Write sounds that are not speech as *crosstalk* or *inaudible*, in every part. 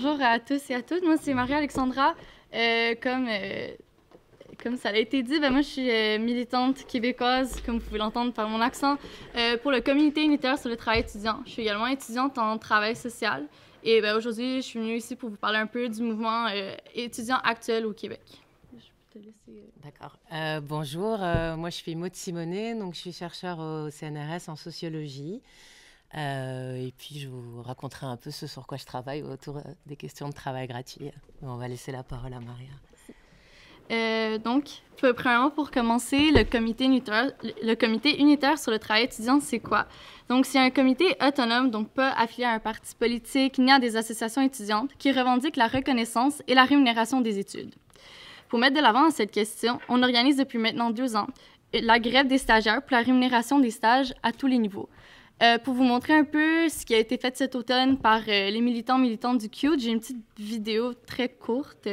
Bonjour à tous et à toutes. Moi, c'est Marie-Alexandra. Euh, comme, euh, comme ça a été dit, ben, moi, je suis euh, militante québécoise, comme vous pouvez l'entendre par mon accent, pour le comité unitaire sur le travail étudiant. Je suis également étudiante en travail social. Et ben, aujourd'hui, je suis venue ici pour vous parler un peu du mouvement étudiant actuel au Québec. D'accord. Bonjour, moi je suis Maud Simonet, donc je suis chercheur au CNRS en sociologie. Euh, et puis je vous raconterai un peu ce sur quoi je travaille autour euh, des questions de travail gratuit. On va laisser la parole à Maria. Euh, donc, premièrement, pour commencer, le comité, unitaire, le comité unitaire sur le travail étudiant, c'est quoi? Donc, c'est un comité autonome, donc pas affilié à un parti politique ni à des associations étudiantes, qui revendique la reconnaissance et la rémunération des études. Pour mettre de l'avant cette question, on organise depuis maintenant deux ans la grève des stagiaires pour la rémunération des stages à tous les niveaux. Euh, pour vous montrer un peu ce qui a été fait cet automne par euh, les militants militantes du CUTE, j'ai une petite vidéo très courte.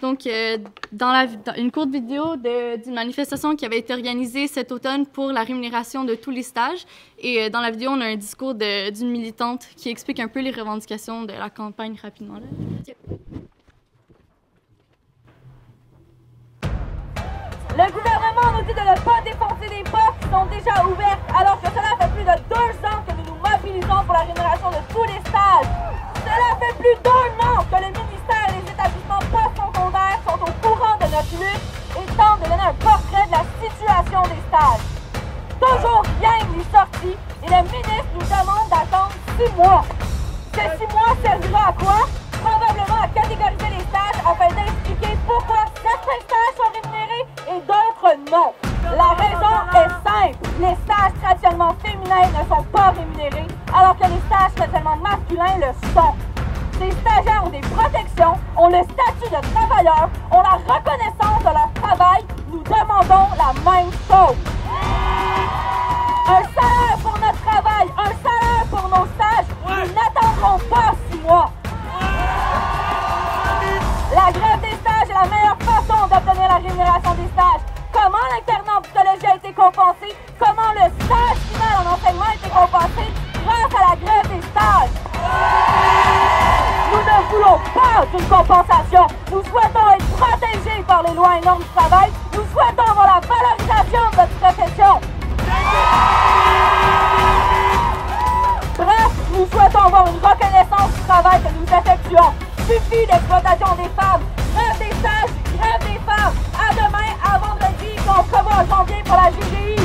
Donc, euh, dans, la, dans une courte vidéo d'une manifestation qui avait été organisée cet automne pour la rémunération de tous les stages. Et dans la vidéo, on a un discours d'une militante qui explique un peu les revendications de la campagne rapidement. Là. Le gouvernement nous dit de ne pas défoncer des portes qui sont déjà ouvertes, alors que cela fait plus de deux ans que nous nous mobilisons pour la rémunération de tous les stages. Cela fait plus d'un an que le ministère et les établissements postsecondaires sont au courant de notre lutte et tentent de donner un portrait de la situation des stages. Toujours rien n'est sorti et le ministre nous demande d'attendre six mois. Ces six mois servira à quoi? Probablement à catégoriser les stages afin d'expliquer pourquoi certains stages sont rémunérés et d'autres non. La raison est simple. Les stages traditionnellement féminins ne sont pas rémunérés, alors que les stages traditionnellement masculins le sont. Les stagiaires ont des protections, ont le statut de travailleur, ont la reconnaissance de leur travail. Nous demandons la même chose. Un salaire pour notre travail, un salaire pour nos stages. Nous n'attendrons pas six mois. La grève des stages est la meilleure façon d'obtenir la rémunération des stages. Comment l'internat en psychologie a été compensé? Comment le stage final en enseignement a été compensé? Grâce à la grève des stages? Nous ne voulons pas d'une compensation. Nous souhaitons être protégés par les lois et normes du travail. Nous souhaitons avoir la valorisation de notre profession. Bref, nous souhaitons avoir une reconnaissance du travail que nous effectuons. Suffit d'exploitation des femmes. Grève des stages, grève des femmes. À demain, à vendredi, qu'on revoit en janvier pour la GGI.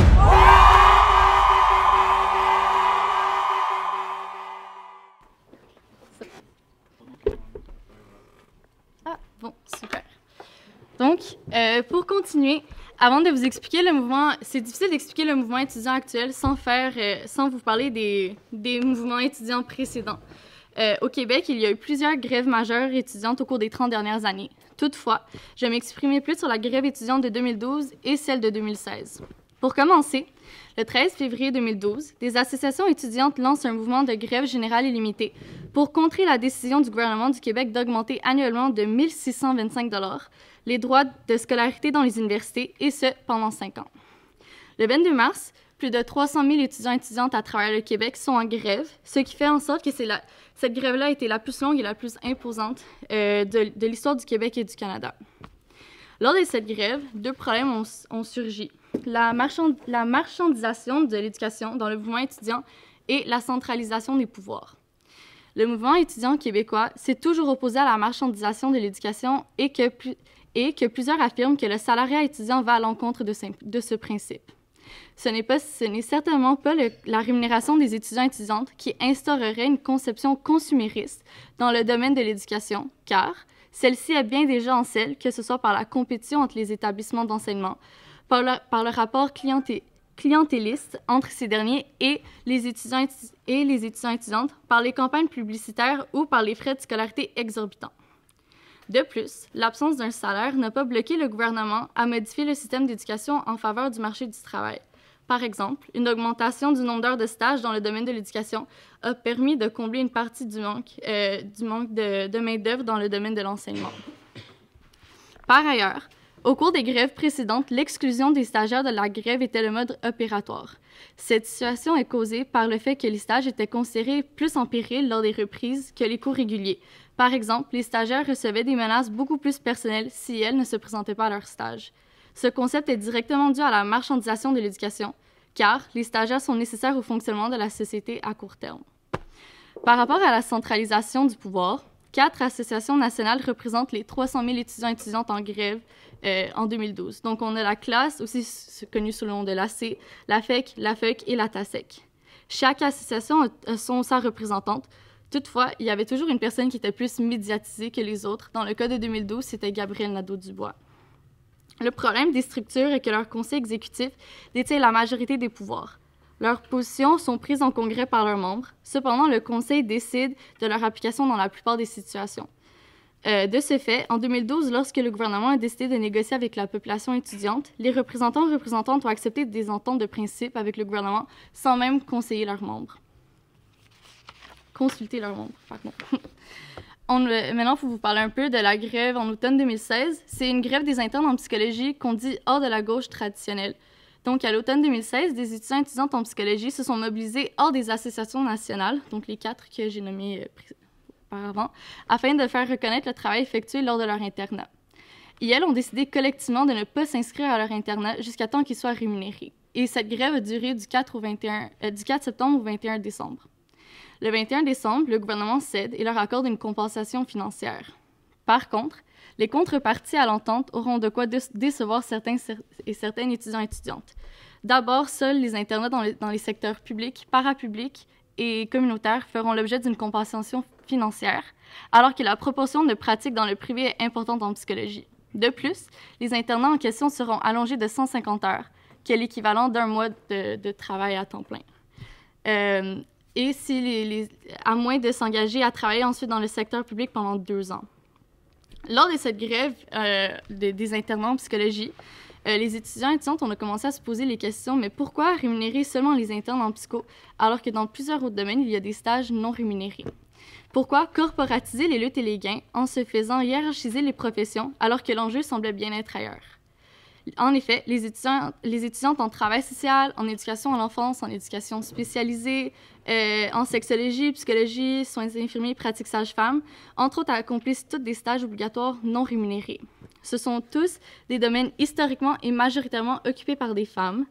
Ah, bon, super. Donc, euh, pour continuer, avant de vous expliquer le mouvement, c'est difficile d'expliquer le mouvement étudiant actuel sans faire, euh, sans vous parler des, des mouvements étudiants précédents. Euh, au Québec, il y a eu plusieurs grèves majeures étudiantes au cours des 30 dernières années. Toutefois, je vais plus sur la grève étudiante de 2012 et celle de 2016. Pour commencer, le 13 février 2012, des associations étudiantes lancent un mouvement de grève générale illimitée pour contrer la décision du gouvernement du Québec d'augmenter annuellement de 1625 les droits de scolarité dans les universités, et ce, pendant cinq ans. Le 22 mars, plus de 300 000 étudiants et étudiantes à travers le Québec sont en grève, ce qui fait en sorte que cette grève-là a été la plus longue et la plus imposante euh, de, l'histoire du Québec et du Canada. Lors de cette grève, deux problèmes ont, surgi. La, marchand, la marchandisation de l'éducation dans le mouvement étudiant et la centralisation des pouvoirs. Le mouvement étudiant québécois s'est toujours opposé à la marchandisation de l'éducation et que, plusieurs affirment que le salariat étudiant va à l'encontre de ce principe. Ce n'est certainement pas la rémunération des étudiants et étudiantes qui instaurerait une conception consumériste dans le domaine de l'éducation, car celle-ci est bien déjà en selle, que ce soit par la compétition entre les établissements d'enseignement, par le, rapport clienté- clientéliste entre ces derniers et les étudiants étu- et étudiantes, par les campagnes publicitaires ou par les frais de scolarité exorbitants. De plus, l'absence d'un salaire n'a pas bloqué le gouvernement à modifier le système d'éducation en faveur du marché du travail. Par exemple, une augmentation du nombre d'heures de stage dans le domaine de l'éducation a permis de combler une partie du manque, euh, du manque de, de main-d'œuvre dans le domaine de l'enseignement. Par ailleurs, Au cours des grèves précédentes, l'exclusion des stagiaires de la grève était le mode opératoire. Cette situation est causée par le fait que les stages étaient considérés plus en péril lors des reprises que les cours réguliers. Par exemple, les stagiaires recevaient des menaces beaucoup plus personnelles si elles ne se présentaient pas à leur stage. Ce concept est directement dû à la marchandisation de l'éducation, car les stagiaires sont nécessaires au fonctionnement de la société à court terme. Par rapport à la centralisation du pouvoir, quatre associations nationales représentent les 300 000 étudiants et étudiantes en grève euh, en 2012. Donc, on a la classe, aussi connue sous le nom de l'AC, la FEC, la FEC et la TASEC. Chaque association a son, sa représentante. Toutefois, il y avait toujours une personne qui était plus médiatisée que les autres. Dans le cas de 2012, c'était Gabriel Nadeau-Dubois. Le problème des structures est que leur conseil exécutif détient la majorité des pouvoirs. Leurs positions sont prises en congrès par leurs membres. Cependant, le conseil décide de leur application dans la plupart des situations. Euh, de ce fait, en 2012, lorsque le gouvernement a décidé de négocier avec la population étudiante, les représentants et représentantes ont accepté des ententes de principe avec le gouvernement sans même conseiller leurs membres. Consulter leurs membres, pardon. *laughs* Maintenant, il faut vous parler un peu de la grève en automne 2016. C'est une grève des internes en psychologie qu'on dit hors de la gauche traditionnelle. Donc, à l'automne 2016, des étudiants et étudiantes en psychologie se sont mobilisés hors des associations nationales, donc les quatre que j'ai nommées euh, auparavant, afin de faire reconnaître le travail effectué lors de leur internat. Et elles ont décidé collectivement de ne pas s'inscrire à leur internat jusqu'à temps qu'ils soient rémunérés. Et cette grève a duré du 4, au 21, euh, du 4 septembre au 21 décembre. Le 21 décembre, le gouvernement cède et leur accorde une compensation financière. Par contre, les contreparties à l'entente auront de quoi décevoir certains et certaines étudiants et étudiantes. D'abord, seuls les internats dans, les secteurs publics, parapublics et communautaires feront l'objet d'une compensation financière, alors que la proportion de pratiques dans le privé est importante en psychologie. De plus, les internats en question seront allongés de 150 heures, qui est l'équivalent d'un mois de, travail à temps plein. Euh, et si les, à moins de s'engager à travailler ensuite dans le secteur public pendant deux ans. Lors de cette grève euh, des, internats en psychologie, euh, les étudiants et étudiantes ont commencé à se poser les questions, mais pourquoi rémunérer seulement les internes en psycho alors que dans plusieurs autres domaines, il y a des stages non rémunérés? Pourquoi corporatiser les luttes et les gains en se faisant hiérarchiser les professions alors que l'enjeu semblait bien être ailleurs? En effet, les, étudiants, les étudiantes en travail social, en éducation à l'enfance, en éducation spécialisée, euh, en sexologie, psychologie, soins infirmiers, pratiques sage-femme, entre autres, accomplissent tous des stages obligatoires non rémunérés. Ce sont tous des domaines historiquement et majoritairement occupés par des femmes.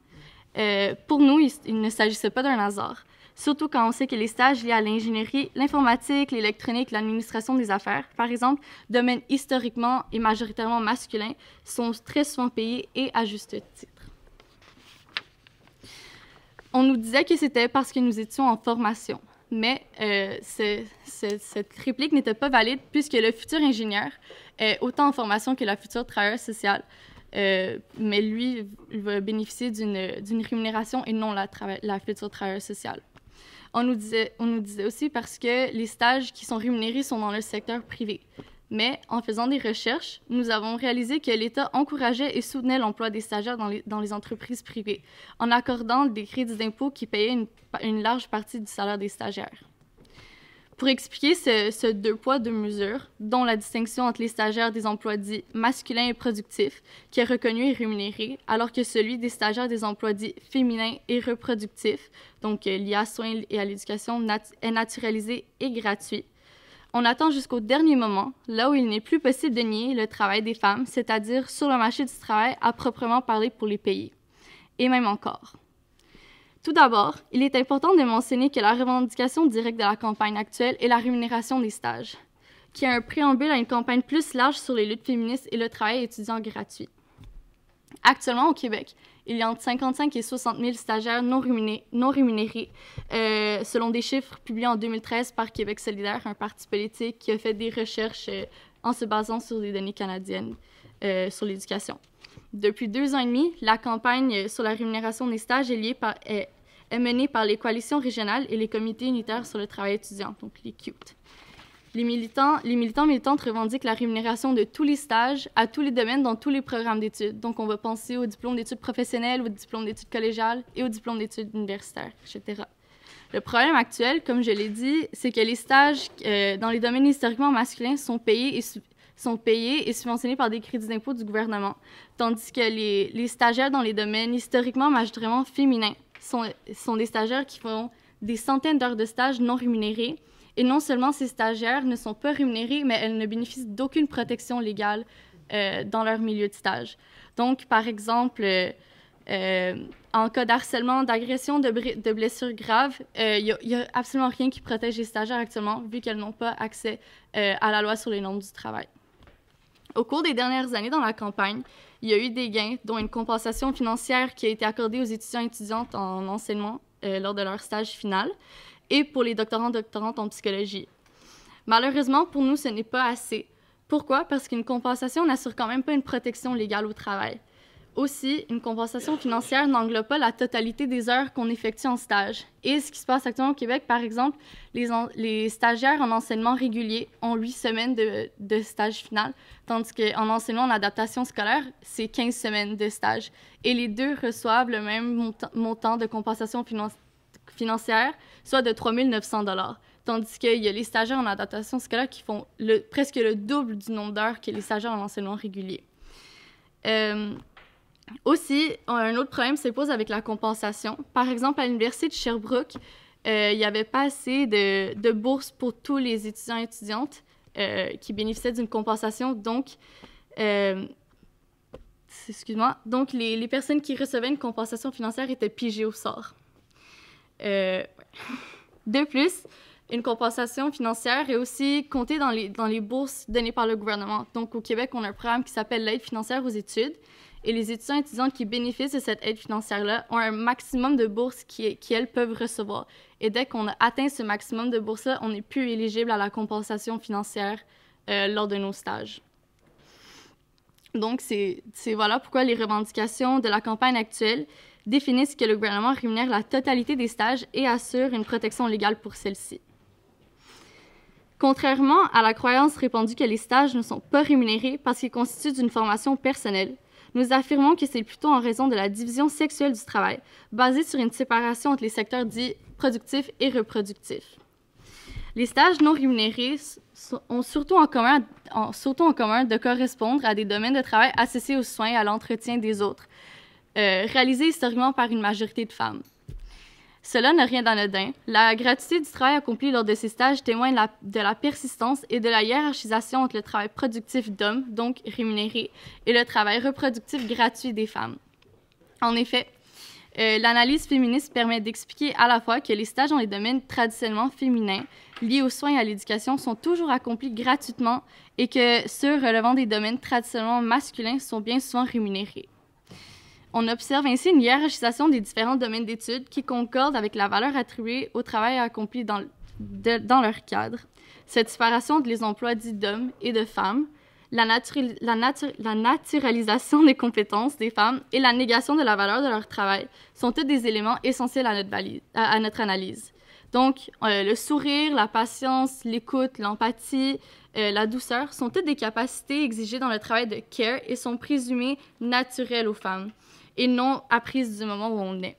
Euh, pour nous, il ne s'agissait pas d'un hasard surtout quand on sait que les stages liés à l'ingénierie, l'informatique, l'électronique, l'administration des affaires, par exemple, domaines historiquement et majoritairement masculins, sont très souvent payés et à juste titre. On nous disait que c'était parce que nous étions en formation, mais euh, cette réplique n'était pas valide puisque le futur ingénieur est autant en formation que la future travailleuse sociale. Euh, mais lui, il va bénéficier d'une rémunération et non la, future travailleuse sociale. On nous, disait, on nous disait aussi parce que les stages qui sont rémunérés sont dans le secteur privé. Mais en faisant des recherches, nous avons réalisé que l'État encourageait et soutenait l'emploi des stagiaires dans les, entreprises privées, en accordant des crédits d'impôt qui payaient une, une large partie du salaire des stagiaires. Pour expliquer ce, deux poids, deux mesures, dont la distinction entre les stagiaires des emplois dits masculins et productifs, qui est reconnu et rémunéré, alors que celui des stagiaires des emplois dits féminins et reproductifs, donc euh, liés à soins et à l'éducation, est naturalisé et gratuit. On attend jusqu'au dernier moment, là où il n'est plus possible de nier le travail des femmes, c'est-à-dire sur le marché du travail à proprement parler pour les pays. Et même encore. Tout d'abord, il est important de mentionner que la revendication directe de la campagne actuelle est la rémunération des stages, qui est un préambule à une campagne plus large sur les luttes féministes et le travail étudiant gratuit. Actuellement, au Québec, il y a entre 55 et 60 000 stagiaires non rémunérés, euh, selon des chiffres publiés en 2013 par Québec solidaire, un parti politique qui a fait des recherches euh, en se basant sur des données canadiennes euh, sur l'éducation. Depuis deux ans et demi, la campagne sur la rémunération des stages est, est menée par les coalitions régionales et les comités unitaires sur le travail étudiant, donc les CUT. Les militants, les militants militantes revendiquent la rémunération de tous les stages à tous les domaines dans tous les programmes d'études. Donc, on va penser au diplôme d'études professionnelles, au diplôme d'études collégiales et au diplôme d'études universitaires, etc. Le problème actuel, comme je l'ai dit, c'est que les stages euh, dans les domaines historiquement masculins sont payés et sont payés et subventionnés par des crédits d'impôt du gouvernement, tandis que les, stagiaires dans les domaines historiquement majoritairement féminins sont, sont des stagiaires qui font des centaines d'heures de stage non rémunérés. Et non seulement ces stagiaires ne sont pas rémunérés, mais elles ne bénéficient d'aucune protection légale euh, dans leur milieu de stage. Donc, par exemple, euh, euh, en cas d'harcèlement, d'agression, de, de, blessures graves, il n'y a, absolument rien qui protège les stagiaires actuellement, vu qu'elles n'ont pas accès à la loi sur les normes du travail. Au cours des dernières années dans la campagne, il y a eu des gains, dont une compensation financière qui a été accordée aux étudiants et étudiantes en enseignement lors de leur stage final, et pour les doctorants doctorantes en psychologie. Malheureusement, pour nous, ce n'est pas assez. Pourquoi? Parce qu'une compensation n'assure quand même pas une protection légale au travail. Aussi, une compensation financière n'englobe pas la totalité des heures qu'on effectue en stage. Et ce qui se passe actuellement au Québec, par exemple, les, stagiaires en enseignement régulier ont huit semaines de, stage final, tandis qu'en enseignement en adaptation scolaire, c'est 15 semaines de stage. Et les deux reçoivent le même monta montant de compensation finan financière, soit de 3 900 Tandis qu'il y a les stagiaires en adaptation scolaire qui font presque le double du nombre d'heures que les stagiaires en enseignement régulier. Euh, aussi, un autre problème se pose avec la compensation. Par exemple, à l'Université de Sherbrooke, euh, il n'y avait pas assez de, bourses pour tous les étudiants et étudiantes euh, qui bénéficiaient d'une compensation. Donc les, les, personnes qui recevaient une compensation financière étaient pigées au sort. Euh, de plus, une compensation financière est aussi comptée dans les, bourses données par le gouvernement. Donc, au Québec, on a un programme qui s'appelle l'aide financière aux études et les étudiants et étudiantes qui bénéficient de cette aide financière-là ont un maximum de bourses qui, qui elles peuvent recevoir. Et dès qu'on a atteint ce maximum de bourses-là, on n'est plus éligible à la compensation financière euh, lors de nos stages. Donc, c'est voilà pourquoi les revendications de la campagne actuelle définissent que le gouvernement rémunère la totalité des stages et assure une protection légale pour celles-ci. Contrairement à la croyance répandue que les stages ne sont pas rémunérés parce qu'ils constituent d'une formation personnelle, nous affirmons que c'est plutôt en raison de la division sexuelle du travail, basée sur une séparation entre les secteurs dits productifs et reproductifs. Les stages non rémunérés ont surtout en, commun, en, surtout en commun de correspondre à des domaines de travail associés aux soins et à l'entretien des autres, euh, réalisés historiquement par une majorité de femmes. Cela n'a rien d'anodin. La gratuité du travail accompli lors de ces stages témoigne de la, de la persistance et de la hiérarchisation entre le travail productif d'hommes, donc rémunéré, et le travail reproductif gratuit des femmes. En effet, euh, l'analyse féministe permet d'expliquer à la fois que les stages dans les domaines traditionnellement féminins liés aux soins et à l'éducation sont toujours accomplis gratuitement et que ceux relevant des domaines traditionnellement masculins sont bien souvent rémunérés. On observe ainsi une hiérarchisation des différents domaines d'études qui concordent avec la valeur attribuée au travail accompli dans, leur cadre. Cette séparation les emplois dits d'hommes et de femmes, la, naturalisation des compétences des femmes et la négation de la valeur de leur travail sont tous des éléments essentiels à notre analyse. Donc, euh, le sourire, la patience, l'écoute, l'empathie, euh, la douceur sont toutes des capacités exigées dans le travail de care et sont présumées naturelles aux femmes et non apprises du moment où on est.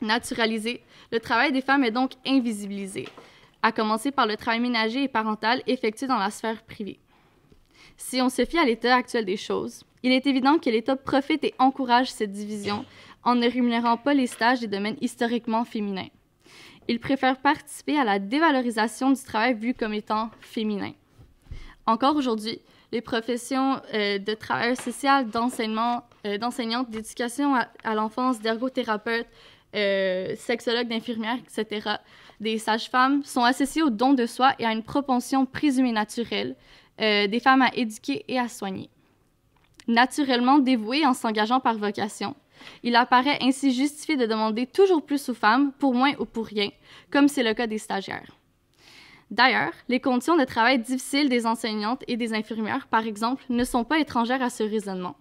Naturalisé, le travail des femmes est donc invisibilisé, à commencer par le travail ménager et parental effectué dans la sphère privée. Si on se fie à l'état actuel des choses, il est évident que l'État profite et encourage cette division en ne rémunérant pas les stages des domaines historiquement féminins. Il préfère participer à la dévalorisation du travail vu comme étant féminin. Encore aujourd'hui, les professions euh, de travailleur social, d'enseignement, euh, d'enseignante, d'éducation à, l'enfance, d'ergothérapeute, euh, sexologue, d'infirmière, etc., des sages-femmes sont associées au don de soi et à une propension présumée naturelle des femmes à éduquer et à soigner. Naturellement dévouées en s'engageant par vocation, il apparaît ainsi justifié de demander toujours plus aux femmes, pour moins ou pour rien, comme c'est le cas des stagiaires. D'ailleurs, les conditions de travail difficiles des enseignantes et des infirmières, par exemple, ne sont pas étrangères à ce raisonnement.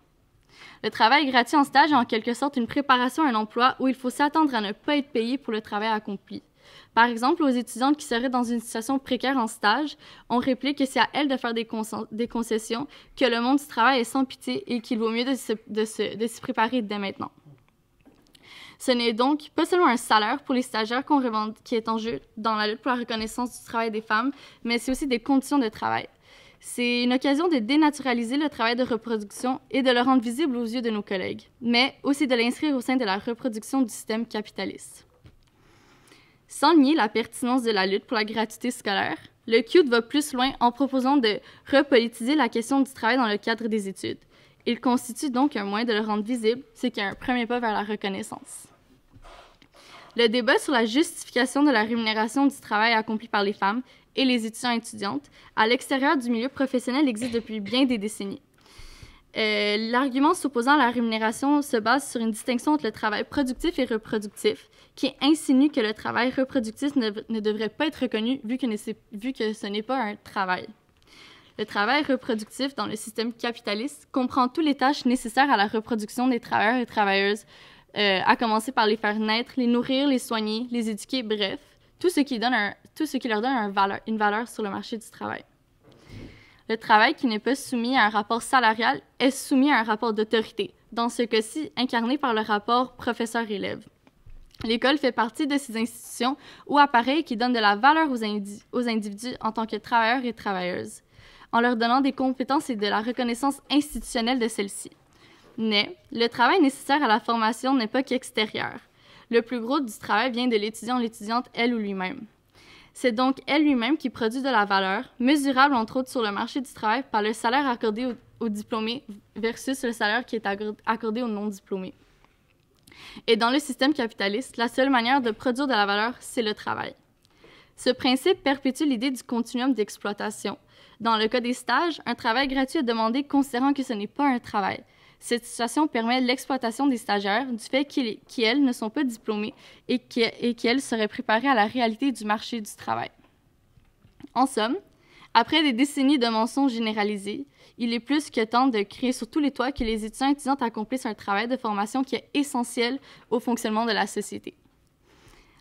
Le travail gratuit en stage est en quelque sorte une préparation à un emploi où il faut s'attendre à ne pas être payé pour le travail accompli. Par exemple, aux étudiantes qui seraient dans une situation précaire en stage, on réplique que c'est à elles de faire des, des, concessions, que le monde du travail est sans pitié et qu'il vaut mieux de s'y préparer dès maintenant. Ce n'est donc pas seulement un salaire pour les stagiaires qui est en jeu dans la lutte pour la reconnaissance du travail des femmes, mais c'est aussi des conditions de travail. C'est une occasion de dénaturaliser le travail de reproduction et de le rendre visible aux yeux de nos collègues, mais aussi de l'inscrire au sein de la reproduction du système capitaliste. Sans nier la pertinence de la lutte pour la gratuité scolaire, le CUTE va plus loin en proposant de repolitiser la question du travail dans le cadre des études. Il constitue donc un moyen de le rendre visible, ce qui est un premier pas vers la reconnaissance. Le débat sur la justification de la rémunération du travail accompli par les femmes et les étudiants et étudiantes à l'extérieur du milieu professionnel existe depuis bien des décennies. Euh, L'argument s'opposant à la rémunération se base sur une distinction entre le travail productif et reproductif, qui insinue que le travail reproductif ne, ne devrait pas être reconnu vu que, vu que ce n'est pas un travail. Le travail reproductif dans le système capitaliste comprend toutes les tâches nécessaires à la reproduction des travailleurs et travailleuses, euh, à commencer par les faire naître, les nourrir, les soigner, les éduquer, bref, tout ce qui, leur donne une valeur sur le marché du travail. Le travail qui n'est pas soumis à un rapport salarial est soumis à un rapport d'autorité, dans ce cas-ci incarné par le rapport professeur-élève. L'école fait partie de ces institutions ou appareils qui donnent de la valeur aux individus en tant que travailleurs et travailleuses, en leur donnant des compétences et de la reconnaissance institutionnelle de celles-ci. Mais le travail nécessaire à la formation n'est pas qu'extérieur. Le plus gros du travail vient de l'étudiant ou l'étudiante elle ou lui-même. C'est donc elle lui-même qui produit de la valeur, mesurable entre autres sur le marché du travail par le salaire accordé aux, diplômés versus le salaire qui est accordé aux non-diplômés. Et dans le système capitaliste, la seule manière de produire de la valeur, c'est le travail. Ce principe perpétue l'idée du continuum d'exploitation. Dans le cas des stages, un travail gratuit est demandé considérant que ce n'est pas un travail, cette situation permet l'exploitation des stagiaires du fait qu'ils, ne sont pas diplômés et qu'elles seraient préparées à la réalité du marché du travail. En somme, après des décennies de mensonges généralisés, il est plus que temps de créer sur tous les toits que les étudiants et étudiantes accomplissent un travail de formation qui est essentiel au fonctionnement de la société.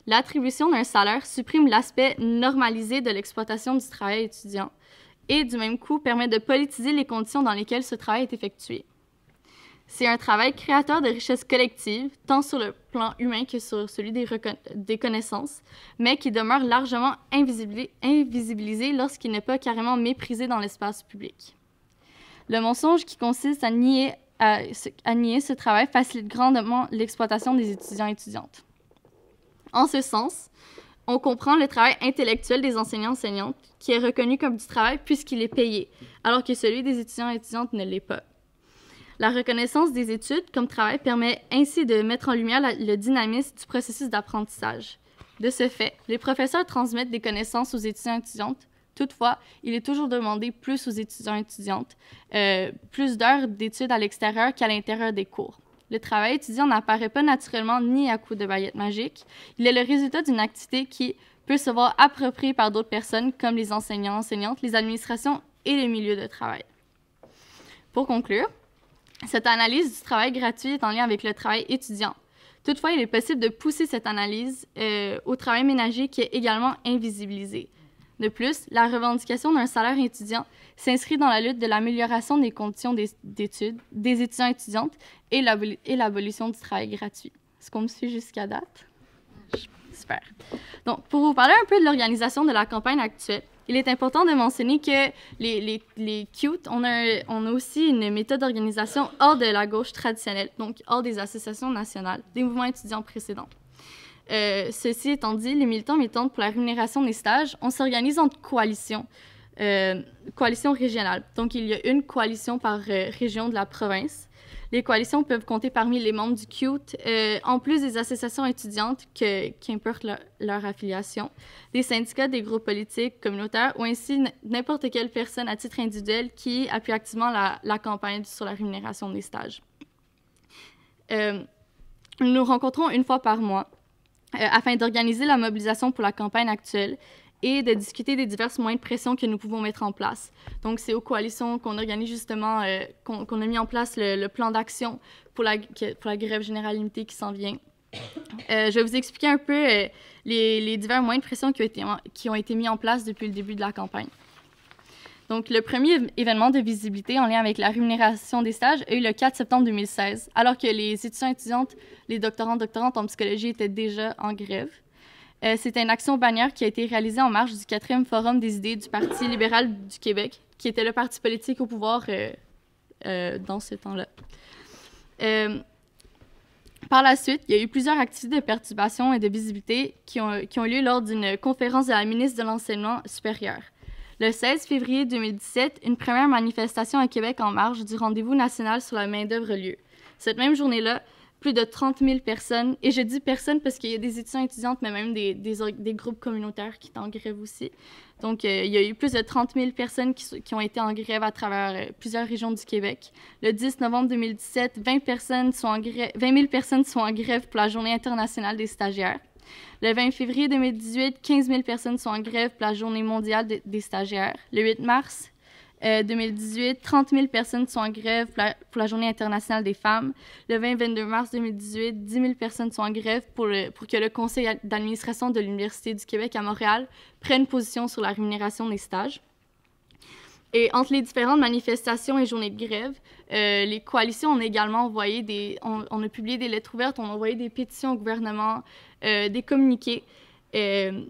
L'attribution d'un salaire supprime l'aspect normalisé de l'exploitation du travail étudiant et du même coup permet de politiser les conditions dans lesquelles ce travail est effectué. C'est un travail créateur de richesses collectives, tant sur le plan humain que sur celui des, connaissances, mais qui demeure largement invisibilisé lorsqu'il n'est pas carrément méprisé dans l'espace public. Le mensonge qui consiste à nier, à nier ce travail facilite grandement l'exploitation des étudiants et étudiantes. En ce sens, on comprend le travail intellectuel des enseignants-enseignantes, qui est reconnu comme du travail puisqu'il est payé, alors que celui des étudiants et étudiantes ne l'est pas. La reconnaissance des études comme travail permet ainsi de mettre en lumière le dynamisme du processus d'apprentissage. De ce fait, les professeurs transmettent des connaissances aux étudiants et étudiantes. Toutefois, il est toujours demandé plus aux étudiants et étudiantes, euh, plus d'heures d'études à l'extérieur qu'à l'intérieur des cours. Le travail étudiant n'apparaît pas naturellement ni à coup de baguette magique. Il est le résultat d'une activité qui peut se voir appropriée par d'autres personnes comme les enseignants, enseignantes, les administrations et les milieux de travail. Pour conclure, cette analyse du travail gratuit est en lien avec le travail étudiant. Toutefois, il est possible de pousser cette analyse euh, au travail ménager qui est également invisibilisé. De plus, la revendication d'un salaire étudiant s'inscrit dans la lutte de l'amélioration des conditions d'études des étudiants étudiantes et l'abolition du travail gratuit. Est-ce qu'on me suit jusqu'à date? Super. Donc, pour vous parler un peu de l'organisation de la campagne actuelle, il est important de mentionner que les, les, les aussi une méthode d'organisation hors de la gauche traditionnelle, donc hors des associations nationales, des mouvements étudiants précédents. Euh, ceci étant dit, les militants militantes pour la rémunération des stages, on s'organise en coalition, euh, coalition régionale. Donc, il y a une coalition par euh, région de la province. Les coalitions peuvent compter parmi les membres du CUTE, euh, en plus des associations étudiantes que, qui importent leur, affiliation, des syndicats, des groupes politiques, communautaires, ou ainsi n'importe quelle personne à titre individuel qui appuie activement la, campagne sur la rémunération des stages. Nous nous rencontrons une fois par mois afin d'organiser la mobilisation pour la campagne actuelle et de discuter des diverses moyens de pression que nous pouvons mettre en place. Donc, c'est aux coalitions qu'on organise justement, euh, qu'on a mis en place le, plan d'action pour la, grève générale limitée qui s'en vient. Euh, je vais vous expliquer un peu euh, les, divers moyens de pression qui ont été mis en place depuis le début de la campagne. Donc, le premier événement de visibilité en lien avec la rémunération des stages a eu le 4 septembre 2016, alors que les étudiants étudiantes, les doctorants doctorantes en psychologie étaient déjà en grève. Euh, C'était une action bannière qui a été réalisée en marge du quatrième Forum des idées du Parti libéral du Québec, qui était le parti politique au pouvoir dans ce temps-là. Par la suite, il y a eu plusieurs activités de perturbation et de visibilité qui ont, qui ont lieu lors d'une conférence de la ministre de l'Enseignement supérieur. Le 16 février 2017, une première manifestation à Québec en marge du rendez-vous national sur la main-d'œuvre lieu. Cette même journée-là, plus de 30 000 personnes, et je dis personnes parce qu'il y a des étudiants et étudiantes, mais même des, des, groupes communautaires qui étaient en grève aussi. Donc, euh, il y a eu plus de 30 000 personnes qui, qui ont été en grève à travers euh, plusieurs régions du Québec. Le 10 novembre 2017, 20, personnes sont en grève, 20 000 personnes sont en grève pour la Journée internationale des stagiaires. Le 20 février 2018, 15 000 personnes sont en grève pour la Journée mondiale des stagiaires. Le 8 mars, 2018, 30 000 personnes sont en grève pour la, Journée internationale des femmes. Le 20-22 mars 2018, 10 000 personnes sont en grève pour, que le Conseil d'administration de l'Université du Québec à Montréal prenne position sur la rémunération des stages. Et entre les différentes manifestations et journées de grève, euh, les coalitions ont également envoyé des... On, a publié des lettres ouvertes, on a envoyé des pétitions au gouvernement, euh, des communiqués. Euh,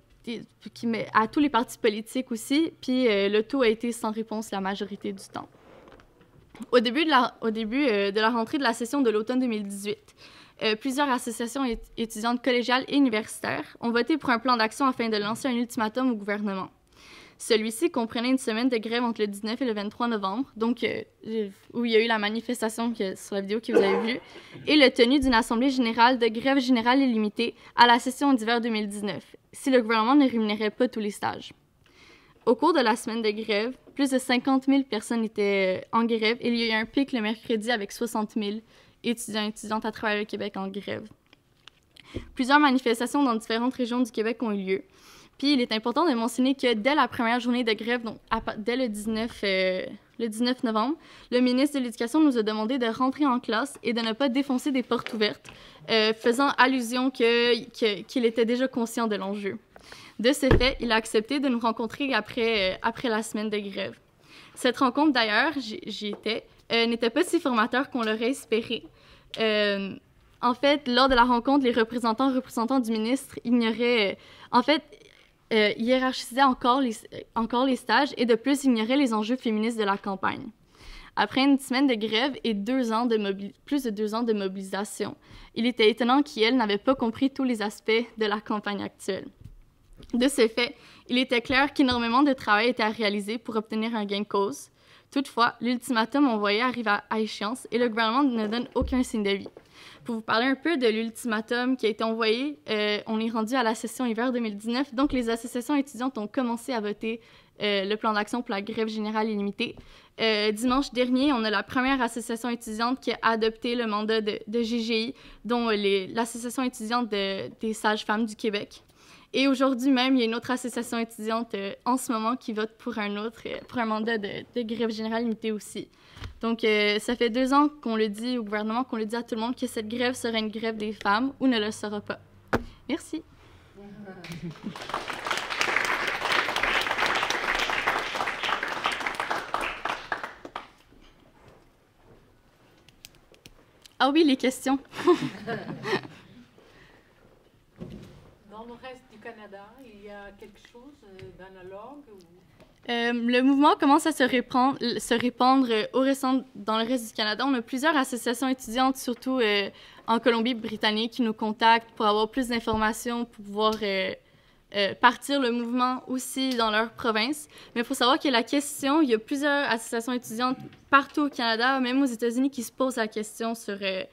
met à tous les partis politiques aussi, puis euh, le tout a été sans réponse la majorité du temps. Au début de la, au début, de la rentrée de la session de l'automne 2018, euh, plusieurs associations étudiantes collégiales et universitaires ont voté pour un plan d'action afin de lancer un ultimatum au gouvernement. Celui-ci comprenait une semaine de grève entre le 19 et le 23 novembre, donc euh, où il y a eu la manifestation que, sur la vidéo que vous avez vue, et le tenu d'une assemblée générale de grève générale illimitée à la session d'hiver 2019, si le gouvernement ne rémunérait pas tous les stages. Au cours de la semaine de grève, plus de 50 000 personnes étaient euh, en grève il y a eu un pic le mercredi avec 60 000 étudiants et étudiantes à travers le Québec en grève. Plusieurs manifestations dans différentes régions du Québec ont eu lieu. Puis il est important de mentionner que dès la première journée de grève, donc dès le 19, euh, le 19 novembre, le ministre de l'Éducation nous a demandé de rentrer en classe et de ne pas défoncer des portes ouvertes, euh, faisant allusion qu'il que, était déjà conscient de l'enjeu. De ce fait, il a accepté de nous rencontrer après, euh, après la semaine de grève. Cette rencontre, d'ailleurs, j'y étais, n'était pas si formateur qu'on l'aurait espéré. en fait, lors de la rencontre, les représentants représentants du ministre ignoraient... en fait, euh, hiérarchisait encore les, encore les stages et de plus ignorait les enjeux féministes de la campagne. Après une semaine de grève et deux ans de plus de deux ans de mobilisation, il était étonnant qu'elle n'avait pas compris tous les aspects de la campagne actuelle. De ce fait, il était clair qu'énormément de travail était à réaliser pour obtenir un gain de cause. Toutefois, l'ultimatum envoyé arrive à échéance et le gouvernement ne donne aucun signe de vie. Pour vous parler un peu de l'ultimatum qui a été envoyé, euh, on est rendu à la session hiver 2019. Donc, les associations étudiantes ont commencé à voter euh, le plan d'action pour la grève générale illimitée. Euh, dimanche dernier, on a la première association étudiante qui a adopté le mandat de, de GGI, dont l'association étudiante des sages-femmes du Québec. Et aujourd'hui même, il y a une autre association étudiante en ce moment qui vote pour un autre, pour un mandat de, de grève générale illimitée aussi. Donc, euh, ça fait deux ans qu'on le dit au gouvernement, qu'on le dit à tout le monde que cette grève serait une grève des femmes ou ne le sera pas. Merci. Ah oui, les questions. *laughs* *laughs* Dans le reste Canada, il y a quelque chose euh, d'analogue. Euh, le mouvement commence à se répandre, euh, au récent, dans le reste du Canada. On a plusieurs associations étudiantes, surtout en Colombie-Britannique, qui nous contactent pour avoir plus d'informations, pour pouvoir partir le mouvement aussi dans leur province. Mais il faut savoir que la question, il y a plusieurs associations étudiantes partout au Canada, même aux États-Unis, qui se posent la question sur le,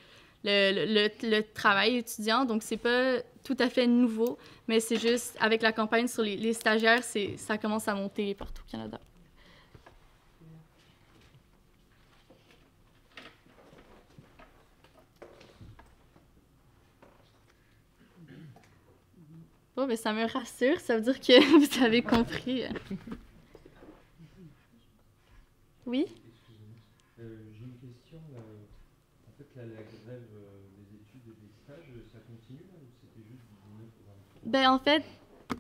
le, le, travail étudiant. Donc, c'est pas tout à fait nouveau, mais c'est juste avec la campagne sur les, les stagiaires, ça commence à monter partout au Canada. Bon, mais ça me rassure, ça veut dire que *laughs* vous avez compris. Oui? Euh, J'ai une question. Euh, en fait, la, la grève Ben, en fait,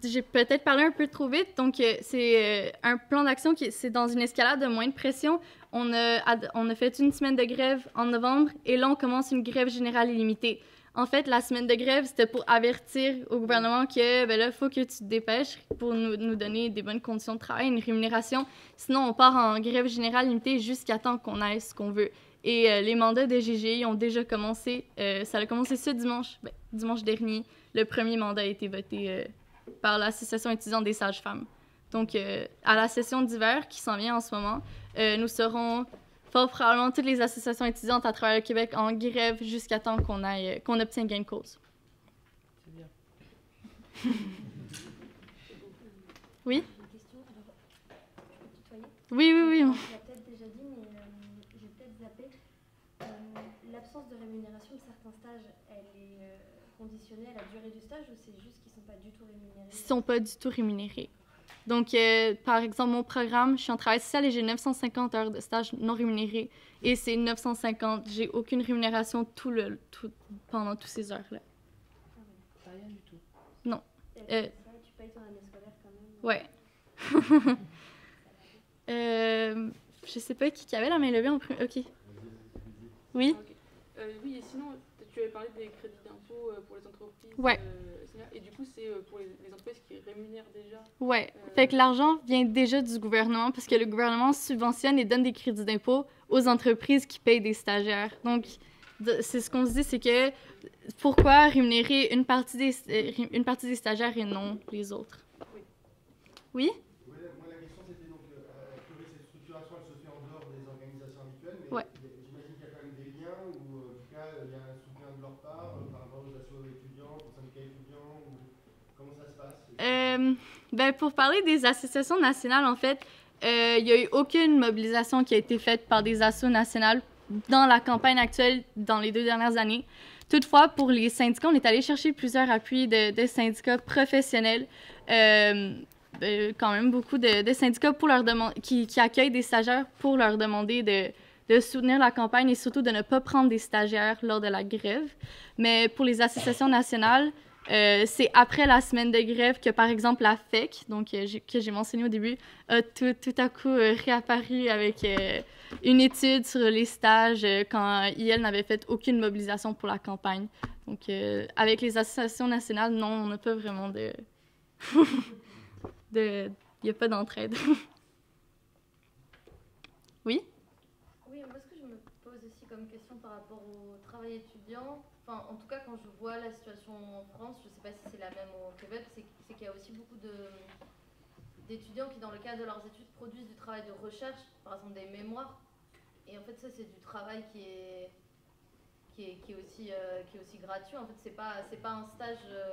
j'ai peut-être parlé un peu trop vite. Donc, euh, c'est euh, un plan d'action qui c'est dans une escalade de moins de pression. On a, on a fait une semaine de grève en novembre et là, on commence une grève générale illimitée En fait, la semaine de grève, c'était pour avertir au gouvernement que, ben là, il faut que tu te dépêches pour nous, nous donner des bonnes conditions de travail, une rémunération. Sinon, on part en grève générale limitée jusqu'à temps qu'on ait ce qu'on veut. Et euh, les mandats de GGI ont déjà commencé. Ça a commencé ce dimanche, ben, dimanche dernier. Le premier mandat a été voté euh, par l'Association étudiante des sages-femmes. Donc, euh, à la session d'hiver qui s'en vient en ce moment, euh, nous serons fort probablement toutes les associations étudiantes à travers le Québec en grève jusqu'à temps qu'on aille, qu'on obtienne gain de cause. C'est bien. Oui? Je Oui, oui, oui. L'a peut-être déjà dit, mais j'ai peut-être zappé. L'absence de rémunération de certains stages, conditionnée à la durée du stage ou c'est juste qu'ils ne sont pas du tout rémunérés Ils sont pas du tout rémunérés. Donc, euh, par exemple, mon programme, je suis en travail social et j'ai 950 heures de stage non rémunérés. Et c'est 950. J'ai aucune rémunération tout le, tout- pendant toutes ces heures-là. Pas rien du tout. Et euh, ça, tu payes ton année scolaire quand même Ouais. *laughs* euh, je sais pas qui qui avait la main levée en premier. Ok. Oui? Ok. Euh, oui, et sinon, tu avais parlé des crédits euh, pour les entreprises. Ouais. euh, et du coup, c'est euh, pour les, les entreprises qui rémunèrent déjà. Ouais. Fait que l'argent vient déjà du gouvernement parce que le gouvernement subventionne et donne des crédits d'impôt aux entreprises qui payent des stagiaires. Donc, c'est ce qu'on se dit, c'est que pourquoi rémunérer une partie des, une partie des stagiaires et non les autres? Oui. Oui? Oui, moi la question c'était donc, euh, a priori cette structuration elle se fait en dehors des organisations habituelles, mais Ouais. il y a- j'imagine qu'il y a quand même des liens où euh, en tout cas il y a un soutien de leur part euh, par rapport aux assos étudiants, aux syndicats étudiants, ou comment ça se passe Euh, ben, pour parler des associations nationales, en fait, euh, il n'y a eu aucune mobilisation qui a été faite par des assos nationales dans la campagne actuelle dans les deux dernières années. Toutefois, pour les syndicats, on est allé chercher plusieurs appuis de, syndicats professionnels. Euh, euh, quand même beaucoup de, syndicats pour leur qui, accueillent des stagiaires pour leur demander de, de soutenir la campagne et surtout de ne pas prendre des stagiaires lors de la grève. Mais pour les associations nationales, euh, c'est après la semaine de grève que, par exemple, la FEC, donc, euh, que j'ai mentionné au début, a tout, à coup euh, réapparu avec une étude sur les stages quand IL n'avait fait aucune mobilisation pour la campagne. Donc, avec les associations nationales, non, on n'a pas vraiment de... *laughs* de... Il n'y a pas d'entraide. *laughs* oui? Oui, moi ce que je me pose aussi comme question par rapport au travail étudiant, en tout cas quand je vois la situation en France, je ne sais pas si c'est la même au Québec, c'est qu'il y a aussi beaucoup d'étudiants qui dans le cadre de leurs études produisent du travail de recherche, par exemple des mémoires. Et en fait ça c'est du travail qui est qui est, qui est aussi euh, qui est aussi gratuit. En fait c'est pas c'est pas un stage euh,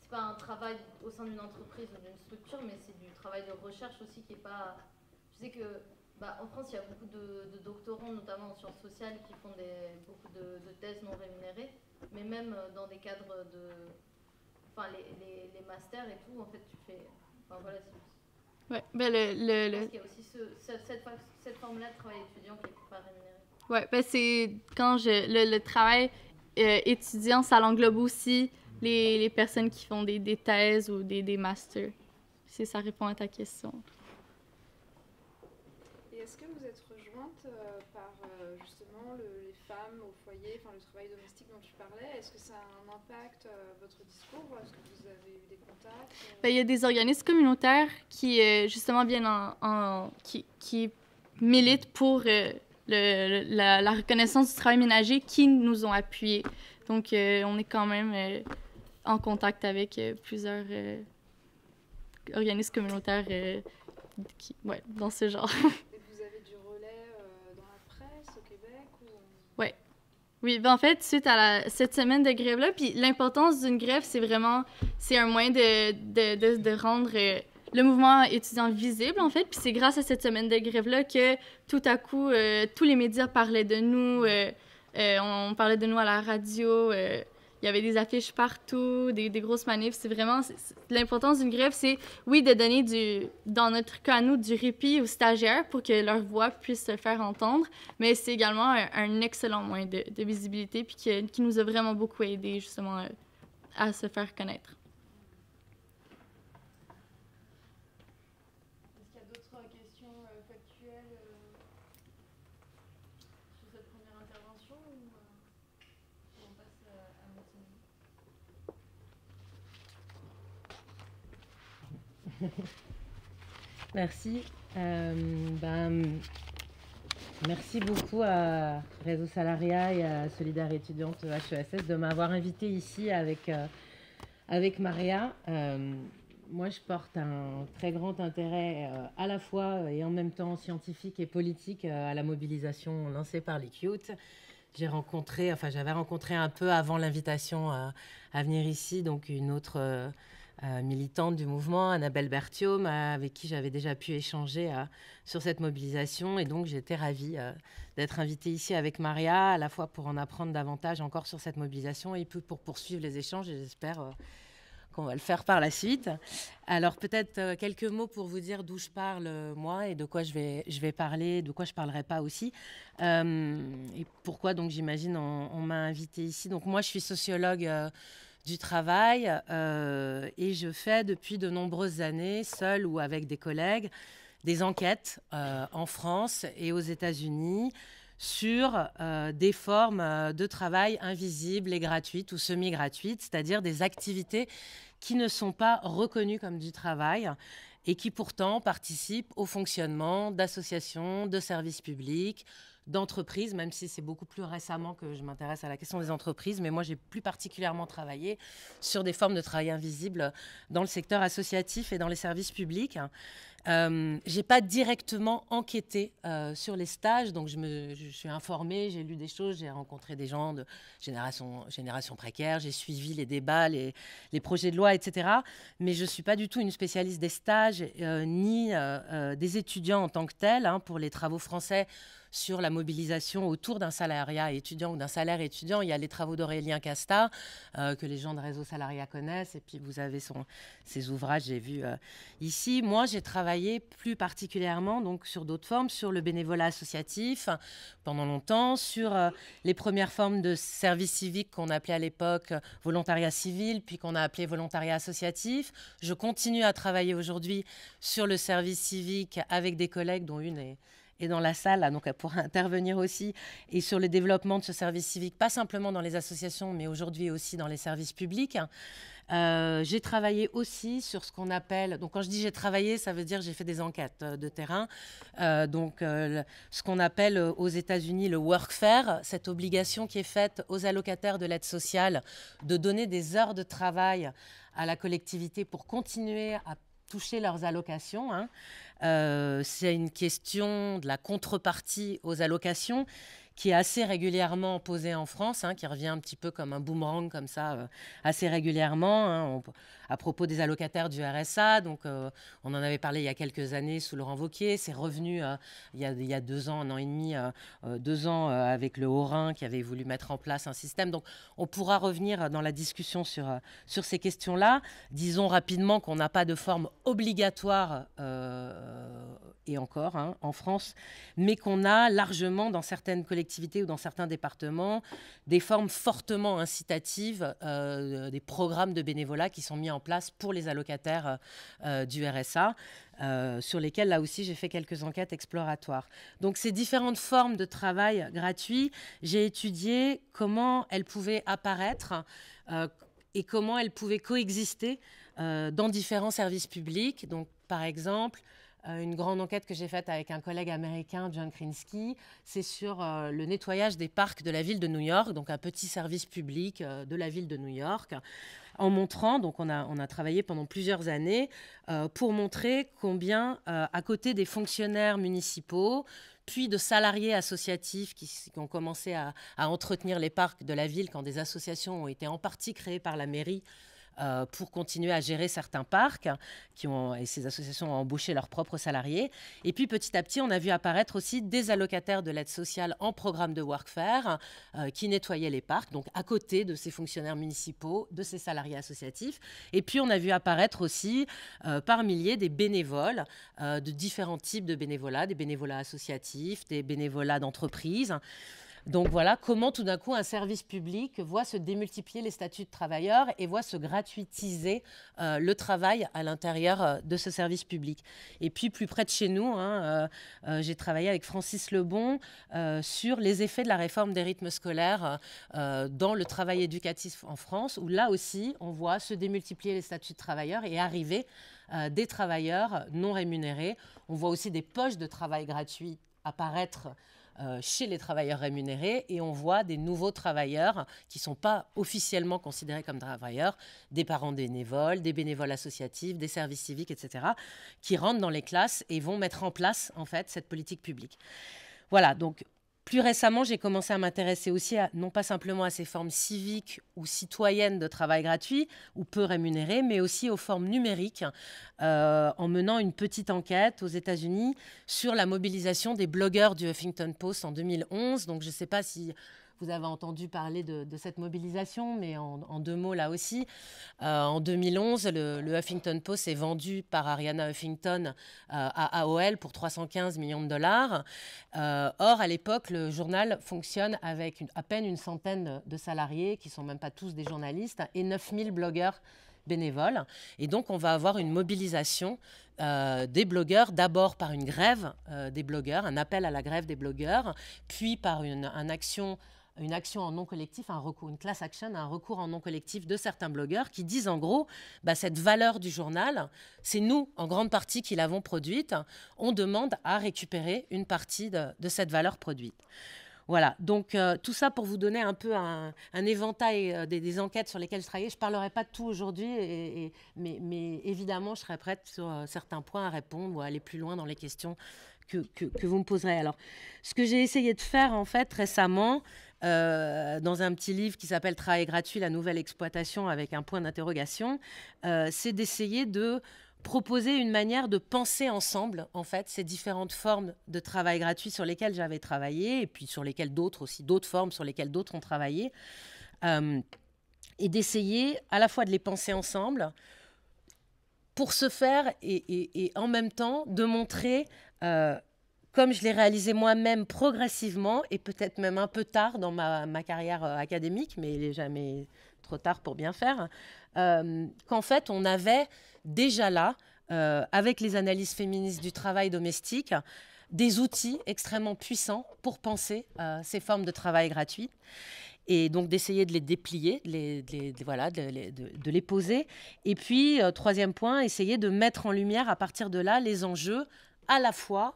c'est pas un travail au sein d'une entreprise ou d'une structure, mais c'est du travail de recherche aussi qui est pas. Je sais que bah, en France, il y a beaucoup de, de doctorants, notamment en sciences sociales, qui font des, beaucoup de, de thèses non rémunérées, mais même euh, dans des cadres de. Enfin, les, les, les masters et tout, en fait, tu fais. Enfin, voilà, Ouais, ben le, le, le- pense qu'il y a aussi ce, ce- cette, fa- cette forme-là de travail étudiant qui n'est pas rémunérée. Ouais, ben c'est quand je le, le travail euh, étudiant, ça l'englobe aussi les, les personnes qui font des, des thèses ou des, des masters. Si ça répond à ta question. Et est-ce que vous êtes rejointe euh, par euh, justement le- les femmes au foyer, enfin le travail domestique dont tu parlais Est-ce que ça a un impact euh, votre discours? Est-ce que vous avez eu des contacts euh? Ben, il y a des organismes communautaires qui, euh, justement, viennent en, en- qui, qui militent pour euh, le- la, la reconnaissance du travail ménager qui nous ont appuyés. Donc, on est quand même en contact avec plusieurs organismes communautaires qui, ouais, dans ce genre. *laughs* Et vous avez du relais euh, dans la presse au Québec ou... Oui, ben en fait, suite à cette semaine de grève-là, puis l'importance d'une grève, c'est vraiment, c'est un moyen de, de, de, rendre euh, le mouvement étudiant visible, en fait. Puis c'est grâce à cette semaine de grève-là que tout à coup, euh, tous les médias parlaient de nous, euh, on parlait de nous à la radio, il y avait des affiches partout, des, grosses manifs. C'est vraiment, l'importance d'une grève, c'est, oui, de donner dans notre cas nous, du répit aux stagiaires pour que leur voix puisse se faire entendre mais c'est également un, excellent moyen de, de visibilité puis qui, qui nous a vraiment beaucoup aidé justement euh, à se faire connaître. Est-ce qu'il y a d'autres questions euh, factuelles euh, sur cette première intervention ou euh, on passe à, à Mathilde *laughs* Merci. Euh, ben, merci beaucoup à Réseau Salariat et à Solidaire étudiante HESS de m'avoir invité ici avec, euh, avec Maria. Euh, moi, je porte un très grand intérêt à la fois et en même temps scientifique et politique à la mobilisation lancée par les CUTE. J'ai rencontré, enfin j'avais rencontré un peu avant l'invitation à, à, venir ici, donc une autre euh, militante du mouvement, Annabelle Berthiaume, avec qui j'avais déjà pu échanger euh, sur cette mobilisation. Et donc, j'étais ravie euh, d'être invitée ici avec Maria, à la fois pour en apprendre davantage encore sur cette mobilisation et pour poursuivre les échanges. Et j'espère qu'on va le faire par la suite. Alors, peut-être quelques mots pour vous dire d'où je parle, moi, et de quoi je vais, je vais parler, de quoi je ne parlerai pas aussi. et pourquoi, donc, j'imagine, on m'a invitée ici. Donc, moi, je suis sociologue du travail euh, et je fais depuis de nombreuses années, seule ou avec des collègues, des enquêtes euh, en France et aux États-Unis sur euh, des formes de travail invisibles et gratuites ou semi-gratuites, c'est-à-dire des activités qui ne sont pas reconnues comme du travail et qui pourtant participent au fonctionnement d'associations, de services publics, d'entreprises, même si c'est beaucoup plus récemment que je m'intéresse à la question des entreprises, mais moi j'ai plus particulièrement travaillé sur des formes de travail invisibles dans le secteur associatif et dans les services publics. Euh, j'ai pas directement enquêté euh, sur les stages, donc je me suis informée, j'ai lu des choses, j'ai rencontré des gens de génération, précaire, j'ai suivi les débats, les, les, projets de loi, etc. Mais je suis pas du tout une spécialiste des stages euh, ni euh, des étudiants en tant que tels. Hein, pour les travaux français, sur la mobilisation autour d'un salariat étudiant ou d'un salaire étudiant. Il y a les travaux d'Aurélien Casta, euh, que les gens de Réseau Salariat connaissent, et puis vous avez son, ses ouvrages, j'ai vu euh, ici. Moi, j'ai travaillé plus particulièrement donc, sur d'autres formes, sur le bénévolat associatif pendant longtemps, sur euh, les premières formes de service civique qu'on appelait à l'époque volontariat civil, puis qu'on a appelé volontariat associatif. Je continue à travailler aujourd'hui sur le service civique avec des collègues dont une est et dans la salle, donc elle pourra *laughs* intervenir aussi, et sur le développement de ce service civique, pas simplement dans les associations, mais aujourd'hui aussi dans les services publics. Euh, j'ai travaillé aussi sur ce qu'on appelle, donc quand je dis j'ai travaillé, ça veut dire j'ai fait des enquêtes euh, de terrain, euh, donc ce qu'on appelle aux États-Unis le workfare, cette obligation qui est faite aux allocataires de l'aide sociale de donner des heures de travail à la collectivité pour continuer à toucher leurs allocations. Hein. Euh, c'est une question de la contrepartie aux allocations qui est assez régulièrement posée en France, hein, qui revient un petit peu comme un boomerang comme ça, euh, assez régulièrement. Hein à propos des allocataires du RSA. Donc, euh, on en avait parlé il y a quelques années sous Laurent Vauquier. C'est revenu euh, il, y a, deux ans, un an et demi, euh, deux ans avec le Haut-Rhin qui avait voulu mettre en place un système. Donc, on pourra revenir dans la discussion sur, sur ces questions-là. Disons rapidement qu'on n'a pas de forme obligatoire, et encore, hein, en France, mais qu'on a largement dans certaines collectivités ou dans certains départements des formes fortement incitatives, des programmes de bénévolat qui sont mis en en place pour les allocataires euh, euh, du RSA. Euh, sur lesquels, là aussi, j'ai fait quelques enquêtes exploratoires. Donc, ces différentes formes de travail gratuit, j'ai étudié comment elles pouvaient apparaître et comment elles pouvaient coexister dans différents services publics. Donc, par exemple, une grande enquête que j'ai faite avec un collègue américain, John Krinsky, c'est sur le nettoyage des parcs de la ville de New York, donc un petit service public de la ville de New York en montrant, donc on a, on a travaillé pendant plusieurs années euh, pour montrer combien, euh, à côté des fonctionnaires municipaux, puis de salariés associatifs qui, ont commencé à, entretenir les parcs de la ville quand des associations ont été en partie créées par la mairie euh, pour continuer à gérer certains parcs qui ont, et ces associations ont embauché leurs propres salariés. Et puis petit à petit, on a vu apparaître aussi des allocataires de l'aide sociale en programme de workfare euh, qui nettoyaient les parcs, donc à côté de ces fonctionnaires municipaux, de ces salariés associatifs. Et puis on a vu apparaître aussi euh, par milliers des bénévoles de différents types de bénévolats, des bénévolats associatifs, des bénévolats d'entreprise. Donc voilà comment tout d'un coup un service public voit se démultiplier les statuts de travailleurs et voit se gratuitiser euh, le travail à l'intérieur euh, de ce service public. Et puis plus près de chez nous, hein, euh, j'ai travaillé avec Francis Lebon sur les effets de la réforme des rythmes scolaires dans le travail éducatif en France, où là aussi on voit se démultiplier les statuts de travailleurs et arriver des travailleurs non rémunérés. On voit aussi des poches de travail gratuits apparaître euh, chez les travailleurs rémunérés et on voit des nouveaux travailleurs qui ne sont pas officiellement considérés comme travailleurs, des parents bénévoles, des bénévoles associatifs, des services civiques, etc., qui rentrent dans les classes et vont mettre en place en fait cette politique publique. Voilà, donc plus récemment, j'ai commencé à m'intéresser aussi, non pas simplement à ces formes civiques ou citoyennes de travail gratuit ou peu rémunéré, mais aussi aux formes numériques, euh, en menant une petite enquête aux États-Unis sur la mobilisation des blogueurs du Huffington Post en 2011. Donc je ne sais pas si vous avez entendu parler de, cette mobilisation, mais en, deux mots là aussi. Euh, en 2011, le, Huffington Post est vendu par Ariana Huffington euh, à AOL pour 315 millions de dollars. Euh, or, à l'époque, le journal fonctionne avec à peine une centaine de salariés, qui sont même pas tous des journalistes, et 9000 blogueurs bénévoles. Et donc, on va avoir une mobilisation des blogueurs, d'abord par une grève des blogueurs, un appel à la grève des blogueurs, puis par une action une action en non collectif, un recours, une class action, un recours en non collectif de certains blogueurs qui disent en gros, bah, cette valeur du journal, c'est nous en grande partie qui l'avons produite. On demande à récupérer une partie de, cette valeur produite. Voilà, donc euh, tout ça pour vous donner un peu un, éventail euh, des, enquêtes sur lesquelles je travaillais. Je ne parlerai pas de tout aujourd'hui, mais, évidemment, je serai prête sur euh, certains points à répondre ou à aller plus loin dans les questions que, que vous me poserez. Alors, ce que j'ai essayé de faire en fait récemment, euh, dans un petit livre qui s'appelle Travail gratuit, la nouvelle exploitation avec un point d'interrogation, euh, c'est d'essayer de proposer une manière de penser ensemble, en fait, ces différentes formes de travail gratuit sur lesquelles j'avais travaillé, et puis sur lesquelles d'autres aussi, d'autres formes sur lesquelles d'autres ont travaillé, euh, et d'essayer à la fois de les penser ensemble, pour ce faire, et, en même temps de montrer comme je l'ai réalisé moi-même progressivement et peut-être même un peu tard dans ma, carrière euh, académique, mais il n'est jamais trop tard pour bien faire, euh, qu'en fait on avait déjà là, euh, avec les analyses féministes du travail domestique, des outils extrêmement puissants pour penser ces formes de travail gratuit et donc d'essayer de les déplier, de les, voilà, de, de, les poser. Et puis, troisième point, essayer de mettre en lumière à partir de là les enjeux à la fois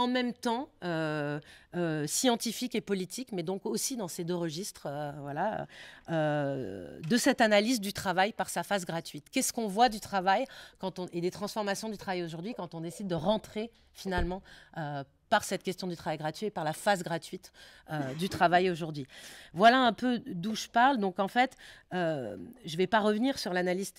en même temps euh, euh, scientifique et politique, mais donc aussi dans ces deux registres euh, voilà, de cette analyse du travail par sa phase gratuite. Qu'est-ce qu'on voit du travail quand on, et des transformations du travail aujourd'hui quand on décide de rentrer finalement par cette question du travail gratuit et par la phase gratuite euh, du travail aujourd'hui. Voilà un peu d'où je parle. Donc en fait, euh, je ne vais pas revenir sur l'analyse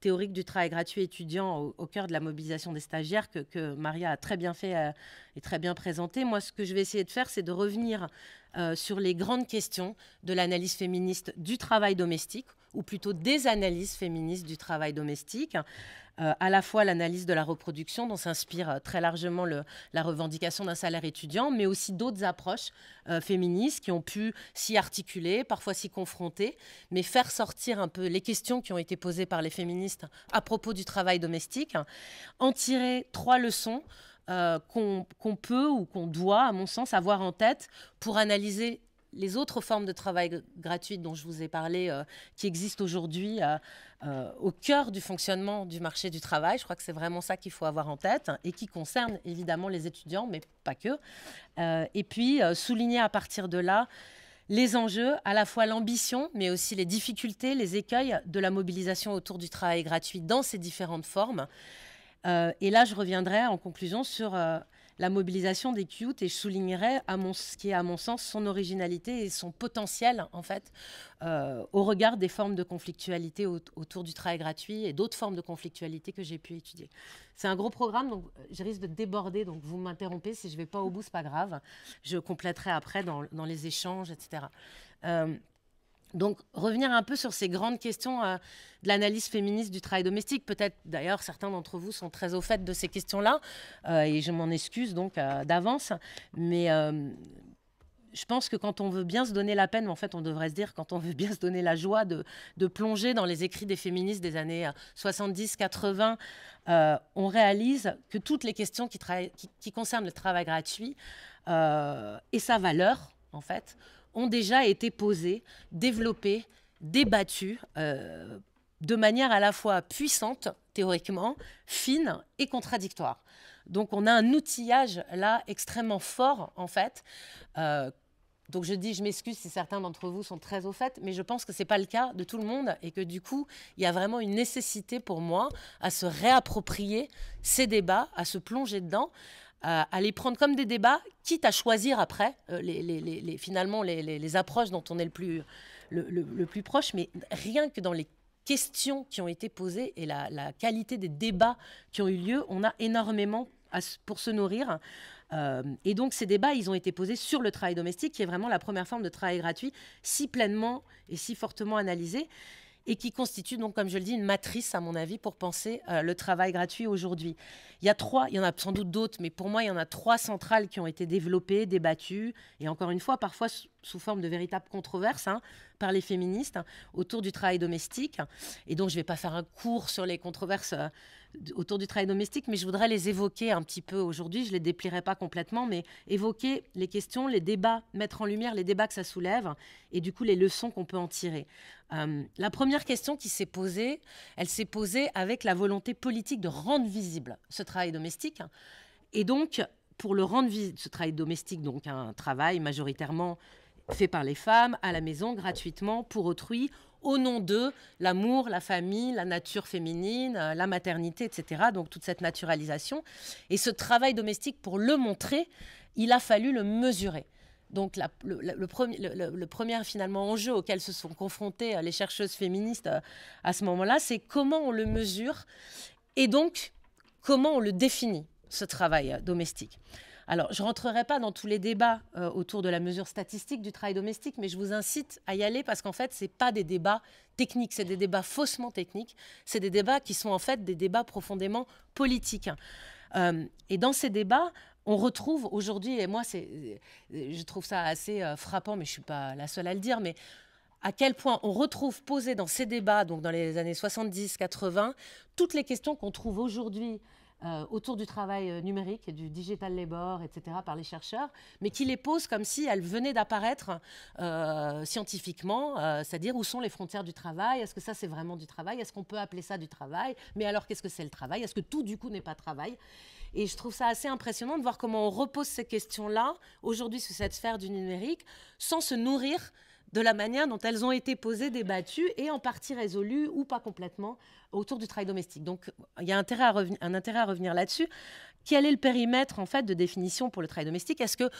théorique du travail gratuit étudiant au, cœur de la mobilisation des stagiaires que, Maria a très bien fait euh, et très bien présenté. Moi, ce que je vais essayer de faire, c'est de revenir sur les grandes questions de l'analyse féministe du travail domestique, ou plutôt des analyses féministes du travail domestique. Euh, à la fois l'analyse de la reproduction, dont s'inspire euh, très largement la revendication d'un salaire étudiant, mais aussi d'autres approches euh, féministes qui ont pu s'y articuler, parfois s'y confronter, mais faire sortir un peu les questions qui ont été posées par les féministes à propos du travail domestique, en tirer trois leçons. qu'on peut ou qu'on doit, à mon sens, avoir en tête pour analyser les autres formes de travail gratuit dont je vous ai parlé, euh, qui existent aujourd'hui euh, euh, au cœur du fonctionnement du marché du travail. Je crois que c'est vraiment ça qu'il faut avoir en tête et qui concerne évidemment les étudiants, mais pas que. et puis, souligner à partir de là les enjeux, à la fois l'ambition, mais aussi les difficultés, les écueils de la mobilisation autour du travail gratuit dans ses différentes formes. et là, je reviendrai en conclusion sur la mobilisation des cute et je soulignerais à mon, ce qui est à mon sens son originalité et son potentiel en fait euh, au regard des formes de conflictualité autour du travail gratuit et d'autres formes de conflictualité que j'ai pu étudier. C'est un gros programme donc je risque de déborder donc vous m'interrompez si je vais pas au bout c'est pas grave je compléterai après dans, les échanges etc. Donc, revenir un peu sur ces grandes questions euh, de l'analyse féministe du travail domestique. Peut-être, d'ailleurs, certains d'entre vous sont très au fait de ces questions-là, euh, et je m'en excuse donc euh, d'avance. Mais je pense que quand on veut bien se donner la peine, en fait, on devrait se dire, quand on veut bien se donner la joie de, plonger dans les écrits des féministes des années 70-80, euh, on réalise que toutes les questions qui, concernent le travail gratuit et sa valeur, en fait, ont déjà été posées, développées, débattues euh, de manière à la fois puissante, théoriquement, fine et contradictoire. Donc on a un outillage là extrêmement fort, en fait, euh, donc je dis, je m'excuse si certains d'entre vous sont très au fait, mais je pense que ce n'est pas le cas de tout le monde et que du coup, il y a vraiment une nécessité pour moi à se réapproprier ces débats, à se plonger dedans, à, les prendre comme des débats, quitte à choisir après, euh, les, finalement, les, approches dont on est le plus, le, plus proche, mais rien que dans les questions qui ont été posées et la, qualité des débats qui ont eu lieu, on a énormément pour se nourrir. Euh, et donc ces débats, ils ont été posés sur le travail domestique, qui est vraiment la première forme de travail gratuit, si pleinement et si fortement analysée et qui constitue donc, comme je le dis, une matrice, à mon avis, pour penser euh, le travail gratuit aujourd'hui. Il y a trois, il y en a sans doute d'autres, mais pour moi, il y en a trois centrales qui ont été développées, débattues, et encore une fois, parfois sous forme de véritables controverses hein, par les féministes autour du travail domestique. Et donc, je ne vais pas faire un cours sur les controverses euh, autour du travail domestique, mais je voudrais les évoquer un petit peu aujourd'hui. Je ne les déplierai pas complètement, mais évoquer les questions, les débats, mettre en lumière les débats que ça soulève et du coup les leçons qu'on peut en tirer. Euh, la première question qui s'est posée, elle s'est posée avec la volonté politique de rendre visible ce travail domestique. Et donc, pour le rendre visible, ce travail domestique, donc un travail majoritairement fait par les femmes à la maison gratuitement pour autrui au nom de l'amour, la famille, la nature féminine, euh, la maternité, etc. Donc toute cette naturalisation. Et ce travail domestique, pour le montrer, il a fallu le mesurer. Donc le, premier, le, premier, finalement enjeu auquel se sont confrontées euh, les chercheuses féministes euh, à ce moment-là, c'est comment on le mesure et donc comment on le définit, ce travail domestique. Alors, je ne rentrerai pas dans tous les débats euh, autour de la mesure statistique du travail domestique, mais je vous incite à y aller parce qu'en fait, ce pas des débats techniques, c'est des débats faussement techniques, c'est des débats qui sont en fait des débats profondément politiques. Euh, et dans ces débats, on retrouve aujourd'hui, et moi, je trouve ça assez euh, frappant, mais je ne suis pas la seule à le dire, mais à quel point on retrouve posées dans ces débats, donc dans les années 70-80, toutes les questions qu'on trouve aujourd'hui euh, autour du travail euh, numérique du digital labor, etc., par les chercheurs, mais qui les posent comme si elles venaient d'apparaître scientifiquement, c'est-à-dire où sont les frontières du travail, est-ce que ça c'est vraiment du travail, est-ce qu'on peut appeler ça du travail, mais alors qu'est-ce que c'est le travail, est-ce que tout du coup n'est pas travail? Et je trouve ça assez impressionnant de voir comment on repose ces questions-là aujourd'hui sur cette sphère du numérique sans se nourrir de la manière dont elles ont été posées, débattues et en partie résolues ou pas complètement autour du travail domestique. Donc il y a intérêt à un intérêt à revenir là-dessus. Quel est le périmètre en fait de définition pour le travail domestique? Est-ce que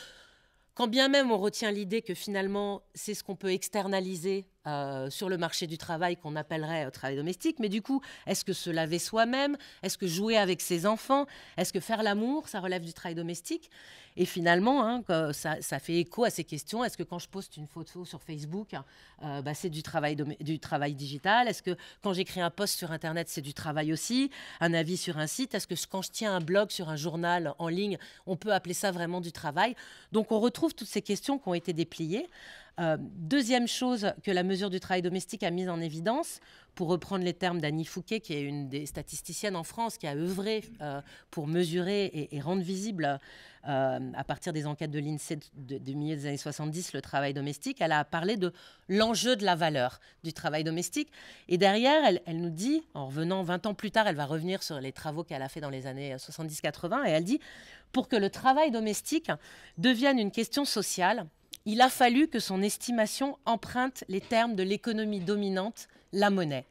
quand bien même on retient l'idée que finalement c'est ce qu'on peut externaliser euh, sur le marché du travail qu'on appellerait euh, travail domestique. Mais du coup, est-ce que se laver soi-même? Est-ce que jouer avec ses enfants? Est-ce que faire l'amour, ça relève du travail domestique? Et finalement, hein, ça, fait écho à ces questions. Est-ce que quand je poste une photo sur Facebook, euh, bah, c'est du travail, du travail digital? Est-ce que quand j'écris un post sur Internet, c'est du travail aussi? Un avis sur un site? Est-ce que quand je tiens un blog sur un journal en ligne, on peut appeler ça vraiment du travail? Donc on retrouve toutes ces questions qui ont été dépliées. Euh, deuxième chose que la mesure du travail domestique a mise en évidence, pour reprendre les termes d'Annie Fouquet, qui est une des statisticiennes en France, qui a œuvré euh, pour mesurer et, rendre visible, euh, à partir des enquêtes de l'INSEE du milieu des années 70, le travail domestique, elle a parlé de l'enjeu de la valeur du travail domestique. Et derrière, elle, elle, nous dit, en revenant 20 ans plus tard, elle va revenir sur les travaux qu'elle a fait dans les années 70-80, et elle dit, pour que le travail domestique devienne une question sociale, il a fallu que son estimation emprunte les termes de l'économie dominante, la monnaie.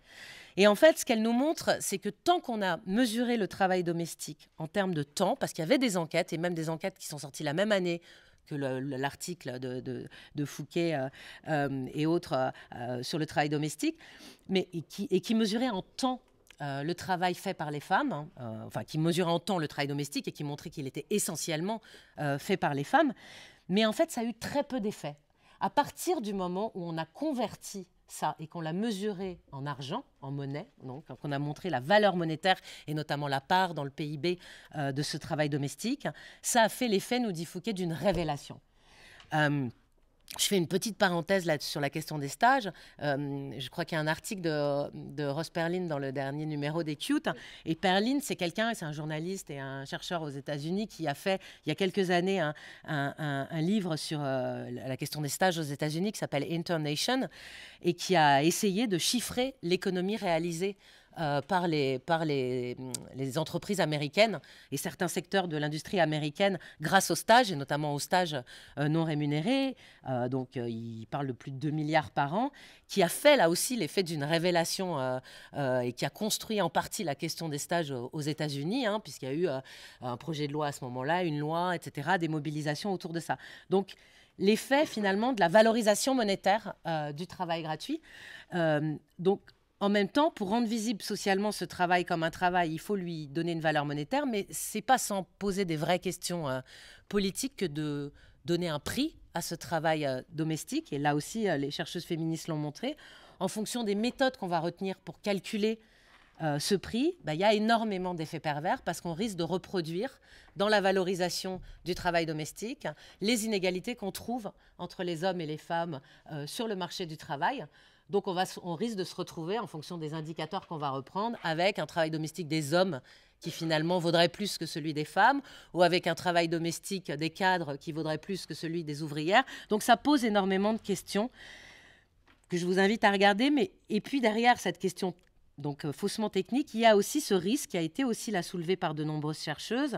Et en fait, ce qu'elle nous montre, c'est que tant qu'on a mesuré le travail domestique en termes de temps, parce qu'il y avait des enquêtes, et même des enquêtes qui sont sorties la même année que l'article de, Fouquet euh, euh, et autres euh, sur le travail domestique, mais et qui, et qui mesuraient en temps le travail fait par les femmes, hein, enfin qui mesurait en temps le travail domestique et qui montrait qu'il était essentiellement fait par les femmes. Mais en fait, ça a eu très peu d'effet. À partir du moment où on a converti ça et qu'on l'a mesuré en argent, en monnaie, donc qu'on a montré la valeur monétaire et notamment la part dans le PIB euh, de ce travail domestique, ça a fait l'effet, nous dit Fouquet, d'une révélation. Euh, je fais une petite parenthèse là sur la question des stages. Euh, je crois qu'il y a un article de, de, Ross Perlin dans le dernier numéro des. Et Perlin, c'est quelqu'un, c'est un journaliste et un chercheur aux États-Unis qui a fait, il y a quelques années, un, un, un, livre sur euh, la question des stages aux États-Unis qui s'appelle Internation et qui a essayé de chiffrer l'économie réalisée euh, par, les, par les, les, entreprises américaines et certains secteurs de l'industrie américaine grâce aux stages, et notamment aux stages euh, non rémunérés. Euh, donc, il parle de plus de 2 milliards par an, qui a fait là aussi l'effet d'une révélation et qui a construit en partie la question des stages aux, États-Unis, hein, puisqu'il y a eu un projet de loi à ce moment-là, une loi, etc., des mobilisations autour de ça. Donc, l'effet finalement de la valorisation monétaire du travail gratuit. donc, en même temps, pour rendre visible socialement ce travail comme un travail, il faut lui donner une valeur monétaire, mais c'est pas sans poser des vraies questions euh, politiques que de donner un prix à ce travail euh, domestique. Et là aussi, euh, les chercheuses féministes l'ont montré. En fonction des méthodes qu'on va retenir pour calculer ce prix, bah, il y a énormément d'effets pervers parce qu'on risque de reproduire dans la valorisation du travail domestique les inégalités qu'on trouve entre les hommes et les femmes sur le marché du travail. Donc on, va, on risque de se retrouver, en fonction des indicateurs qu'on va reprendre, avec un travail domestique des hommes qui finalement vaudrait plus que celui des femmes, ou avec un travail domestique des cadres qui vaudrait plus que celui des ouvrières. Donc ça pose énormément de questions que je vous invite à regarder. Mais, et puis derrière cette question donc euh, faussement technique, il y a aussi ce risque qui a été aussi soulevé par de nombreuses chercheuses,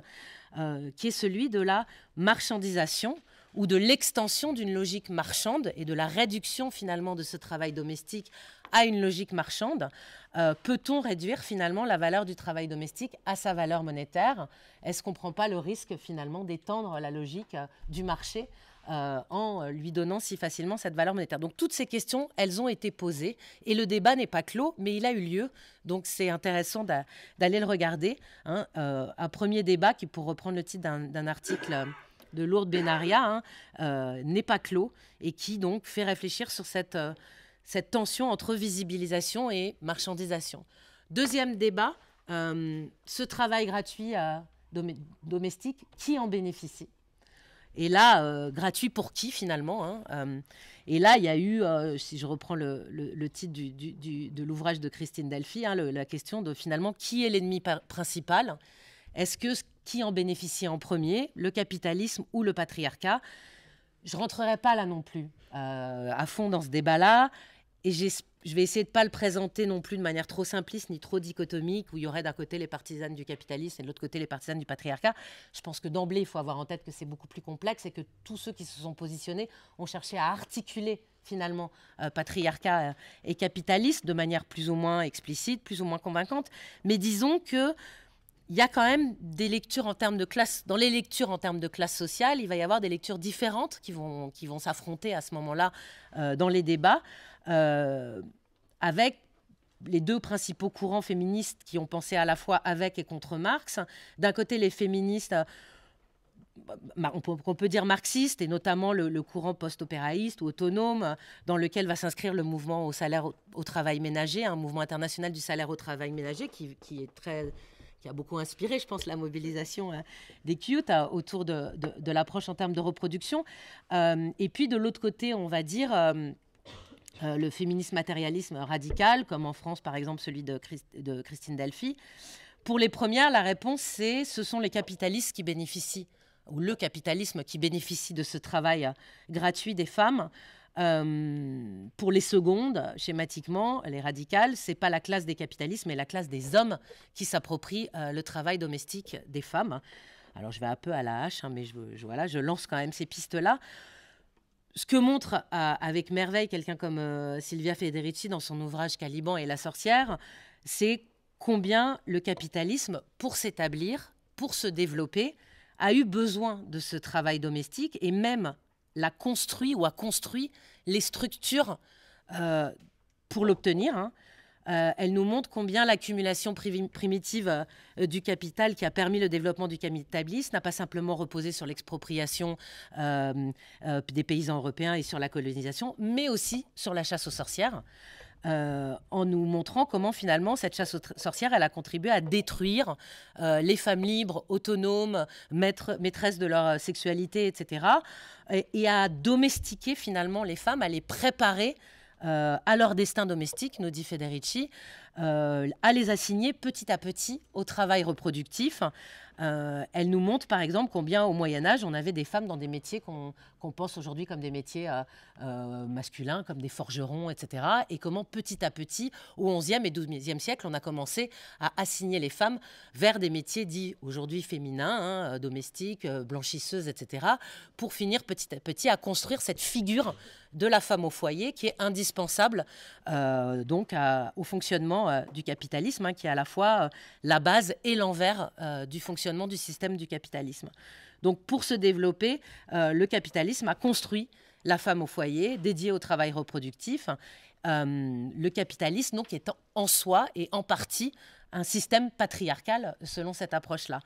euh, qui est celui de la marchandisation ou de l'extension d'une logique marchande et de la réduction finalement de ce travail domestique à une logique marchande, euh, peut-on réduire finalement la valeur du travail domestique à sa valeur monétaire? Est-ce qu'on ne prend pas le risque finalement d'étendre la logique euh, du marché euh, en lui donnant si facilement cette valeur monétaire? Donc toutes ces questions, elles ont été posées et le débat n'est pas clos, mais il a eu lieu. Donc c'est intéressant d'aller le regarder. Hein. un premier débat qui, pour reprendre le titre d'un article de Lourdes Benaria hein, euh, n'est pas clos et qui donc fait réfléchir sur cette, euh, cette tension entre visibilisation et marchandisation. Deuxième débat, euh, ce travail gratuit domestique, qui en bénéficie? Et là, gratuit pour qui finalement hein, Et là, il y a eu, si je reprends le, le, titre du, du, de l'ouvrage de Christine Delphi, hein, la question de finalement qui est l'ennemi principal? Est-ce que qui en bénéficie en premier, le capitalisme ou le patriarcat. Je rentrerai pas là non plus euh, à fond dans ce débat-là, et je vais essayer de pas le présenter non plus de manière trop simpliste ni trop dichotomique, où il y aurait d'un côté les partisanes du capitalisme et de l'autre côté les partisanes du patriarcat. Je pense que d'emblée, il faut avoir en tête que c'est beaucoup plus complexe et que tous ceux qui se sont positionnés ont cherché à articuler finalement euh, patriarcat euh, et capitalisme de manière plus ou moins explicite, plus ou moins convaincante. Mais disons que il y a quand même des lectures en termes de classe. Dans les lectures en termes de classe sociale, il va y avoir des lectures différentes qui vont, qui vont s'affronter à ce moment-là euh, dans les débats, euh, avec les deux principaux courants féministes qui ont pensé à la fois avec et contre Marx. D'un côté, les féministes, euh, on peut, on peut, dire marxistes, et notamment le, courant post-opéraïste ou autonome, dans lequel va s'inscrire le mouvement au salaire au, travail ménager, un mouvement international du salaire au travail ménager qui, qui est très qui a beaucoup inspiré, je pense, la mobilisation euh, des cute euh, autour de, de, l'approche en termes de reproduction. Euh, et puis de l'autre côté, on va dire le féminisme matérialisme radical, comme en France, par exemple, celui de, de Christine Delphi. Pour les premières, la réponse, c'est ce sont les capitalistes qui bénéficient, ou le capitalisme qui bénéficie de ce travail gratuit des femmes. Euh, pour les secondes, schématiquement, les radicales, c'est pas la classe des capitalistes, mais la classe des hommes qui s'approprient euh, le travail domestique des femmes. Alors je vais un peu à la hache, hein, mais je, voilà, je lance quand même ces pistes-là. Ce que montre euh, avec merveille quelqu'un comme Silvia Federici dans son ouvrage Caliban et la sorcière, c'est combien le capitalisme, pour s'établir, pour se développer, a eu besoin de ce travail domestique et même l'a construit ou a construit les structures euh, pour l'obtenir. Hein. Euh, elle nous montre combien l'accumulation primitive euh, du capital qui a permis le développement du capitalisme n'a pas simplement reposé sur l'expropriation des paysans européens et sur la colonisation, mais aussi sur la chasse aux sorcières. Euh, en nous montrant comment finalement cette chasse aux sorcières, elle a contribué à détruire euh, les femmes libres, autonomes, maîtres, maîtresses de leur sexualité, etc. Et, à domestiquer finalement les femmes, à les préparer euh, à leur destin domestique, nous dit Federici, euh, à les assigner petit à petit au travail reproductif. Euh, elle nous montre par exemple combien au Moyen Âge on avait des femmes dans des métiers qu'on pense aujourd'hui comme des métiers masculins, comme des forgerons, etc. Et comment petit à petit, au XIe et XIIe siècle, on a commencé à assigner les femmes vers des métiers dits aujourd'hui féminins, hein, domestiques, blanchisseuses, etc. Pour finir petit à petit à construire cette figure de la femme au foyer qui est indispensable donc au fonctionnement euh, du capitalisme, hein, qui est à la fois euh, la base et l'envers euh, du fonctionnement du système du capitalisme. Donc pour se développer, le capitalisme a construit la femme au foyer, dédiée au travail reproductif. le capitalisme, donc, est en soi et en partie un système patriarcal selon cette approche-là.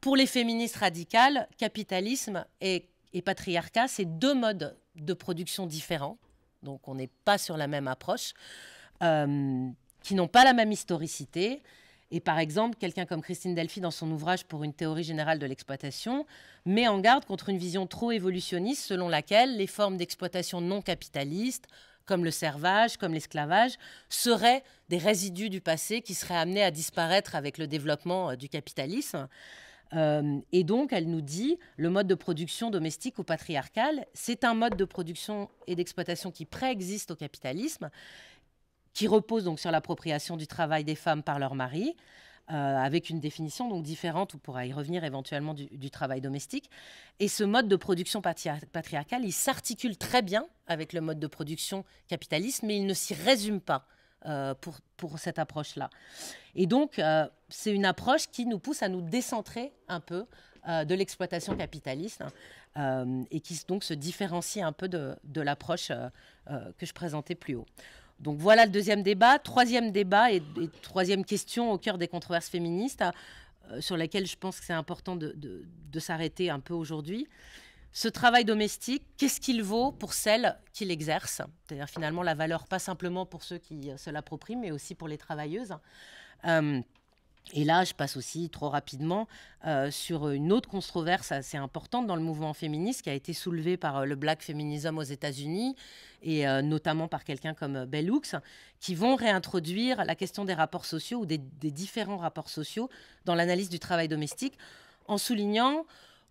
Pour les féministes radicales, capitalisme et, patriarcat, c'est deux modes de production différents. Donc on n'est pas sur la même approche qui n'ont pas la même historicité. Et par exemple, quelqu'un comme Christine Delphi, dans son ouvrage pour une théorie générale de l'exploitation, met en garde contre une vision trop évolutionniste selon laquelle les formes d'exploitation non capitalistes, comme le servage, comme l'esclavage, seraient des résidus du passé qui seraient amenés à disparaître avec le développement euh, du capitalisme. Euh, et donc, elle nous dit, le mode de production domestique ou patriarcal, c'est un mode de production et d'exploitation qui préexiste au capitalisme, qui repose donc sur l'appropriation du travail des femmes par leur mari, euh, avec une définition donc différente, on pourra y revenir éventuellement du, travail domestique. Et ce mode de production patriarcal, il s'articule très bien avec le mode de production capitaliste, mais il ne s'y résume pas. Euh, pour, pour, cette approche-là. Et donc, euh, c'est une approche qui nous pousse à nous décentrer un peu de l'exploitation capitaliste hein, et qui donc se différencie un peu de l'approche que je présentais plus haut. Donc voilà le deuxième débat. Troisième débat et, troisième question au cœur des controverses féministes, euh, sur laquelle je pense que c'est important de, s'arrêter un peu aujourd'hui. Ce travail domestique, qu'est-ce qu'il vaut pour celles qui l'exercent C'est-à-dire finalement la valeur pas simplement pour ceux qui se l'approprient, mais aussi pour les travailleuses. Euh, et là, je passe aussi trop rapidement euh, sur une autre controverse assez importante dans le mouvement féministe qui a été soulevée par euh, le black feminism aux États-Unis et euh, notamment par quelqu'un comme Bell Hooks, qui vont réintroduire la question des rapports sociaux ou des, différents rapports sociaux dans l'analyse du travail domestique en soulignant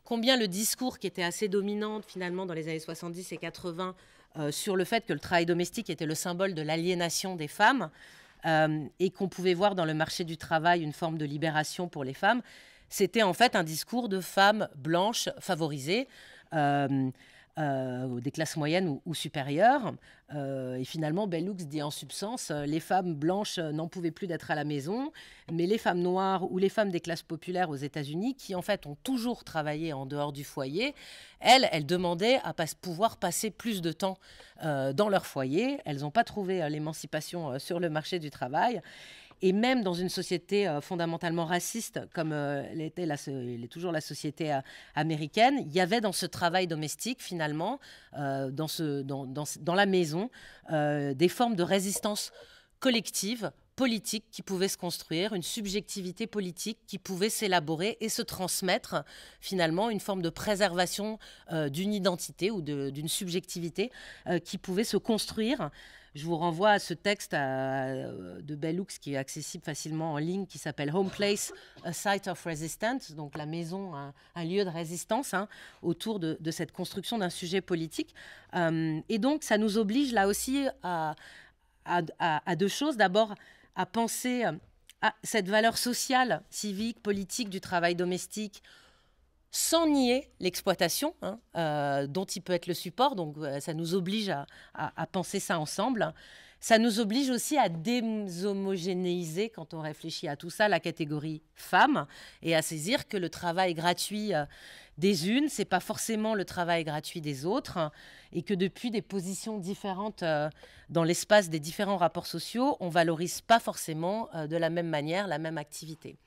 combien le discours qui était assez dominant finalement dans les années 70 et 80 sur le fait que le travail domestique était le symbole de l'aliénation des femmes, euh, et qu'on pouvait voir dans le marché du travail une forme de libération pour les femmes, c'était en fait un discours de femmes blanches favorisées. Euh, euh, des classes moyennes ou, supérieures. Euh, et finalement, Bellux dit en substance, euh, les femmes blanches n'en pouvaient plus d'être à la maison, mais les femmes noires ou les femmes des classes populaires aux États-Unis, qui en fait ont toujours travaillé en dehors du foyer, elles, elles demandaient à pouvoir passer plus de temps dans leur foyer. Elles n'ont pas trouvé l'émancipation sur le marché du travail. Et même dans une société euh, fondamentalement raciste, comme euh, l'était toujours la société euh, américaine, il y avait dans ce travail domestique, finalement, dans, la maison, des formes de résistance collective politique qui pouvait se construire, une subjectivité politique qui pouvait s'élaborer et se transmettre finalement une forme de préservation d'une identité ou d'une subjectivité qui pouvait se construire je vous renvoie à ce texte de Bellux qui est accessible facilement en ligne, qui s'appelle Home Place, a Site of Resistance, donc la maison, un, lieu de résistance hein, autour de, cette construction d'un sujet politique. Euh, et donc, ça nous oblige là aussi à, à deux choses. D'abord, à penser à cette valeur sociale, civique, politique du travail domestique sans nier l'exploitation hein, euh, dont il peut être le support. Donc euh, ça nous oblige à, penser ça ensemble. Ça nous oblige aussi à déshomogénéiser, quand on réfléchit à tout ça, la catégorie femme et à saisir que le travail gratuit euh, des unes, c'est pas forcément le travail gratuit des autres et que depuis des positions différentes dans l'espace des différents rapports sociaux, on valorise pas forcément de la même manière la même activité.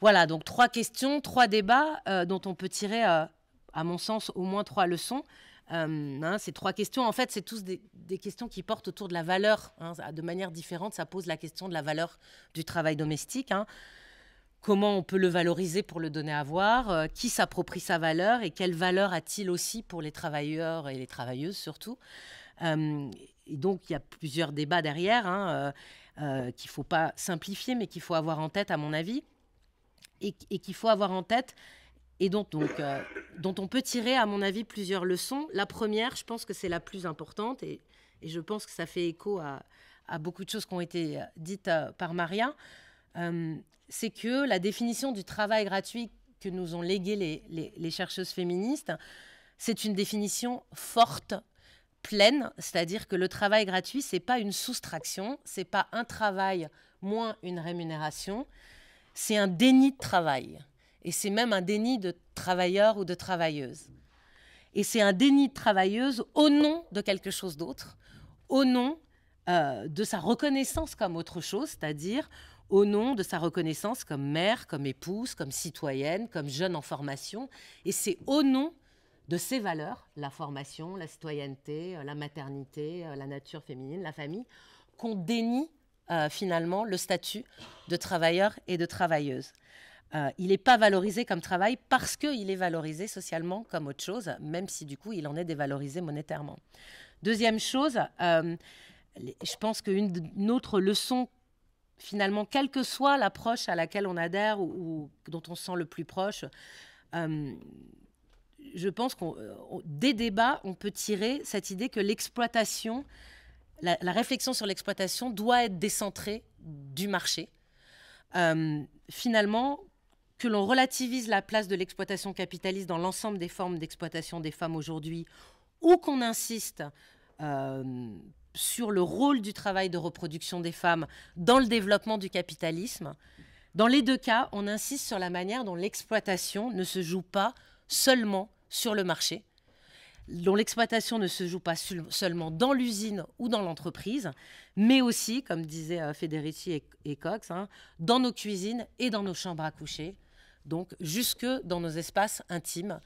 Voilà, donc trois questions, trois débats euh, dont on peut tirer, euh, à mon sens, au moins trois leçons. Euh, hein, ces trois questions, en fait, c'est tous des, questions qui portent autour de la valeur. hein. De manière différente, ça pose la question de la valeur du travail domestique. hein. Comment on peut le valoriser pour le donner à voir Qui s'approprie sa valeur Et quelle valeur a-t-il aussi pour les travailleurs et les travailleuses surtout Et donc, il y a plusieurs débats derrière qu'il ne faut pas simplifier, mais qu'il faut avoir en tête, à mon avis. Et, qu'il faut avoir en tête et dont, donc, euh, dont on peut tirer, à mon avis, plusieurs leçons. La première, je pense que c'est la plus importante, et, je pense que ça fait écho à, beaucoup de choses qui ont été euh, dites euh, par Maria, c'est que la définition du travail gratuit que nous ont légué les, les- les chercheuses féministes, c'est une définition forte, pleine, c'est-à-dire que le travail gratuit, c'est pas une soustraction, c'est pas un travail moins une rémunération, c'est un déni de travail. Et c'est même un déni de travailleur ou de travailleuse. Et c'est un déni de travailleuse au nom de quelque chose d'autre, au nom euh, de sa reconnaissance comme autre chose, c'est-à-dire au nom de sa reconnaissance comme mère, comme épouse, comme citoyenne, comme jeune en formation. Et c'est au nom de ses valeurs, la formation, la citoyenneté, euh, la maternité, euh, la nature féminine, la famille, qu'on dénie euh, finalement le statut de travailleur et de travailleuse. Euh, il n'est pas valorisé comme travail parce qu'il est valorisé socialement comme autre chose, même si du coup il en est dévalorisé monétairement. Deuxième chose, euh, je pense qu'une autre leçon, finalement, quelle que soit l'approche à laquelle on adhère ou, dont on se sent le plus proche, euh, je pense qu'on, on- des débats, on peut tirer cette idée que l'exploitation, la, réflexion sur l'exploitation doit être décentrée du marché. Euh, finalement, que l'on relativise la place de l'exploitation capitaliste dans l'ensemble des formes d'exploitation des femmes aujourd'hui, ou qu'on insiste euh, sur le rôle du travail de reproduction des femmes dans le développement du capitalisme, dans les deux cas, on insiste sur la manière dont l'exploitation ne se joue pas seulement sur le marché, dont l'exploitation ne se joue pas seulement dans l'usine ou dans l'entreprise, mais aussi, comme disaient euh, Federici et, Cox, hein, dans nos cuisines et dans nos chambres à coucher, donc jusque dans nos espaces intimes,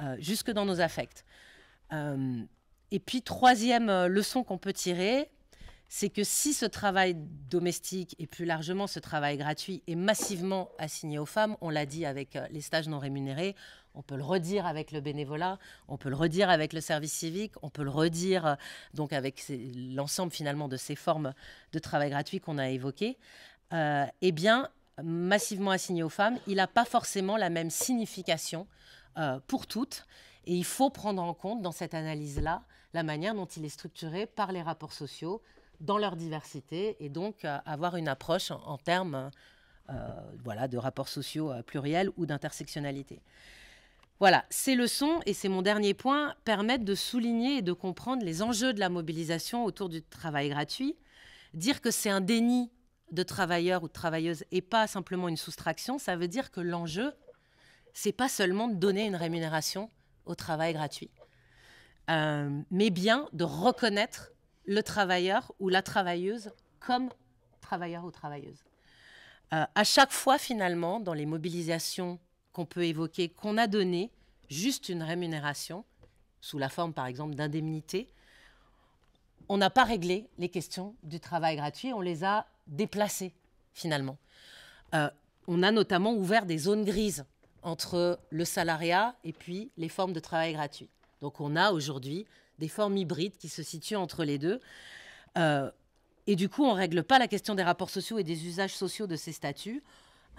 euh, jusque dans nos affects. Euh, et puis, troisième leçon qu'on peut tirer, c'est que si ce travail domestique et plus largement ce travail gratuit est massivement assigné aux femmes, on l'a dit avec les stages non rémunérés, on peut le redire avec le bénévolat, on peut le redire avec le service civique, on peut le redire euh, donc avec l'ensemble finalement de ces formes de travail gratuit qu'on a évoquées, euh, eh bien, massivement assigné aux femmes, il n'a pas forcément la même signification euh, pour toutes. Et il faut prendre en compte dans cette analyse-là la manière dont il est structuré par les rapports sociaux dans leur diversité et donc avoir une approche en, termes voilà, de rapports sociaux pluriels ou d'intersectionnalité. Voilà, ces leçons, et c'est mon dernier point, permettent de souligner et de comprendre les enjeux de la mobilisation autour du travail gratuit. Dire que c'est un déni de travailleurs ou de travailleuses et pas simplement une soustraction, ça veut dire que l'enjeu, c'est pas seulement de donner une rémunération au travail gratuit, euh, mais bien de reconnaître le travailleur ou la travailleuse comme travailleur ou travailleuse. Euh, à chaque fois, finalement, dans les mobilisations qu'on peut évoquer, qu'on a donné juste une rémunération, sous la forme, par exemple, d'indemnité, on n'a pas réglé les questions du travail gratuit, on les a déplacées, finalement. Euh, on a notamment ouvert des zones grises entre le salariat et puis les formes de travail gratuit. Donc on a aujourd'hui des formes hybrides qui se situent entre les deux. Euh, et du coup, on ne règle pas la question des rapports sociaux et des usages sociaux de ces statuts.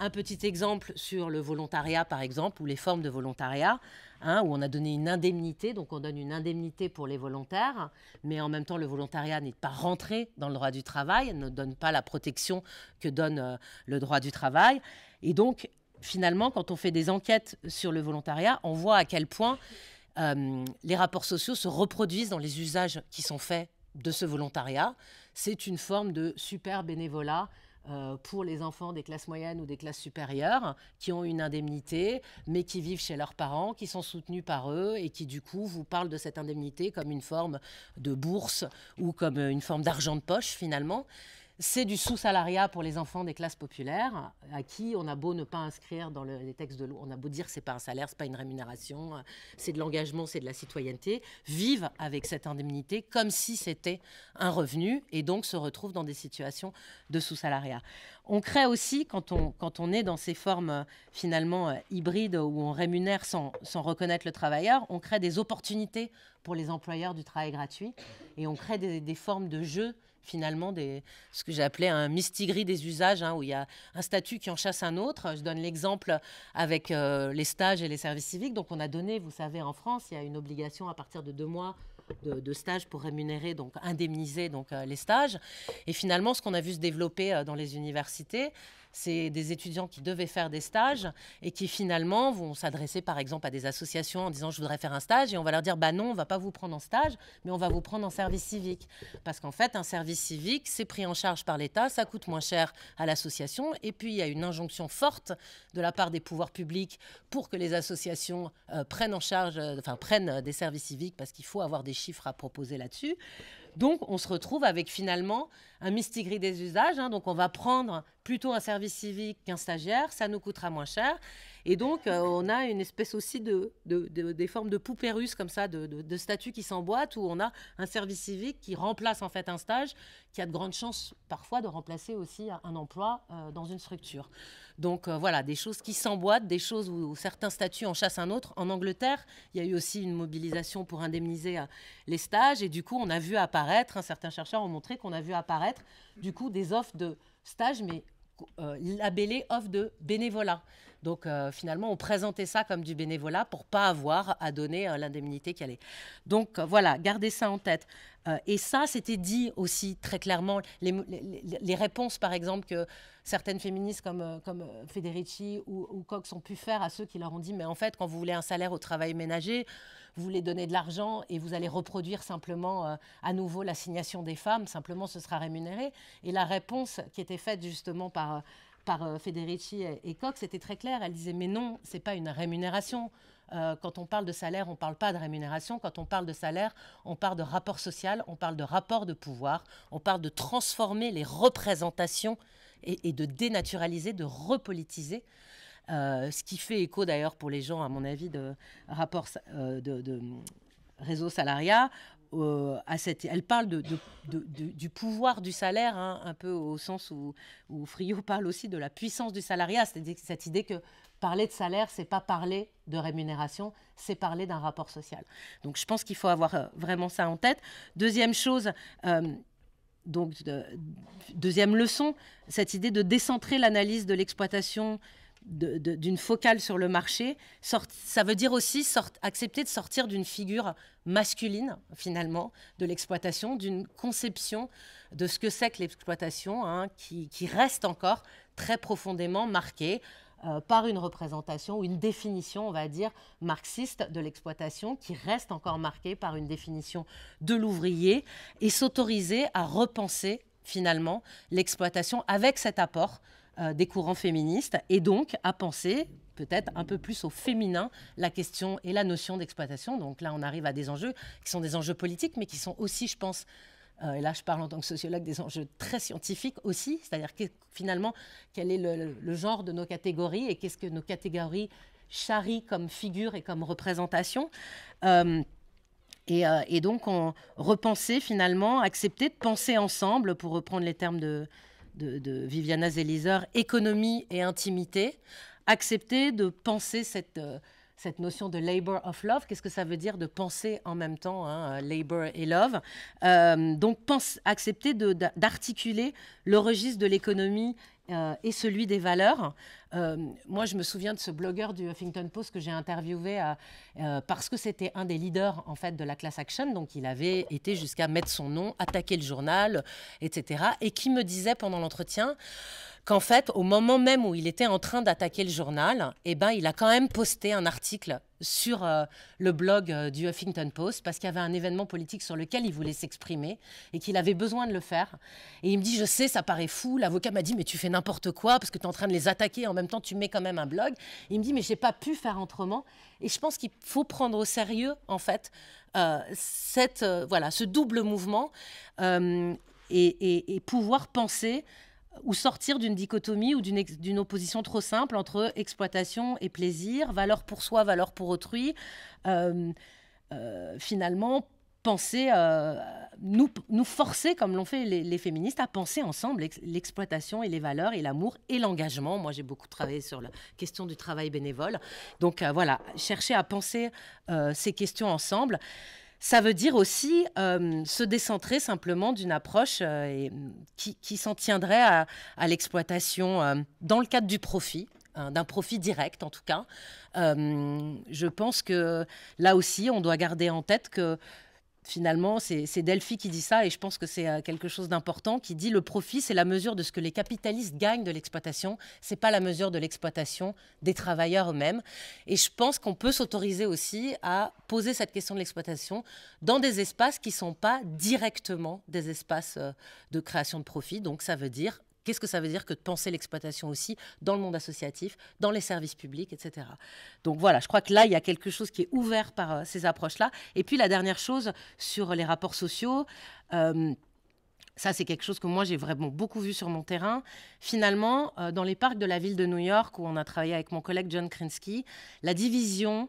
Un petit exemple sur le volontariat, par exemple, ou les formes de volontariat, hein, où on a donné une indemnité, donc on donne une indemnité pour les volontaires, mais en même temps, le volontariat n'est pas rentré dans le droit du travail, ne donne pas la protection que donne euh, le droit du travail. Et donc, finalement, quand on fait des enquêtes sur le volontariat, on voit à quel point euh, les rapports sociaux se reproduisent dans les usages qui sont faits de ce volontariat. C'est une forme de super bénévolat euh, pour les enfants des classes moyennes ou des classes supérieures qui ont une indemnité, mais qui vivent chez leurs parents, qui sont soutenus par eux et qui, du coup, vous parlent de cette indemnité comme une forme de bourse ou comme euh, une forme d'argent de poche, finalement. C'est du sous-salariat pour les enfants des classes populaires, à qui on a beau ne pas inscrire dans le- les textes de loi, on a beau dire c'est pas un salaire, c'est pas une rémunération, c'est de l'engagement, c'est de la citoyenneté, vivent avec cette indemnité comme si c'était un revenu et donc se retrouvent dans des situations de sous-salariat. On crée aussi, quand on, quand on est dans ces formes finalement euh, hybrides où on rémunère sans, reconnaître le travailleur, on crée des opportunités pour les employeurs du travail gratuit et on crée des formes de jeu finalement ce que appelé un mistigris des usages, hein, où il y a un statut qui en chasse un autre. Je donne l'exemple avec euh, les stages et les services civiques. Donc on a donné, vous savez, en France, il y a une obligation à partir de deux mois de, de stage pour rémunérer, donc indemniser donc, euh, les stages. Et finalement, ce qu'on a vu se développer euh, dans les universités, c'est des étudiants qui devaient faire des stages et qui finalement vont s'adresser par exemple à des associations en disant je voudrais faire un stage et on va leur dire bah non on va pas vous prendre en stage mais on va vous prendre en service civique. Parce qu'en fait un service civique c'est pris en charge par l'État ça coûte moins cher à l'association et puis il y a une injonction forte de la part des pouvoirs publics pour que les associations euh, prennent en charge euh, enfin prennent euh, des services civiques parce qu'il faut avoir des chiffres à proposer là-dessus donc, on se retrouve avec finalement un mistigris des usages. hein. donc, on va prendre plutôt un service civique qu'un stagiaire, ça nous coûtera moins cher. Et donc, euh, on a une espèce aussi de, de- de- des formes de poupées russes comme ça, de, de, de statuts qui s'emboîtent, où on a un service civique qui remplace en fait un stage, qui a de grandes chances parfois de remplacer aussi un- emploi euh, dans une structure. Donc euh, voilà, des choses qui s'emboîtent, des choses où, certains statuts en chassent un autre. En Angleterre, il y a eu aussi une mobilisation pour indemniser les stages, et du coup, on a vu apparaître, hein, certains chercheurs ont montré qu'on a vu apparaître du coup des offres de stage, mais euh, labellées offres de bénévolat. Donc euh, finalement, on présentait ça comme du bénévolat pour pas avoir à donner euh, l'indemnité qu'elle est. Donc euh, voilà, gardez ça en tête. Et ça, c'était dit aussi très clairement. Les, réponses, par exemple, que certaines féministes comme, comme Federici ou, Cox ont pu faire à ceux qui leur ont dit, mais en fait, quand vous voulez un salaire au travail ménager, vous voulez donner de l'argent et vous allez reproduire simplement à nouveau l'assignation des femmes, simplement ce sera rémunéré. Et la réponse qui était faite justement par... par euh, Federici et, Cox était très claire. Elle disait mais non, c'est pas une rémunération. Euh, quand on parle de salaire, on parle pas de rémunération. Quand on parle de salaire, on parle de rapport social, on parle de rapport de pouvoir, on parle de transformer les représentations et, de dénaturaliser, de repolitiser. Euh, ce qui fait écho d'ailleurs pour les gens, à mon avis, de rapport de, de réseau salariat. Euh, elle parle du pouvoir du salaire, hein, un peu au sens où, Friot parle aussi de la puissance du salariat, c'est-à-dire cette idée que parler de salaire, c'est pas parler de rémunération, c'est parler d'un rapport social. Donc je pense qu'il faut avoir euh, vraiment ça en tête. Deuxième chose, euh, donc de- deuxième leçon, cette idée de décentrer l'analyse de l'exploitation d'une focale sur le marché, sort- ça veut dire aussi sort- accepter de sortir d'une figure masculine, finalement, de l'exploitation, d'une conception de ce que c'est que l'exploitation, hein, qui, reste encore très profondément marquée euh, par une représentation ou une définition, on va dire, marxiste de l'exploitation, qui reste encore marquée par une définition de l'ouvrier, et s'autoriser à repenser finalement l'exploitation avec cet apport euh, des courants féministes et donc à penser peut-être un peu plus au féminin la question et la notion d'exploitation. Donc là, on arrive à des enjeux qui sont des enjeux politiques, mais qui sont aussi, je pense, euh, et là je parle en tant que sociologue, des enjeux très scientifiques aussi, c'est-à-dire finalement quel est le, genre de nos catégories et qu'est-ce que nos catégories charrient comme figure et comme représentation. Et, euh, et donc, on repenser finalement, accepter de penser ensemble, pour reprendre les termes de, de, Viviana Zelizer, économie et intimité, accepter de penser cette, euh, cette notion de labor of love. Qu'est-ce que ça veut dire de penser en même temps hein, labor et love? Euh, Donc, pense, accepter d'articuler le registre de l'économie euh, et celui des valeurs. Euh, moi, je me souviens de ce blogueur du Huffington Post que j'ai interviewé euh, parce que c'était un des leaders en fait de la class action, donc il avait été jusqu'à mettre son nom, attaquer le journal, etc. Et qui me disait pendant l'entretien qu'en fait, au moment même où il était en train d'attaquer le journal, eh ben, il a quand même posté un article sur euh, le blog du Huffington Post parce qu'il y avait un événement politique sur lequel il voulait s'exprimer et qu'il avait besoin de le faire. Et il me dit, je sais, ça paraît fou. L'avocat m'a dit, mais tu fais n'importe quoi parce que tu es en train de les attaquer. En même temps, tu mets quand même un blog. il me dit, mais j'ai pas pu faire autrement. Et je pense qu'il faut prendre au sérieux, en fait, euh, cette, euh, voilà, ce double mouvement. Euh, et, et pouvoir penser ou sortir d'une dichotomie ou d'une opposition trop simple entre exploitation et plaisir, valeur pour soi, valeur pour autrui. Finalement, penser, euh, nous, nous forcer, comme l'ont fait les, féministes, à penser ensemble l'ex- l'exploitation et les valeurs et l'amour et l'engagement. Moi, j'ai beaucoup travaillé sur la question du travail bénévole. Donc euh, voilà, chercher à penser euh, ces questions ensemble. Ça veut dire aussi se décentrer simplement d'une approche qui, s'en tiendrait à, l'exploitation dans le cadre du profit, hein, d'un profit direct en tout cas. Je pense que là aussi, on doit garder en tête que finalement, c'est Delphi qui dit ça, et je pense que c'est euh, quelque chose d'important, qui dit le profit, c'est la mesure de ce que les capitalistes gagnent de l'exploitation, c'est pas la mesure de l'exploitation des travailleurs eux-mêmes. Et je pense qu'on peut s'autoriser aussi à poser cette question de l'exploitation dans des espaces qui sont pas directement des espaces euh, de création de profit. Donc ça veut dire Qu'est-ce que ça veut dire que de penser l'exploitation aussi dans le monde associatif, dans les services publics, etc. Donc voilà, je crois que là, il y a quelque chose qui est ouvert par euh, ces approches-là. Et puis la dernière chose sur les rapports sociaux, euh, ça c'est quelque chose que moi j'ai vraiment beaucoup vu sur mon terrain. Finalement, euh, dans les parcs de la ville de New York, où on a travaillé avec mon collègue John Krinsky, la division,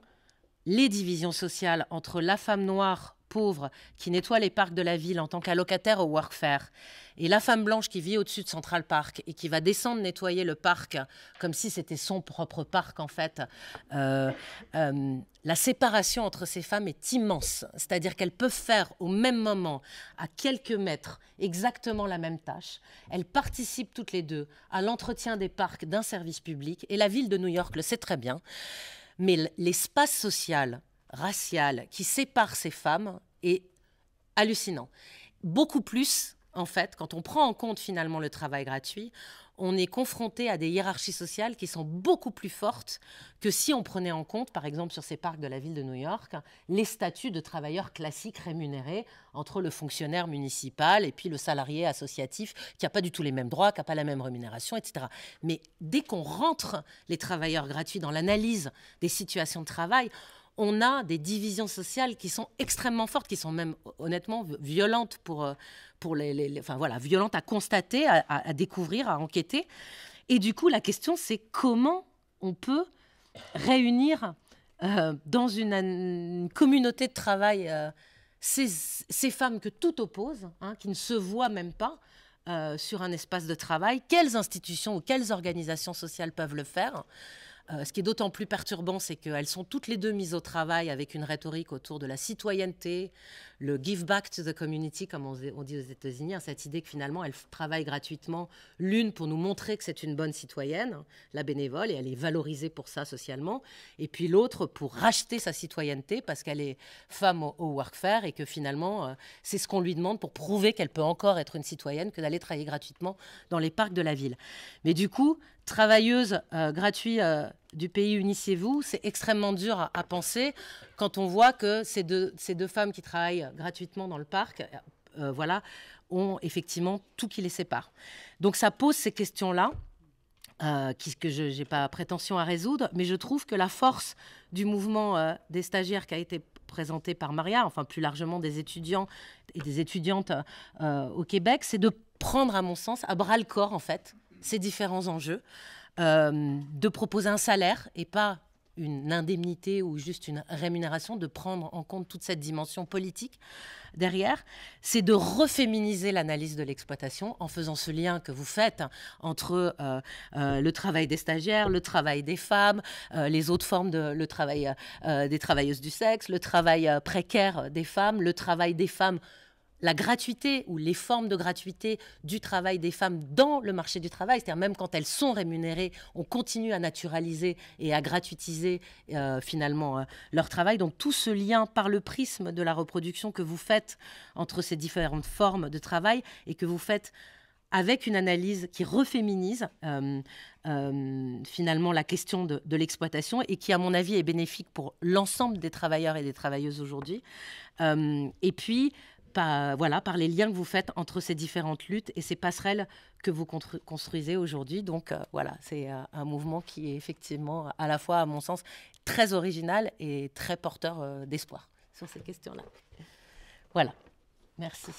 les divisions sociales entre la femme noire pauvre qui nettoie les parcs de la ville en tant qu'allocataire au workfare et la femme blanche qui vit au-dessus de Central Park et qui va descendre nettoyer le parc comme si c'était son propre parc en fait, euh, euh, la séparation entre ces femmes est immense. C'est-à-dire qu'elles peuvent faire au même moment, à quelques mètres, exactement la même tâche. Elles participent toutes les deux à l'entretien des parcs d'un service public et la ville de New York le sait très bien. Mais l'espace social, racial qui sépare ces femmes est hallucinant. Beaucoup plus, en fait, quand on prend en compte finalement le travail gratuit, on est confronté à des hiérarchies sociales qui sont beaucoup plus fortes que si on prenait en compte, par exemple sur ces parcs de la ville de New York, les statuts de travailleurs classiques rémunérés entre le fonctionnaire municipal et puis le salarié associatif qui n'a pas du tout les mêmes droits, qui n'a pas la même rémunération, etc. Mais dès qu'on rentre les travailleurs gratuits dans l'analyse des situations de travail, on a des divisions sociales qui sont extrêmement fortes, qui sont même honnêtement vi- violentes pour, euh, pour les, enfin voilà, violentes à constater, à, découvrir, à enquêter. Et du coup, la question, c'est comment on peut réunir euh, dans une, communauté de travail euh, ces, femmes que tout oppose, hein, qui ne se voient même pas sur un espace de travail. Quelles institutions ou quelles organisations sociales peuvent le faire? Euh, ce qui est d'autant plus perturbant, c'est qu'elles sont toutes les deux mises au travail avec une rhétorique autour de la citoyenneté, le give back to the community, comme on, dit aux États-Unis, hein, cette idée que finalement elles f- travaillent gratuitement, l'une pour nous montrer que c'est une bonne citoyenne, la bénévole, et elle est valorisée pour ça socialement, et puis l'autre pour racheter sa citoyenneté parce qu'elle est femme au, au workfare et que finalement euh, c'est ce qu'on lui demande pour prouver qu'elle peut encore être une citoyenne que d'aller travailler gratuitement dans les parcs de la ville. Mais du coup, travailleuse euh, gratuite euh, du pays, unissez-vous, c'est extrêmement dur à, penser quand on voit que ces deux, femmes qui travaillent gratuitement dans le parc, euh, voilà, ont effectivement tout qui les sépare. Donc ça pose ces questions-là. euh, que je n'ai pas prétention à résoudre, mais je trouve que la force du mouvement euh, des stagiaires qui a été présenté par Maria, enfin plus largement des étudiants et des étudiantes euh, au Québec, c'est de prendre, à mon sens, à bras le corps, en fait, ces différents enjeux, euh, de proposer un salaire et pas une indemnité ou juste une rémunération, de prendre en compte toute cette dimension politique derrière, c'est de reféminiser l'analyse de l'exploitation en faisant ce lien que vous faites entre euh, euh, le travail des stagiaires, le travail des femmes, les autres formes de le travail des travailleuses du sexe, le travail précaire des femmes, le travail des femmes la gratuité ou les formes de gratuité du travail des femmes dans le marché du travail, c'est-à-dire même quand elles sont rémunérées, on continue à naturaliser et à gratuitiser euh, finalement euh, leur travail. Donc tout ce lien par le prisme de la reproduction que vous faites entre ces différentes formes de travail et que vous faites avec une analyse qui reféminise euh, finalement la question de, l'exploitation et qui, à mon avis, est bénéfique pour l'ensemble des travailleurs et des travailleuses aujourd'hui. Et puis, par, voilà, par les liens que vous faites entre ces différentes luttes et ces passerelles que vous construisez aujourd'hui. Donc euh, voilà, c'est euh, un mouvement qui est effectivement à la fois, à mon sens, très original et très porteur euh, d'espoir sur ces questions-là. Voilà, merci.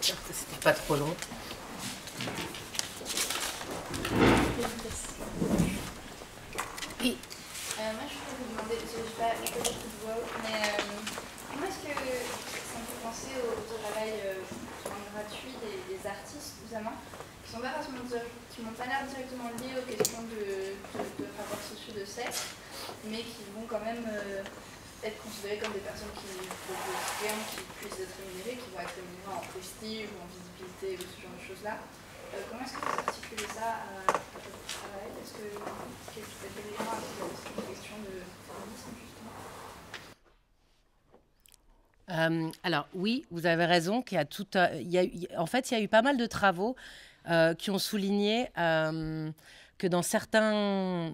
C'était pas trop long. Gratuit des, artistes, notamment, qui sont pas n'ont pas l'air directement liés aux questions de, de, rapports sociaux de sexe, mais qui vont quand même euh, être considérés comme des personnes qui proposent rien, qui puissent être rémunérées, qui vont être rémunérées en prestige ou en visibilité ou ce genre de choses-là. Euh, comment est-ce que vous articulez ça à, votre travail? Est-ce que quelques éléments à une question de féminisme, justement euh, alors oui, vous avez raison qu'il y a tout. Euh, en fait, il y a eu pas mal de travaux euh, qui ont souligné que dans certains,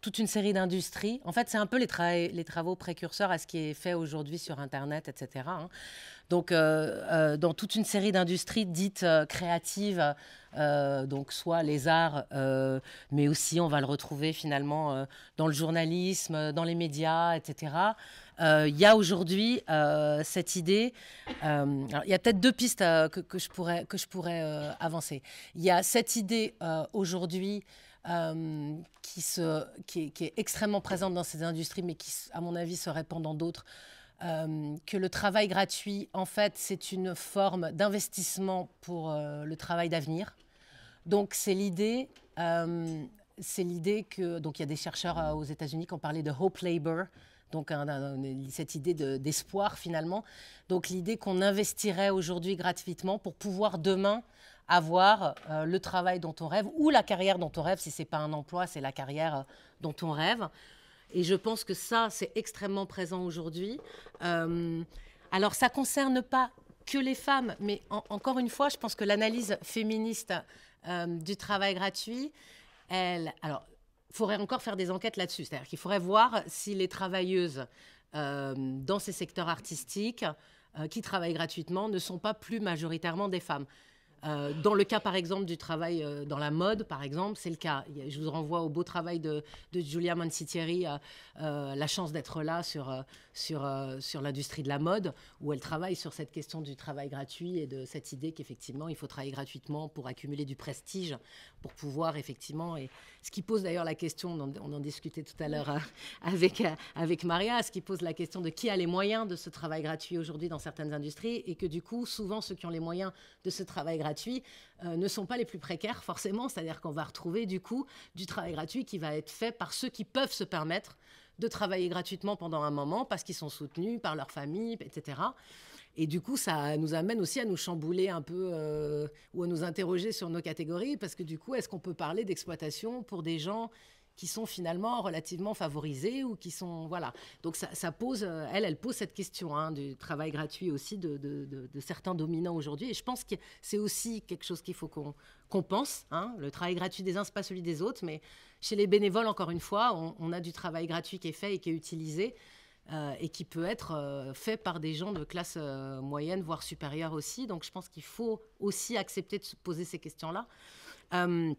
toute une série d'industries, en fait, c'est un peu les, les, travaux précurseurs à ce qui est fait aujourd'hui sur Internet, etc. Hein. Donc, dans toute une série d'industries dites créatives, donc soit les arts, mais aussi on va le retrouver finalement dans le journalisme, dans les médias, etc. Il y a aujourd'hui cette idée. il y a peut-être deux pistes que, je pourrais, avancer. Il y a cette idée aujourd'hui. Euh, qui, est, extrêmement présente dans ces industries, mais qui, à mon avis, se répand dans d'autres, euh, que le travail gratuit, en fait, c'est une forme d'investissement pour euh, le travail d'avenir. Donc, c'est l'idée, euh, c'est l'idée que, donc, il y a des chercheurs euh, aux États-Unis qui ont parlé de hope labor, donc cette idée d'espoir de, finalement. Donc, l'idée qu'on investirait aujourd'hui gratuitement pour pouvoir demain avoir euh, le travail dont on rêve ou la carrière dont on rêve. Si c'est pas un emploi, c'est la carrière dont on rêve. Et je pense que ça, c'est extrêmement présent aujourd'hui. Euh, alors, ça ne concerne pas que les femmes, mais en, encore une fois, je pense que l'analyse féministe euh, du travail gratuit, elle. Alors, faudrait encore faire des enquêtes là-dessus. C'est-à-dire qu'il faudrait voir si les travailleuses euh, dans ces secteurs artistiques euh, qui travaillent gratuitement ne sont pas plus majoritairement des femmes. Euh, dans le cas, par exemple, du travail dans la mode, par exemple, c'est le cas. Je vous renvoie au beau travail de, de Giulia Mancitieri, la chance d'être là sur, sur, sur l'industrie de la mode, où elle travaille sur cette question du travail gratuit et de cette idée qu'effectivement, il faut travailler gratuitement pour accumuler du prestige, pour pouvoir effectivement, et ce qui pose d'ailleurs la question, on en, discutait tout à l'heure avec, avec Maria, ce qui pose la question de qui a les moyens de ce travail gratuit aujourd'hui dans certaines industries, et que du coup, souvent, ceux qui ont les moyens de ce travail gratuit euh, ne sont pas les plus précaires forcément, c'est-à-dire qu'on va retrouver du coup du travail gratuit qui va être fait par ceux qui peuvent se permettre de travailler gratuitement pendant un moment parce qu'ils sont soutenus par leur famille, etc. Et du coup, ça nous amène aussi à nous chambouler un peu euh, ou à nous interroger sur nos catégories parce que du coup, est-ce qu'on peut parler d'exploitation pour des gens qui sont finalement relativement favorisés ou qui sont voilà. Donc ça, pose euh, elle elle pose cette question hein, du travail gratuit aussi de, certains dominants aujourd'hui. Et je pense que c'est aussi quelque chose qu'il faut qu'on qu pense hein. le travail gratuit des uns c'est pas celui des autres mais chez les bénévoles encore une fois on a du travail gratuit qui est fait et qui est utilisé euh, et qui peut être euh, fait par des gens de classe euh, moyenne voire supérieure aussi. Donc je pense qu'il faut aussi accepter de se poser ces questions là euh,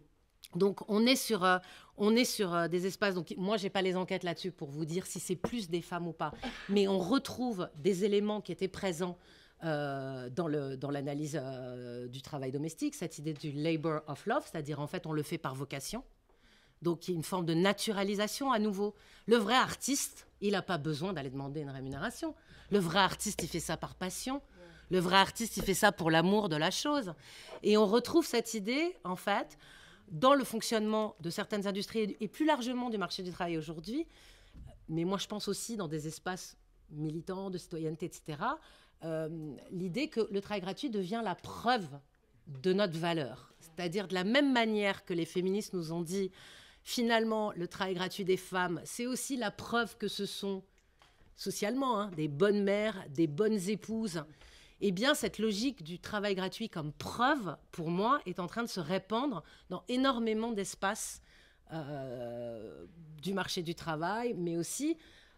donc on est sur, on est sur des espaces, donc moi j'ai pas les enquêtes là-dessus pour vous dire si c'est plus des femmes ou pas, mais on retrouve des éléments qui étaient présents dans l'analyse dans euh, du travail domestique, cette idée du labor of love, c'est-à-dire en fait on le fait par vocation, donc il y a une forme de naturalisation à nouveau. Le vrai artiste, il n'a pas besoin d'aller demander une rémunération. Le vrai artiste, il fait ça par passion. Le vrai artiste, il fait ça pour l'amour de la chose. Et on retrouve cette idée, en fait, dans le fonctionnement de certaines industries et plus largement du marché du travail aujourd'hui, mais moi je pense aussi dans des espaces militants, de citoyenneté, etc., euh, l'idée que le travail gratuit devient la preuve de notre valeur. C'est-à-dire de la même manière que les féministes nous ont dit, finalement, le travail gratuit des femmes, c'est aussi la preuve que ce sont socialement hein, des bonnes mères, des bonnes épouses, eh bien, cette logique du travail gratuit comme preuve, pour moi, est en train de se répandre dans énormément d'espaces euh, du marché du travail, mais aussi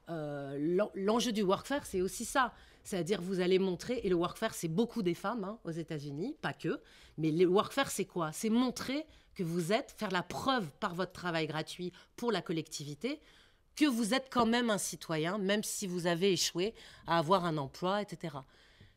euh, l'enjeu du workfare, c'est aussi ça. C'est-à-dire, vous allez montrer, et le workfare, c'est beaucoup des femmes hein, aux États-Unis, pas que, mais le workfare, c'est quoi? C'est montrer que vous êtes, faire la preuve par votre travail gratuit pour la collectivité, que vous êtes quand même un citoyen, même si vous avez échoué à avoir un emploi, etc.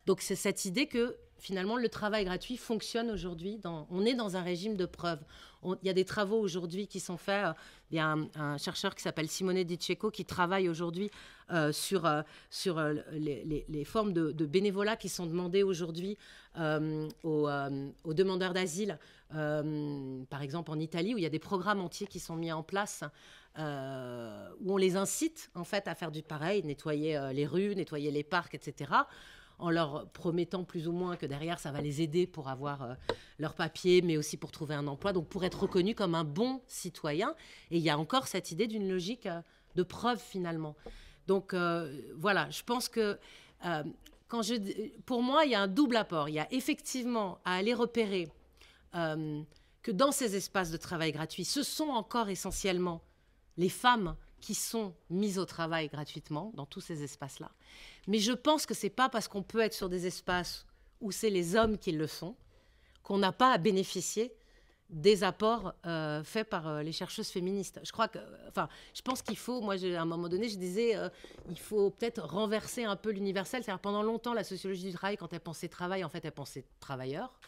Donc c'est cette idée que finalement, le travail gratuit fonctionne aujourd'hui. On est dans un régime de preuve. Il y a des travaux aujourd'hui qui sont faits. Il y a un, chercheur qui s'appelle Simone Di Cecco qui travaille aujourd'hui euh, sur, euh, sur euh, les, formes de, bénévolat qui sont demandées aujourd'hui aux, aux, demandeurs d'asile. par exemple, en Italie, où il y a des programmes entiers qui sont mis en place. où on les incite en fait à faire du pareil, nettoyer les rues, nettoyer les parcs, etc en leur promettant plus ou moins que derrière, ça va les aider pour avoir euh, leur papier, mais aussi pour trouver un emploi, donc pour être reconnu comme un bon citoyen. Et il y a encore cette idée d'une logique euh, de preuve finalement. Donc euh, voilà, je pense que quand je, pour moi, il y a un double apport. Il y a effectivement à aller repérer que dans ces espaces de travail gratuit, ce sont encore essentiellement les femmes qui sont mises au travail gratuitement dans tous ces espaces-là. Mais je pense que c'est pas parce qu'on peut être sur des espaces où c'est les hommes qui le sont qu'on n'a pas à bénéficier des apports euh, faits par euh, les chercheuses féministes. Je crois que, enfin, je pense qu'il faut, moi, à un moment donné, je disais, euh, il faut peut-être renverser un peu l'universel. C'est-à-dire, pendant longtemps, la sociologie du travail, quand elle pensait travail, en fait, elle pensait travailleur.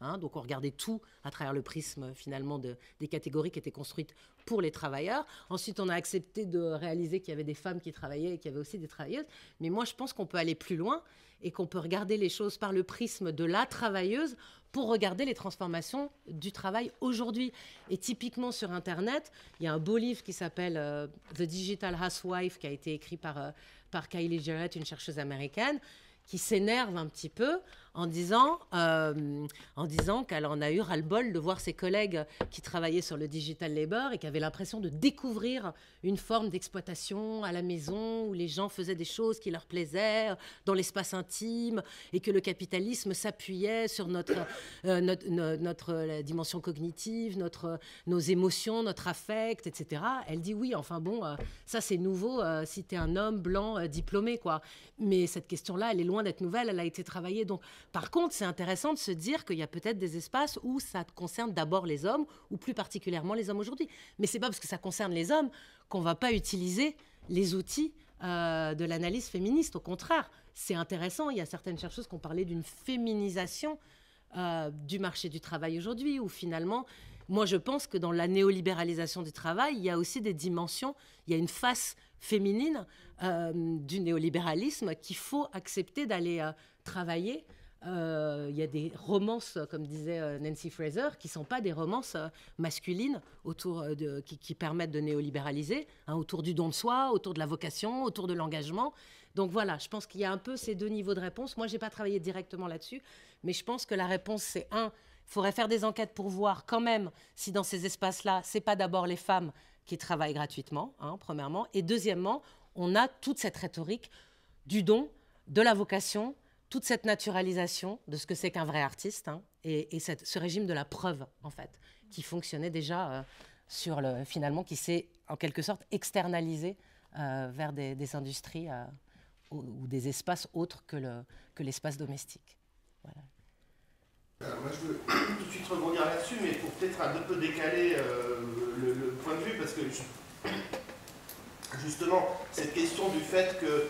Hein. donc on regardait tout à travers le prisme finalement de, des catégories qui étaient construites pour les travailleurs. Ensuite, on a accepté de réaliser qu'il y avait des femmes qui travaillaient et qu'il y avait aussi des travailleuses. Mais moi, je pense qu'on peut aller plus loin et qu'on peut regarder les choses par le prisme de la travailleuse pour regarder les transformations du travail aujourd'hui. Et typiquement sur Internet, il y a un beau livre qui s'appelle euh, The Digital Housewife qui a été écrit par, euh, par Kylie Jarrett, une chercheuse américaine, qui s'énerve un petit peu en disant, euh, en disant qu'elle en a eu ras-le-bol de voir ses collègues qui travaillaient sur le digital labor et qui avaient l'impression de découvrir une forme d'exploitation à la maison où les gens faisaient des choses qui leur plaisaient dans l'espace intime et que le capitalisme s'appuyait sur notre, euh, notre, dimension cognitive, notre, nos émotions, notre affect, etc. Elle dit oui, enfin bon, euh, ça c'est nouveau si tu es un homme blanc diplômé, quoi. Mais cette question-là, elle est loin d'être nouvelle, elle a été travaillée. Donc par contre, c'est intéressant de se dire qu'il y a peut-être des espaces où ça concerne d'abord les hommes, ou plus particulièrement les hommes aujourd'hui. Mais c'est pas parce que ça concerne les hommes qu'on va pas utiliser les outils euh, de l'analyse féministe. Au contraire, c'est intéressant. Il y a certaines chercheuses qui ont parlé d'une féminisation euh, du marché du travail aujourd'hui, où finalement, moi je pense que dans la néolibéralisation du travail, il y a aussi des dimensions, il y a une face féminine euh, du néolibéralisme qu'il faut accepter d'aller travailler il y a des romances, comme disait euh, Nancy Fraser, qui ne sont pas des romances euh, masculines autour de, qui, permettent de néolibéraliser, hein, autour du don de soi, autour de la vocation, autour de l'engagement. Donc voilà, je pense qu'il y a un peu ces deux niveaux de réponse. Moi, je n'ai pas travaillé directement là-dessus, mais je pense que la réponse, c'est un, il faudrait faire des enquêtes pour voir quand même si dans ces espaces-là, ce n'est pas d'abord les femmes qui travaillent gratuitement, hein, premièrement, et deuxièmement, on a toute cette rhétorique du don, de la vocation, toute cette naturalisation de ce que c'est qu'un vrai artiste hein, et, ce régime de la preuve, en fait, qui fonctionnait déjà euh, sur le, finalement, qui s'est en quelque sorte externalisé euh, vers des, industries euh, ou, des espaces autres que, le, que l'espace domestique. Voilà. moi, je veux *coughs* tout de suite rebondir là-dessus, mais pour peut-être un peu décaler le, point de vue, parce que *coughs* justement, cette question du fait que,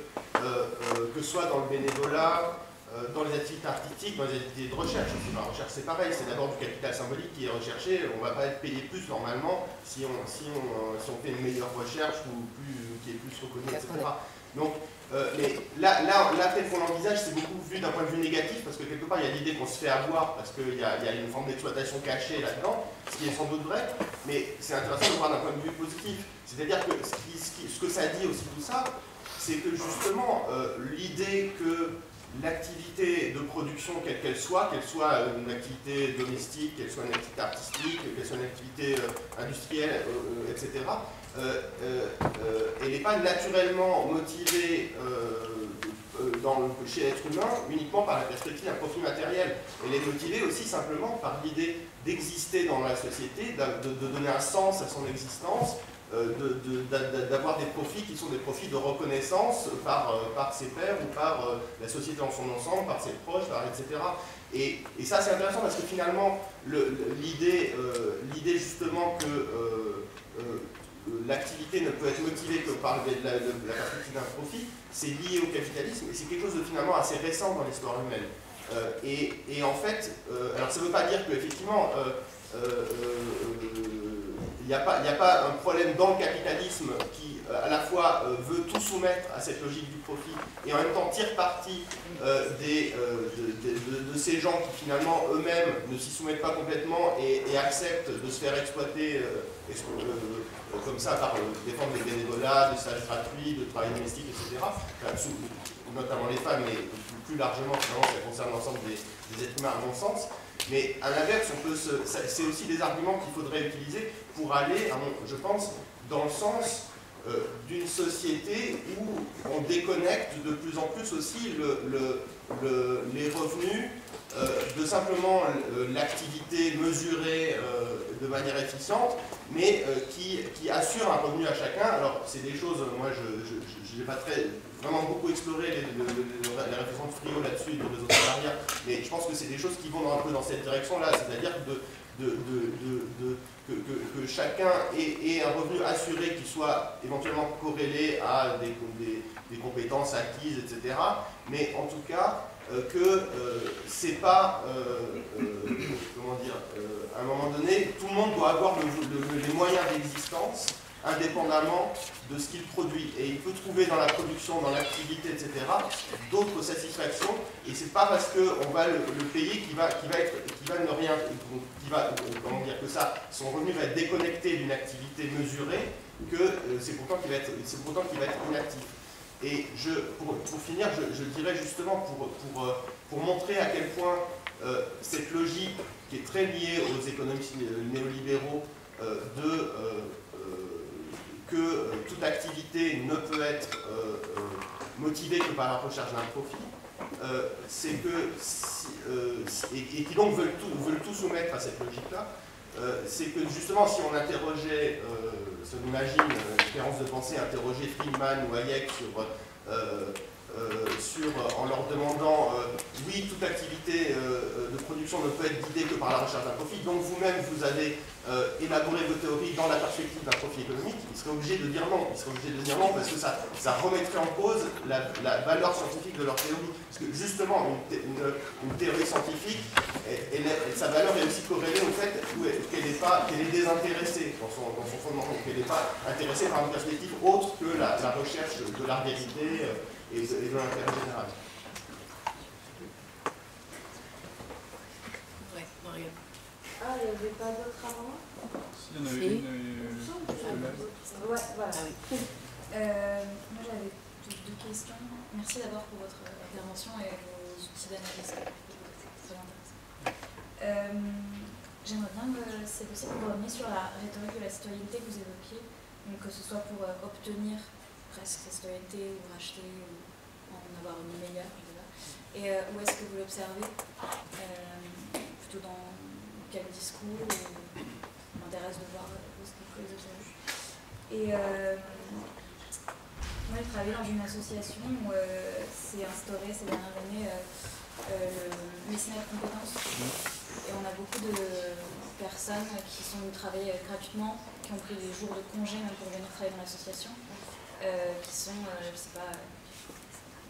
que soit dans le bénévolat, dans les activités artistiques, dans les activités de recherche aussi. La recherche, c'est pareil, c'est d'abord du capital symbolique qui est recherché. On ne va pas être payé plus normalement si on, si on, si on fait une meilleure recherche ou plus, qui est plus reconnue, etc. Donc, euh, mais là, là, là tel qu'on l'envisage, c'est beaucoup vu d'un point de vue négatif, parce que quelque part, il y a l'idée qu'on se fait avoir, parce qu'il y, a, y a une forme d'exploitation cachée là-dedans, ce qui est sans doute vrai, mais c'est intéressant de voir d'un point de vue positif. C'est-à-dire que ce, qui, ce, que ça dit aussi tout ça, c'est que justement, euh, l'idée que l'activité de production, quelle qu'elle soit, qu'elle soit une activité domestique, qu'elle soit une activité artistique, qu'elle soit une activité euh, industrielle, euh, euh, etc., elle n'est pas naturellement motivée dans chez l'être humain uniquement par la perspective d'un profit matériel. Elle est motivée aussi simplement par l'idée d'exister dans la société, de, donner un sens à son existence, euh, d'avoir des profits qui sont des profits de reconnaissance par, euh, par ses pairs ou par euh, la société en son ensemble, par ses proches, par, etc. Et, et ça c'est intéressant parce que finalement l'idée justement que l'activité ne peut être motivée que par la, perspective d'un profit, c'est lié au capitalisme et c'est quelque chose de finalement assez récent dans l'histoire humaine. Euh, et, et, en fait, euh, alors ça ne veut pas dire qu'effectivement, il n'y a, pas un problème dans le capitalisme qui euh, à la fois euh, veut tout soumettre à cette logique du profit et en même temps tire parti euh, des, de, ces gens qui finalement eux-mêmes ne s'y soumettent pas complètement et, acceptent de se faire exploiter comme ça par des formes de bénévolat, des stages gratuits, de travail domestique, etc. notamment les femmes, mais plus largement, finalement, ça concerne l'ensemble des, des, êtres humains à mon sens. Mais à l'inverse, c'est aussi des arguments qu'il faudrait utiliser pour aller, je pense, dans le sens euh, d'une société où on déconnecte de plus en plus aussi les revenus euh, de simplement euh, l'activité mesurée de manière efficiente, mais qui, qui, assure un revenu à chacun. Alors, c'est des choses, moi, je n'ai pas très, vraiment beaucoup exploré les, les, réflexions de Frio là-dessus et de réseau salariat, mais je pense que c'est des choses qui vont un peu dans cette direction-là, c'est-à-dire de, de, de que, chacun ait, un revenu assuré qui soit éventuellement corrélé à des, compétences acquises, etc. Mais en tout cas, euh, que euh, c'est pas, euh, comment dire, à un moment donné, tout le monde doit avoir les moyens d'existence indépendamment de ce qu'il produit. Et il peut trouver dans la production, dans l'activité, etc., d'autres satisfactions. Et c'est pas parce qu'on va le, payer qu'il va, va, être, qui va ne rien, qui va, comment dire, que ça, son revenu va être déconnecté d'une activité mesurée, que euh, c'est pourtant qu'il va, être, va être inactif. Et je, pour, finir, je, dirais justement pour, pour, euh, pour, montrer à quel point euh, cette logique qui est très liée aux économistes néolibéraux de que euh, toute activité ne peut être euh, euh, motivée que par la recherche d'un profit, c'est que, et, qui donc veulent tout, soumettre à cette logique-là, c'est que justement si on interrogeait, si on imagine l'expérience de pensée, interroger Friedman ou Hayek sur sur, euh, en leur demandant euh, oui, toute activité de production ne peut être guidée que par la recherche d'un profit, donc vous-même vous avez élaboré vos théories dans la perspective d'un profit économique, ils seraient obligés de dire non. Ils seraient obligés de dire non parce que ça, remettrait en cause la, valeur scientifique de leur théorie. Parce que justement, une, théorie scientifique, sa valeur est aussi corrélée au fait qu'elle est, qu'elle est désintéressée dans son, fondement, qu'elle n'est pas intéressée par une perspective autre que la, la recherche de la vérité et, de l'intérêt général. Ouais, Ah, il n'y avait pas d'autres avant il y en avait une. Euh, ouais, voilà. Ah euh, moi, j'avais deux, questions. Merci d'abord pour votre intervention et vos outils d'analyse. C'est très intéressant. Euh, j'aimerais bien, c'est possible, vous revenir sur la rhétorique de la citoyenneté que vous évoquiez, donc que ce soit pour obtenir cette citoyenneté ou racheter ou en avoir une meilleure, Et euh, où est-ce que vous l'observez euh, Plutôt dans quel discours m'intéresse de voir où est-ce que les observez. Et euh, moi, j'ai travaillé dans une association où s'est instauré ces dernières années le mécénat de compétences. Et on a beaucoup de personnes qui sont venues travailler gratuitement, qui ont pris des jours de congé même pour venir travailler dans l'association. Euh, qui sont, euh, je sais pas,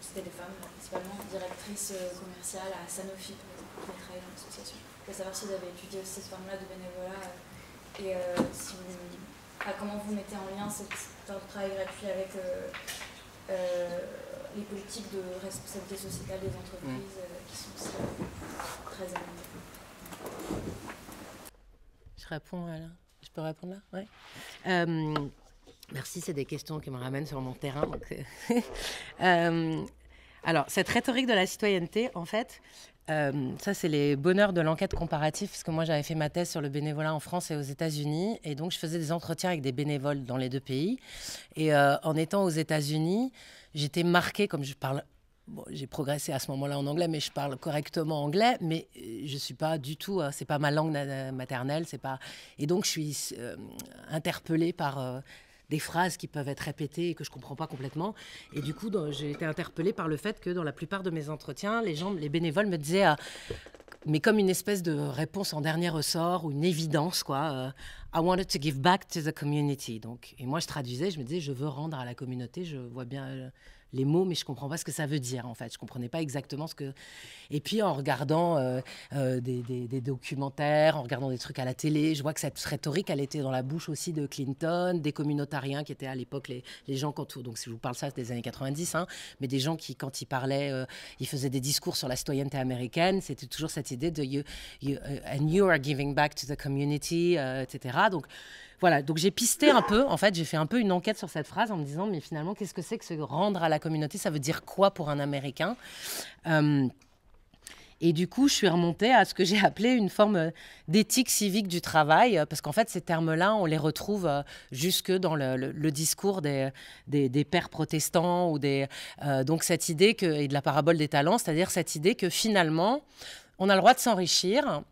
c'était des femmes principalement, directrices euh, commerciales à Sanofi, par exemple, qui travaillent dans l'association. Je voulais savoir si vous avez étudié aussi cette forme-là de bénévolat et si comment vous mettez en lien cette sorte de travail gratuit avec les politiques de responsabilité sociétale des entreprises qui sont aussi très amendées. Je réponds là. Je peux répondre là? Oui. Merci, c'est des questions qui me ramènent sur mon terrain. Euh, *laughs* euh, alors, cette rhétorique de la citoyenneté, en fait, euh, ça, c'est les bonheurs de l'enquête comparative, parce que moi, j'avais fait ma thèse sur le bénévolat en France et aux États-Unis, et donc je faisais des entretiens avec des bénévoles dans les deux pays. Et en étant aux États-Unis, j'étais marquée, comme je parle j'ai progressé à ce moment-là en anglais, mais je parle correctement anglais, mais je suis pas du tout, c'est pas ma langue maternelle, c'est pas, et donc je suis interpellée par des phrases qui peuvent être répétées et que je comprends pas complètement. Et du coup, j'ai été interpellée par le fait que dans la plupart de mes entretiens, les gens, les bénévoles me disaient, ah, mais comme une espèce de réponse en dernier ressort ou une évidence, quoi. Euh, I wanted to give back to the community. Donc, et moi, je traduisais, je me disais, je veux rendre à la communauté. Je vois bien les mots, mais je comprends pas ce que ça veut dire en fait. Je comprenais pas exactement ce que. Et puis en regardant euh, euh, des, documentaires, en regardant des trucs à la télé, je vois que cette rhétorique, elle était dans la bouche aussi de Clinton, des communautariens qui étaient à l'époque les, les gens quand donc si je vous parle ça c'est des années 90, hein, mais des gens qui quand ils parlaient, euh, ils faisaient des discours sur la citoyenneté américaine, c'était toujours cette idée de you, and you are giving back to the community, etc. Donc voilà, donc j'ai pisté un peu, en fait, j'ai fait un peu une enquête sur cette phrase en me disant, mais finalement, qu'est-ce que c'est que se rendre à la communauté? Ça veut dire quoi pour un Américain? Euh, et du coup, je suis remontée à ce que j'ai appelé une forme d'éthique civique du travail, euh, parce qu'en fait, ces termes-là, on les retrouve euh, jusque dans le, discours des, pères protestants, ou des, euh, donc cette idée et de la parabole des talents, c'est-à-dire cette idée que finalement, on a le droit de s'enrichir,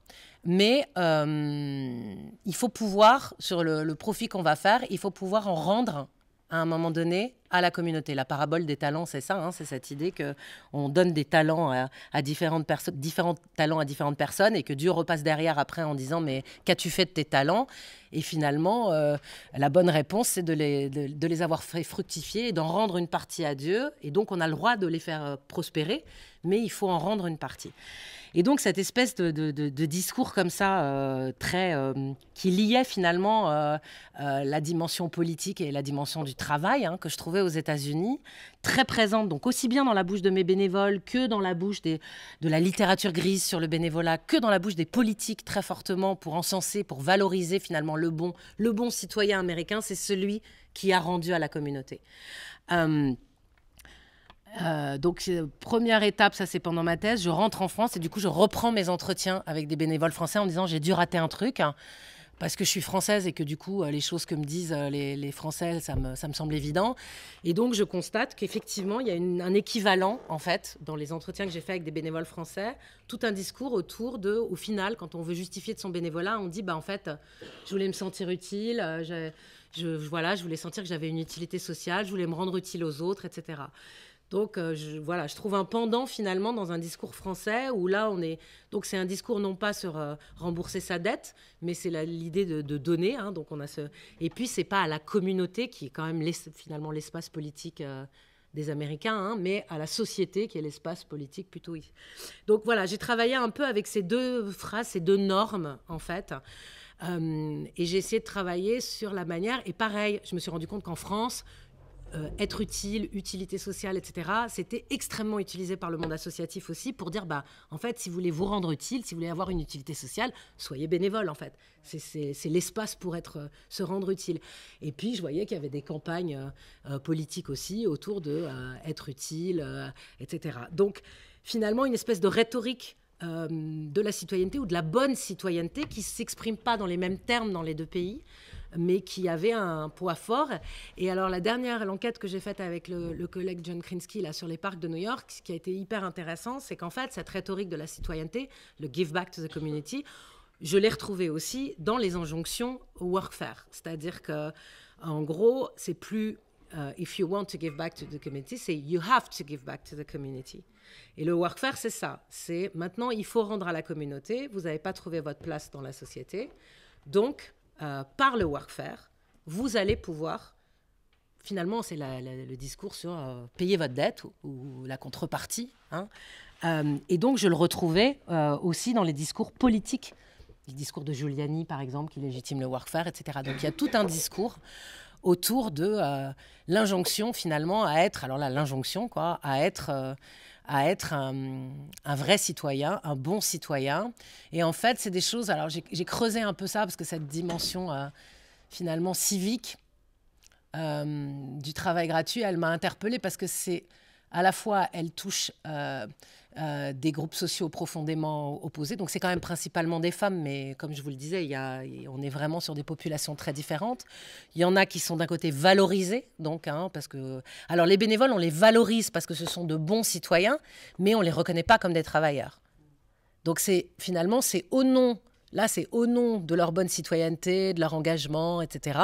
mais euh, il faut pouvoir, sur le, profit qu'on va faire, il faut pouvoir en rendre à un moment donné à la communauté. La parabole des talents, c'est ça, hein, c'est cette idée que on donne des talents à, différentes personnes, différents talents à différentes personnes, et que Dieu repasse derrière après en disant mais qu'as-tu fait de tes talents? Et finalement, euh, la bonne réponse, c'est de les, de, de les avoir fait fructifier et d'en rendre une partie à Dieu. Et donc, on a le droit de les faire euh, prospérer, mais il faut en rendre une partie. Et donc cette espèce de, discours comme ça, euh, très, euh, qui liait finalement euh, la dimension politique et la dimension du travail, hein, que je trouvais aux États-Unis, très présente, donc aussi bien dans la bouche de mes bénévoles que dans la bouche de la littérature grise sur le bénévolat, que dans la bouche des politiques très fortement pour encenser, pour valoriser finalement le bon, le bon citoyen américain, c'est celui qui a rendu à la communauté. Euh, donc, première étape, ça c'est pendant ma thèse. Je rentre en France et du coup, je reprends mes entretiens avec des bénévoles français en disant j'ai dû rater un truc hein, parce que je suis française et que du coup, euh, les choses que me disent euh, les, les Français, ça me, ça me semble évident. Et donc, je constate qu'effectivement, il y a un équivalent en fait dans les entretiens que j'ai fait avec des bénévoles français, tout un discours autour de, au final, quand on veut justifier de son bénévolat, on dit bah en fait, je voulais me sentir utile. je, voilà, je voulais sentir que j'avais une utilité sociale, je voulais me rendre utile aux autres, etc. Donc euh, je, voilà, je trouve un pendant finalement dans un discours français où là on est donc c'est un discours non pas sur euh, rembourser sa dette, mais c'est l'idée de, donner. hein, donc on a ce et puis c'est pas à la communauté qui est quand même finalement l'espace politique. euh, des Américains, hein, mais à la société qui est l'espace politique plutôt. Donc voilà, j'ai travaillé un peu avec ces deux phrases, ces deux normes en fait. Et j'ai essayé de travailler sur la manière. Et pareil, je me suis rendu compte qu'en France, euh, être utile, utilité sociale, etc., c'était extrêmement utilisé par le monde associatif aussi pour dire, bah, en fait, si vous voulez vous rendre utile, si vous voulez avoir une utilité sociale, soyez bénévole, en fait. C'est- l'espace pour être, euh, se rendre utile. Et puis, je voyais qu'il y avait des campagnes euh, politiques aussi autour de être utile, etc. Donc, finalement, une espèce de rhétorique euh, de la citoyenneté ou de la bonne citoyenneté qui ne s'exprime pas dans les mêmes termes dans les deux pays, mais qui avait un poids fort. Et alors la dernière, l'enquête que j'ai faite avec le, collègue John Krinsky là, sur les parcs de New York, ce qui a été hyper intéressant, c'est qu'en fait, cette rhétorique de la citoyenneté, le give back to the community, je l'ai retrouvée aussi dans les injonctions au workfare. C'est-à-dire que, en gros, c'est plus euh, if you want to give back to the community, c'est you have to give back to the community. Et le workfare, c'est ça. C'est maintenant, il faut rendre à la communauté. Vous n'avez pas trouvé votre place dans la société. Donc, euh, par le workfare, vous allez pouvoir. Finalement, c'est le discours sur euh, payer votre dette ou, la contrepartie. hein. Euh, et donc, je le retrouvais aussi dans les discours politiques. Les discours de Giuliani, par exemple, qui légitime le workfare, etc. Donc, il y a tout un discours autour de euh, l'injonction finalement à être, alors là l'injonction quoi, à être, euh, à être un, vrai citoyen, un bon citoyen. Et en fait c'est des choses, alors j'ai creusé un peu ça parce que cette dimension euh, finalement civique du travail gratuit, elle m'a interpellée parce que c'est à la fois elle touche euh, des groupes sociaux profondément opposés. Donc c'est quand même principalement des femmes, mais comme je vous le disais, y a, on est vraiment sur des populations très différentes. Il y en a qui sont d'un côté valorisés, donc hein, parce que alors les bénévoles on les valorise parce que ce sont de bons citoyens, mais on les reconnaît pas comme des travailleurs. Donc c'est finalement c'est au nom là c'est au nom de leur bonne citoyenneté, de leur engagement, etc.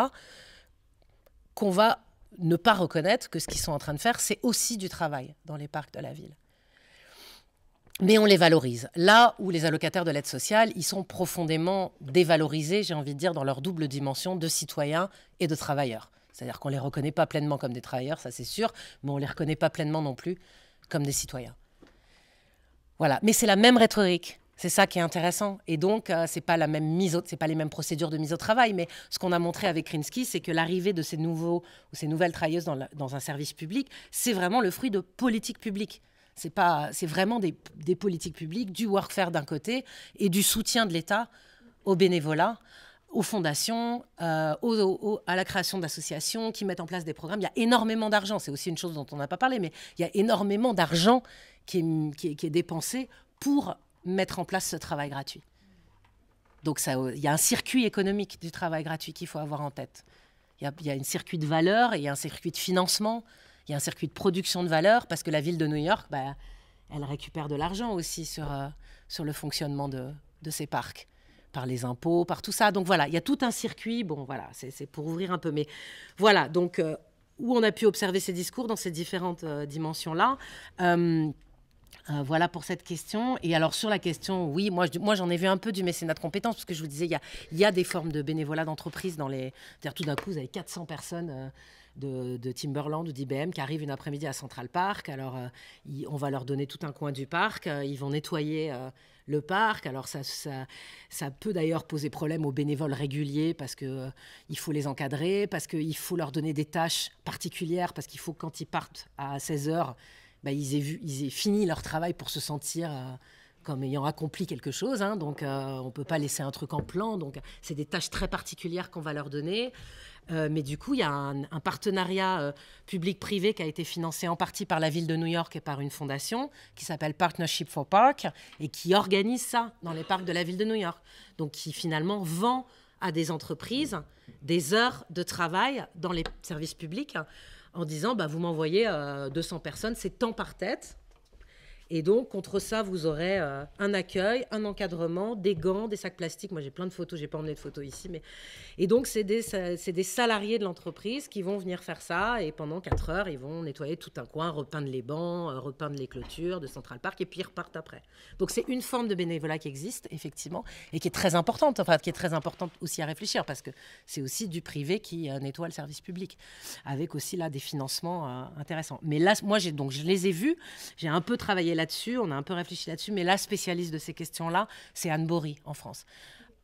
qu'on va ne pas reconnaître que ce qu'ils sont en train de faire, c'est aussi du travail dans les parcs de la ville. Mais on les valorise. Là où les allocataires de l'aide sociale, ils sont profondément dévalorisés, j'ai envie de dire, dans leur double dimension de citoyens et de travailleurs. C'est-à-dire qu'on ne les reconnaît pas pleinement comme des travailleurs, ça c'est sûr, mais on ne les reconnaît pas pleinement non plus comme des citoyens. Voilà, mais c'est la même rhétorique. C'est ça qui est intéressant. Et donc, euh, c'est pas la même mise, pas les mêmes procédures de mise au travail. Mais ce qu'on a montré avec Krinsky, c'est que l'arrivée de ces nouveaux ou ces nouvelles travailleuses dans, dans un service public, c'est vraiment le fruit de politiques publiques. C'est pas, c'est vraiment des, politiques publiques, du workfare d'un côté et du soutien de l'État aux bénévolats, aux fondations, euh, à la création d'associations qui mettent en place des programmes. Il y a énormément d'argent. C'est aussi une chose dont on n'a pas parlé, mais il y a énormément d'argent qui est, dépensé pour mettre en place ce travail gratuit. Donc il y a un circuit économique du travail gratuit qu'il faut avoir en tête. Il y, a, un circuit de valeur, il y a un circuit de financement, il y a un circuit de production de valeur, parce que la ville de New York, bah, elle récupère de l'argent aussi sur, euh, sur le fonctionnement de, de ces parcs par les impôts, par tout ça. Donc voilà, il y a tout un circuit. Bon, voilà, c'est pour ouvrir un peu. Mais voilà, donc euh, où on a pu observer ces discours dans ces différentes euh, dimensions-là. Voilà pour cette question. Et alors sur la question, oui, moi, j'en ai vu un peu du mécénat de compétences, parce que je vous disais, il y a, y a, des formes de bénévolat d'entreprise dans les... C'est-à-dire tout d'un coup, vous avez 400 personnes de, Timberland ou d'IBM qui arrivent une après-midi à Central Park. Alors euh, on va leur donner tout un coin du parc, ils vont nettoyer le parc. Alors ça, ça, peut d'ailleurs poser problème aux bénévoles réguliers parce qu'il il faut les encadrer, parce qu'il faut leur donner des tâches particulières, parce qu'il faut quand ils partent à 16 heures, bah, ils, aient fini leur travail pour se sentir euh, comme ayant accompli quelque chose. Hein. donc, euh, on ne peut pas laisser un truc en plan. Donc, c'est des tâches très particulières qu'on va leur donner. Euh, mais du coup, il y a un, partenariat public-privé qui a été financé en partie par la ville de New York et par une fondation qui s'appelle Partnership for Park et qui organise ça dans les parcs de la ville de New York. Donc, qui finalement vend à des entreprises des heures de travail dans les services publics en disant bah, vous m'envoyez 200 euh, personnes, c'est temps par tête. Et donc, contre ça, vous aurez euh, un accueil, un encadrement, des gants, des sacs plastiques. Moi, j'ai plein de photos, j'ai pas emmené de photos ici. Mais... Et donc, c'est des, des, salariés de l'entreprise qui vont venir faire ça. Et pendant 4 heures, ils vont nettoyer tout un coin, repeindre les bancs, euh, repeindre les clôtures de Central Park, et puis ils repartent après. Donc, c'est une forme de bénévolat qui existe, effectivement, et qui est très importante, enfin, qui est très importante aussi à réfléchir, parce que c'est aussi du privé qui nettoie le service public, avec aussi là des financements intéressants. Mais là, moi, donc, je les ai vus, j'ai un peu travaillé on a un peu réfléchi là-dessus, mais la spécialiste de ces questions-là, c'est Anne Bory en France.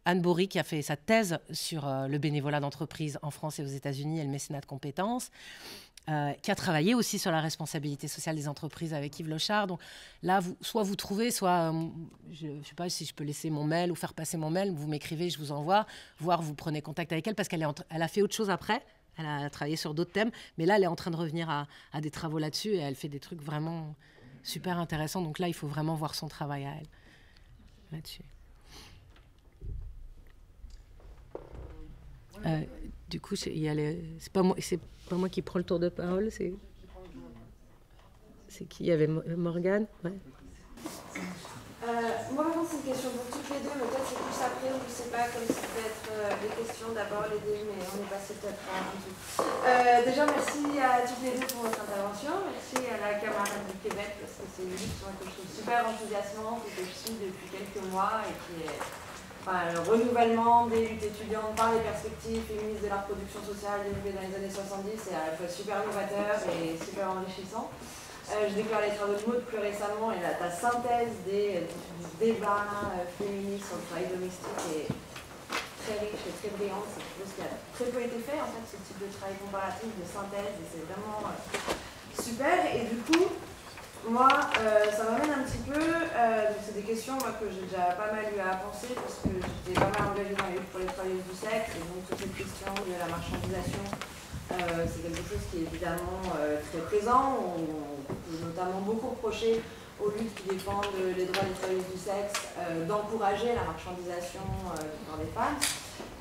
Anne Bory qui a fait sa thèse sur euh, le bénévolat d'entreprise en France et aux États-Unis et le mécénat de compétences. Euh, qui a travaillé aussi sur la responsabilité sociale des entreprises avec Yves Lochard. Donc là, vous, soit vous trouvez, soit euh, je ne sais pas si je peux laisser mon mail ou faire passer mon mail, vous m'écrivez, je vous envoie, voire vous prenez contact avec elle parce qu'elle elle a fait autre chose après. Elle a travaillé sur d'autres thèmes, mais là, elle est en train de revenir à des travaux là-dessus et elle fait des trucs vraiment super intéressant. Donc là, il faut vraiment voir son travail à elle là-dessus. Euh, du coup, c'est pas moi, pas moi qui prends le tour de parole, c'est c'est qui? Il y avait Morgane? Ouais. Euh, moi, c'est une question pour toutes les deux, mais peut-être c'est plus après, je ne sais pas, comme ça peut être euh, des questions d'abord les deux, mais on est passé peut-être à un. Euh, déjà, merci à toutes les deux pour votre intervention. Merci à la camarade du Québec, parce que c'est une mission que je trouve super enthousiasmante et que je suis depuis quelques mois et qui est enfin, le renouvellement des luttes étudiantes par les perspectives féministes de la reproduction sociale développées dans les années 70. C'est à la fois super novateur et super enrichissant. Euh, je déclare les travaux de Maud plus récemment et là, ta synthèse des, du débat euh, féministe sur le travail domestique est très riche et très brillante. C'est quelque chose qui a très peu été fait en fait, ce type de travail comparatif, de synthèse, et c'est vraiment euh, super. Et du coup, moi, ça m'amène un petit peu, c'est des questions que j'ai déjà pas mal eu à penser parce que j'étais pas mal engagée dans les pour les travailleuses du sexe et donc toute cette question de la marchandisation euh, c'est quelque chose qui est évidemment euh, très présent. On, peut notamment beaucoup reprocher aux luttes qui défendent les droits des travailleuses du sexe euh, d'encourager la marchandisation corps des femmes.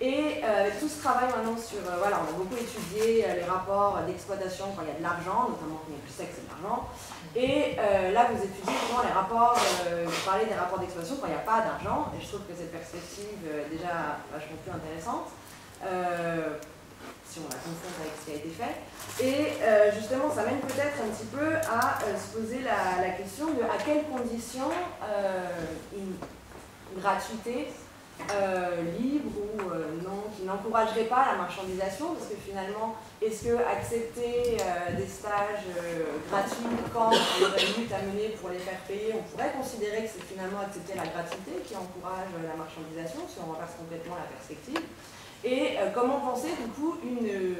Et tout ce travail maintenant sur, voilà, on a beaucoup étudié les rapports d'exploitation quand il y a de l'argent, notamment quand il y a du sexe et de l'argent. Et là, vous étudiez comment les rapports, vous parlez des rapports d'exploitation quand il n'y a pas d'argent, et je trouve que cette perspective est déjà vachement plus intéressante on la confronte avec ce qui a été fait. Et euh, justement, ça mène peut-être un petit peu à euh, se poser la, question de à quelles conditions euh, une gratuité libre ou non, qui n'encouragerait pas la marchandisation, parce que finalement, est-ce que accepter des stages gratuits quand y aurait une lutte à mener pour les faire payer, on pourrait considérer que c'est finalement accepter la gratuité qui encourage la marchandisation, si on renverse complètement la perspective. Et comment penser du coup une,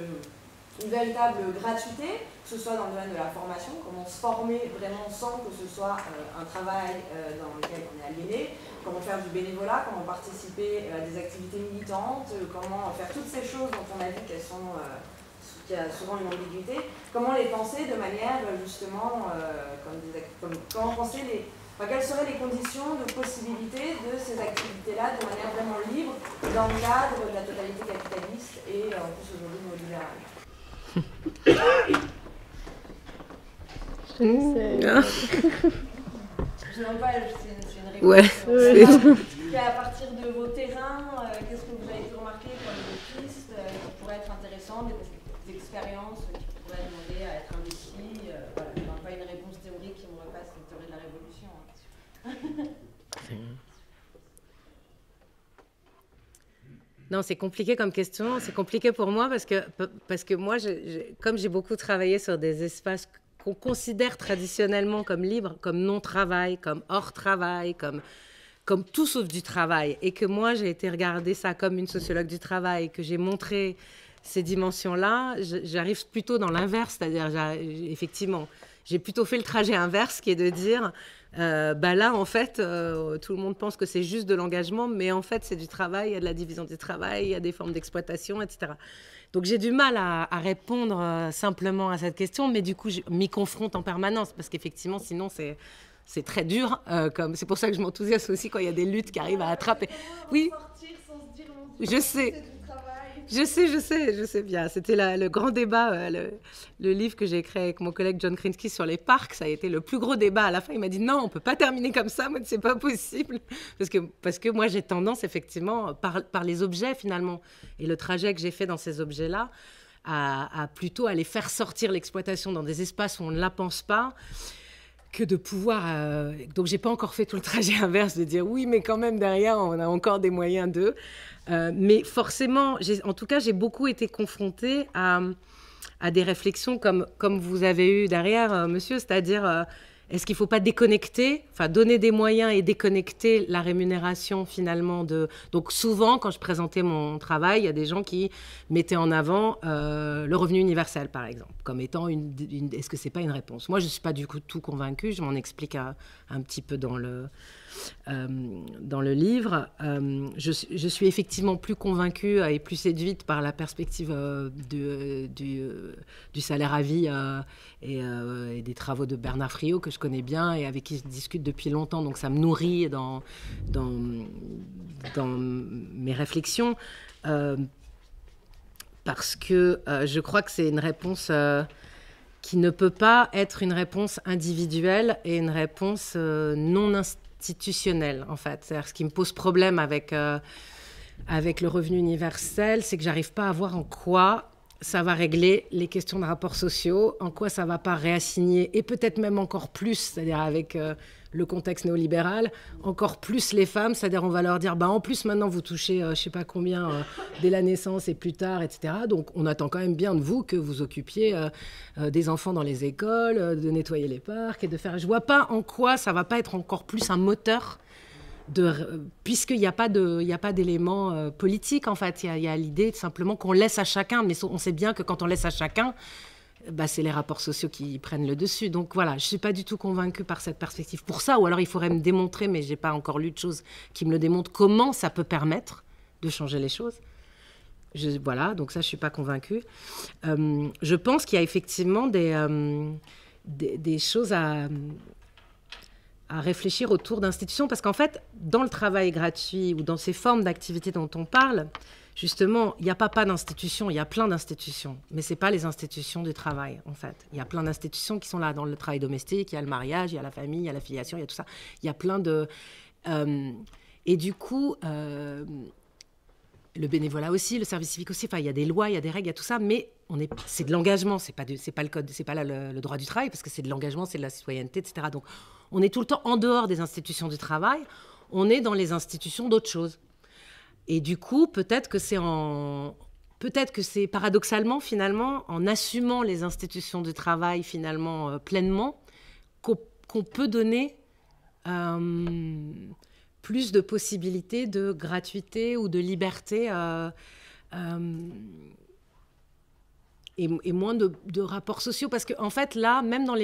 véritable gratuité, que ce soit dans le domaine de la formation, comment se former vraiment sans que ce soit un travail dans lequel on est aliéné, comment faire du bénévolat, comment participer à des activités militantes, euh, comment faire toutes ces choses dont on a dit qu'elles sont, euh, y a souvent une ambiguïté, comment les penser de manière euh, justement, comme comment penser les, quelles seraient les conditions de possibilité de ces activités-là de manière vraiment libre dans le cadre de la totalité capitaliste et en plus aujourd'hui néolibérale Je ne sais pas, Ouais. Et à partir de vos terrains, euh, qu'est-ce que vous avez remarqué comme des pistes euh, qui pourraient être intéressantes, des, expériences qui pourraient demander à être investies euh, voilà, Je n'ai pas une réponse théorique qui me repasse une théorie de la révolution. Hein. Non, c'est compliqué comme question. C'est compliqué pour moi parce que, parce que moi, comme j'ai beaucoup travaillé sur des espaces qu'on considère traditionnellement comme libre, comme non-travail, comme hors travail, comme, comme tout sauf du travail, et que moi j'ai été regarder ça comme une sociologue du travail, que j'ai montré ces dimensions-là, j'arrive plutôt dans l'inverse, c'est-à-dire effectivement, j'ai plutôt fait le trajet inverse qui est de dire, euh, bah là en fait, euh, tout le monde pense que c'est juste de l'engagement, mais en fait c'est du travail, il y a de la division du travail, il y a des formes d'exploitation, etc. Donc j'ai du mal à, répondre euh, simplement à cette question, mais du coup, je m'y confronte en permanence parce qu'effectivement, sinon, c'est. C'est très dur, euh, comme c'est pour ça que je m'enthousiasme aussi quand il y a des luttes qui arrivent à attraper. Oui, je sais. Je sais, je sais, je sais bien. C'était le grand débat, euh, le, livre que j'ai écrit avec mon collègue John Krinsky sur les parcs. Ça a été le plus gros débat. À la fin, il m'a dit non, on peut pas terminer comme ça. Moi, c'est pas possible. Parce que, parce que moi, j'ai tendance, effectivement, par, les objets, finalement, et le trajet que j'ai fait dans ces objets-là, à plutôt aller faire sortir l'exploitation dans des espaces où on ne la pense pas que de pouvoir. Euh, donc, j'ai pas encore fait tout le trajet *laughs* inverse de dire oui, mais quand même derrière, on a encore des moyens d'eux. Euh, mais forcément, en tout cas, j'ai beaucoup été confrontée à, à, des réflexions comme, comme vous avez eu derrière, euh, monsieur, c'est-à-dire euh, est-ce qu'il ne faut pas déconnecter, enfin donner des moyens et déconnecter la rémunération finalement de... Donc souvent, quand je présentais mon travail, il y a des gens qui mettaient en avant le revenu universel, par exemple, comme étant une... Est-ce que ce n'est pas une réponse? Moi, je ne suis pas du tout convaincue, je m'en explique un, petit peu dans le, euh, dans le livre. Euh, je, suis effectivement plus convaincue et plus séduite par la perspective euh, du, salaire à vie et, des travaux de Bernard Friot, que je connais bien et avec qui je discute depuis longtemps. Donc ça me nourrit dans, mes réflexions. parce que je crois que c'est une réponse qui ne peut pas être une réponse individuelle et une réponse non institutionnelle institutionnel, en fait. Ce qui me pose problème avec, euh, avec le revenu universel, c'est que j'arrive pas à voir en quoi ça va régler les questions de rapports sociaux, en quoi ça va pas réassigner, et peut-être même encore plus, c'est-à-dire avec euh, le contexte néolibéral, encore plus les femmes, c'est-à-dire on va leur dire, bah, en plus maintenant vous touchez je euh, je sais pas combien euh, dès la naissance et plus tard, etc. Donc on attend quand même bien de vous que vous occupiez euh, des enfants dans les écoles, de nettoyer les parcs et de faire... Je vois pas en quoi ça va pas être encore plus un moteur puisqu'il n'y a pas d'éléments politiques en fait, il y a, a l'idée simplement qu'on laisse à chacun, mais on sait bien que quand on laisse à chacun, bah, c'est les rapports sociaux qui prennent le dessus. Donc voilà, je ne suis pas du tout convaincue par cette perspective. Pour ça, ou alors il faudrait me démontrer, mais je n'ai pas encore lu de choses qui me le démontrent, comment ça peut permettre de changer les choses. Voilà, donc ça, je ne suis pas convaincue. Euh, je pense qu'il y a effectivement des, euh, des, choses à, à réfléchir autour d'institutions, parce qu'en fait, dans le travail gratuit ou dans ces formes d'activité dont on parle, justement, il n'y a pas pas d'institutions, il y a plein d'institutions, mais ce n'est pas les institutions du travail, en fait. Il y a plein d'institutions qui sont là dans le travail domestique, il y a le mariage, il y a la famille, il y a la filiation, il y a tout ça. Il y a plein de... Euh, et du coup, euh, le bénévolat aussi, le service civique aussi, enfin, il y a des lois, il y a des règles, il y a tout ça, mais on est, c'est de l'engagement, c'est pas, c'est pas le code, c'est pas le, le, droit du travail, parce que c'est de l'engagement, c'est de la citoyenneté, etc. Donc, on est tout le temps en dehors des institutions du travail, on est dans les institutions d'autres choses. Et du coup, peut-être que c'est peut-être que c'est paradoxalement, finalement, en assumant les institutions du travail, finalement, euh, pleinement, qu'on peut donner euh, plus de possibilités de gratuité ou de liberté euh, et, moins de, rapports sociaux. Parce qu'en en fait, là, même dans,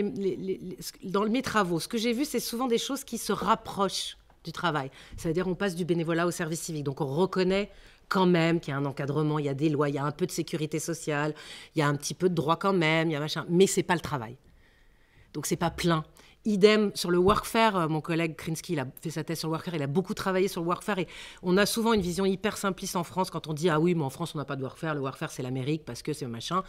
dans mes travaux, ce que j'ai vu, c'est souvent des choses qui se rapprochent du travail. C'est-à-dire, on passe du bénévolat au service civique. Donc, on reconnaît quand même qu'il y a un encadrement, il y a des lois, il y a un peu de sécurité sociale, il y a un petit peu de droit quand même, il y a machin, mais c'est pas le travail. Donc c'est pas plein. Idem sur le workfare, euh, mon collègue Krinsky, il a fait sa thèse sur le workfare, il a beaucoup travaillé sur le workfare et on a souvent une vision hyper simpliste en France quand on dit ah oui, mais en France on n'a pas de workfare, le workfare c'est l'Amérique parce que c'est machin.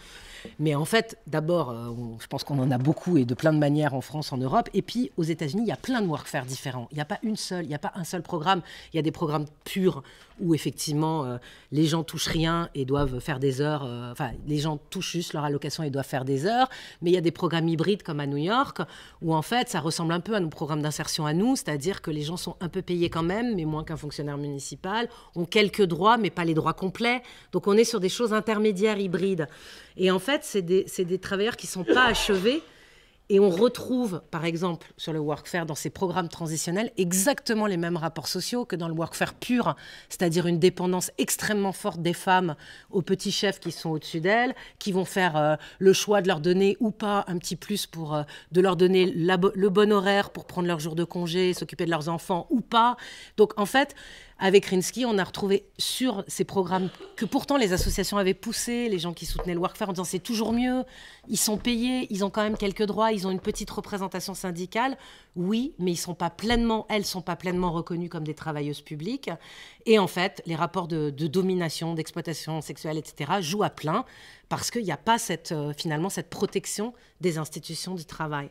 Mais en fait, d'abord, euh, je pense qu'on en a beaucoup et de plein de manières en France, en Europe. Et puis aux États-Unis, il y a plein de workfare différents. Il n'y a pas une seule, il n'y a pas un seul programme. Il y a des programmes purs où effectivement euh, les gens touchent rien et doivent faire des heures, enfin les gens touchent juste leur allocation et doivent faire des heures, mais il y a des programmes hybrides comme à New York où en fait ça ressemble un peu à nos programmes d'insertion à nous, c'est-à-dire que les gens sont un peu payés quand même, mais moins qu'un fonctionnaire municipal, ont quelques droits mais pas les droits complets, donc on est sur des choses intermédiaires hybrides. Et en fait c'est des, des travailleurs qui sont pas achevés et on retrouve, par exemple, sur le workfare, dans ces programmes transitionnels, exactement les mêmes rapports sociaux que dans le workfare pur, c'est-à-dire une dépendance extrêmement forte des femmes aux petits chefs qui sont au-dessus d'elles, qui vont faire euh, le choix de leur donner ou pas un petit plus pour euh, de leur donner le bon horaire pour prendre leur jour de congé, s'occuper de leurs enfants ou pas. Donc en fait, avec Rinsky, on a retrouvé sur ces programmes que pourtant les associations avaient poussés, les gens qui soutenaient le workfare en disant c'est toujours mieux, ils sont payés, ils ont quand même quelques droits, ils ont une petite représentation syndicale. Oui, mais ils sont pas pleinement, elles sont pas pleinement reconnues comme des travailleuses publiques. Et en fait, les rapports de, domination, d'exploitation sexuelle, etc., jouent à plein parce qu'il n'y a pas euh, finalement cette protection des institutions du travail.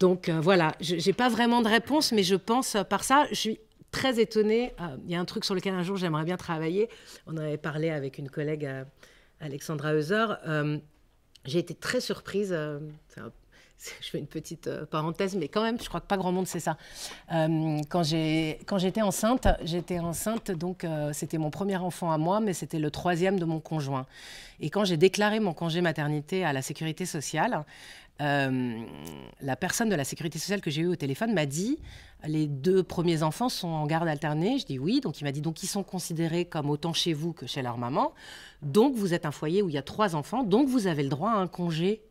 Donc euh, voilà, je n'ai pas vraiment de réponse, mais je pense euh, par ça, je suis très étonnée. Euh, il y a un truc sur lequel un jour j'aimerais bien travailler. On en avait parlé avec une collègue, euh, Alexandra Heuser. Euh, j'ai été très surprise. *laughs* je fais une petite parenthèse, mais quand même, je crois que pas grand monde sait ça. quand j'étais enceinte, j'étais enceinte, donc c'était mon premier enfant à moi, mais c'était le troisième de mon conjoint. Et quand j'ai déclaré mon congé maternité à la sécurité sociale, la personne de la sécurité sociale que j'ai eue au téléphone m'a dit les deux premiers enfants sont en garde alternée. Je dis oui. Donc il m'a dit donc ils sont considérés comme autant chez vous que chez leur maman. Donc vous êtes un foyer où il y a trois enfants. Donc vous avez le droit à un congé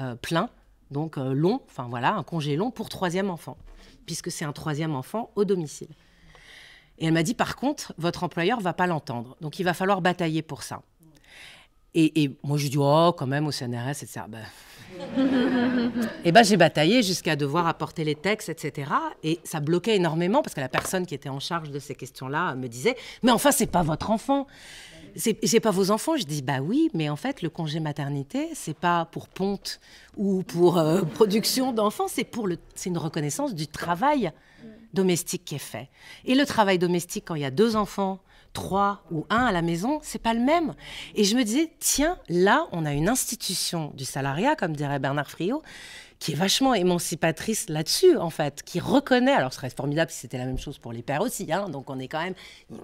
euh, plein, donc euh, long. Enfin voilà, un congé long pour troisième enfant, puisque c'est un troisième enfant au domicile. Et elle m'a dit par contre votre employeur va pas l'entendre. Donc il va falloir batailler pour ça. Et, moi je dis oh quand même au CNRS etc. Ben, *laughs* et ben j'ai bataillé jusqu'à devoir apporter les textes, etc. Et ça bloquait énormément parce que la personne qui était en charge de ces questions-là me disait Mais enfin, c'est pas votre enfant. C'est pas vos enfants. Je dis Bah oui, mais en fait, le congé maternité, c'est pas pour ponte ou pour euh, production d'enfants, c'est pour le, c'est une reconnaissance du travail domestique qui est fait. Et le travail domestique, quand il y a deux enfants, trois ou un à la maison, c'est pas le même. Et je me disais, tiens, là, on a une institution du salariat, comme dirait Bernard Friot, qui est vachement émancipatrice là-dessus, en fait, qui reconnaît, alors ce serait formidable si c'était la même chose pour les pères aussi, hein, donc on est quand même,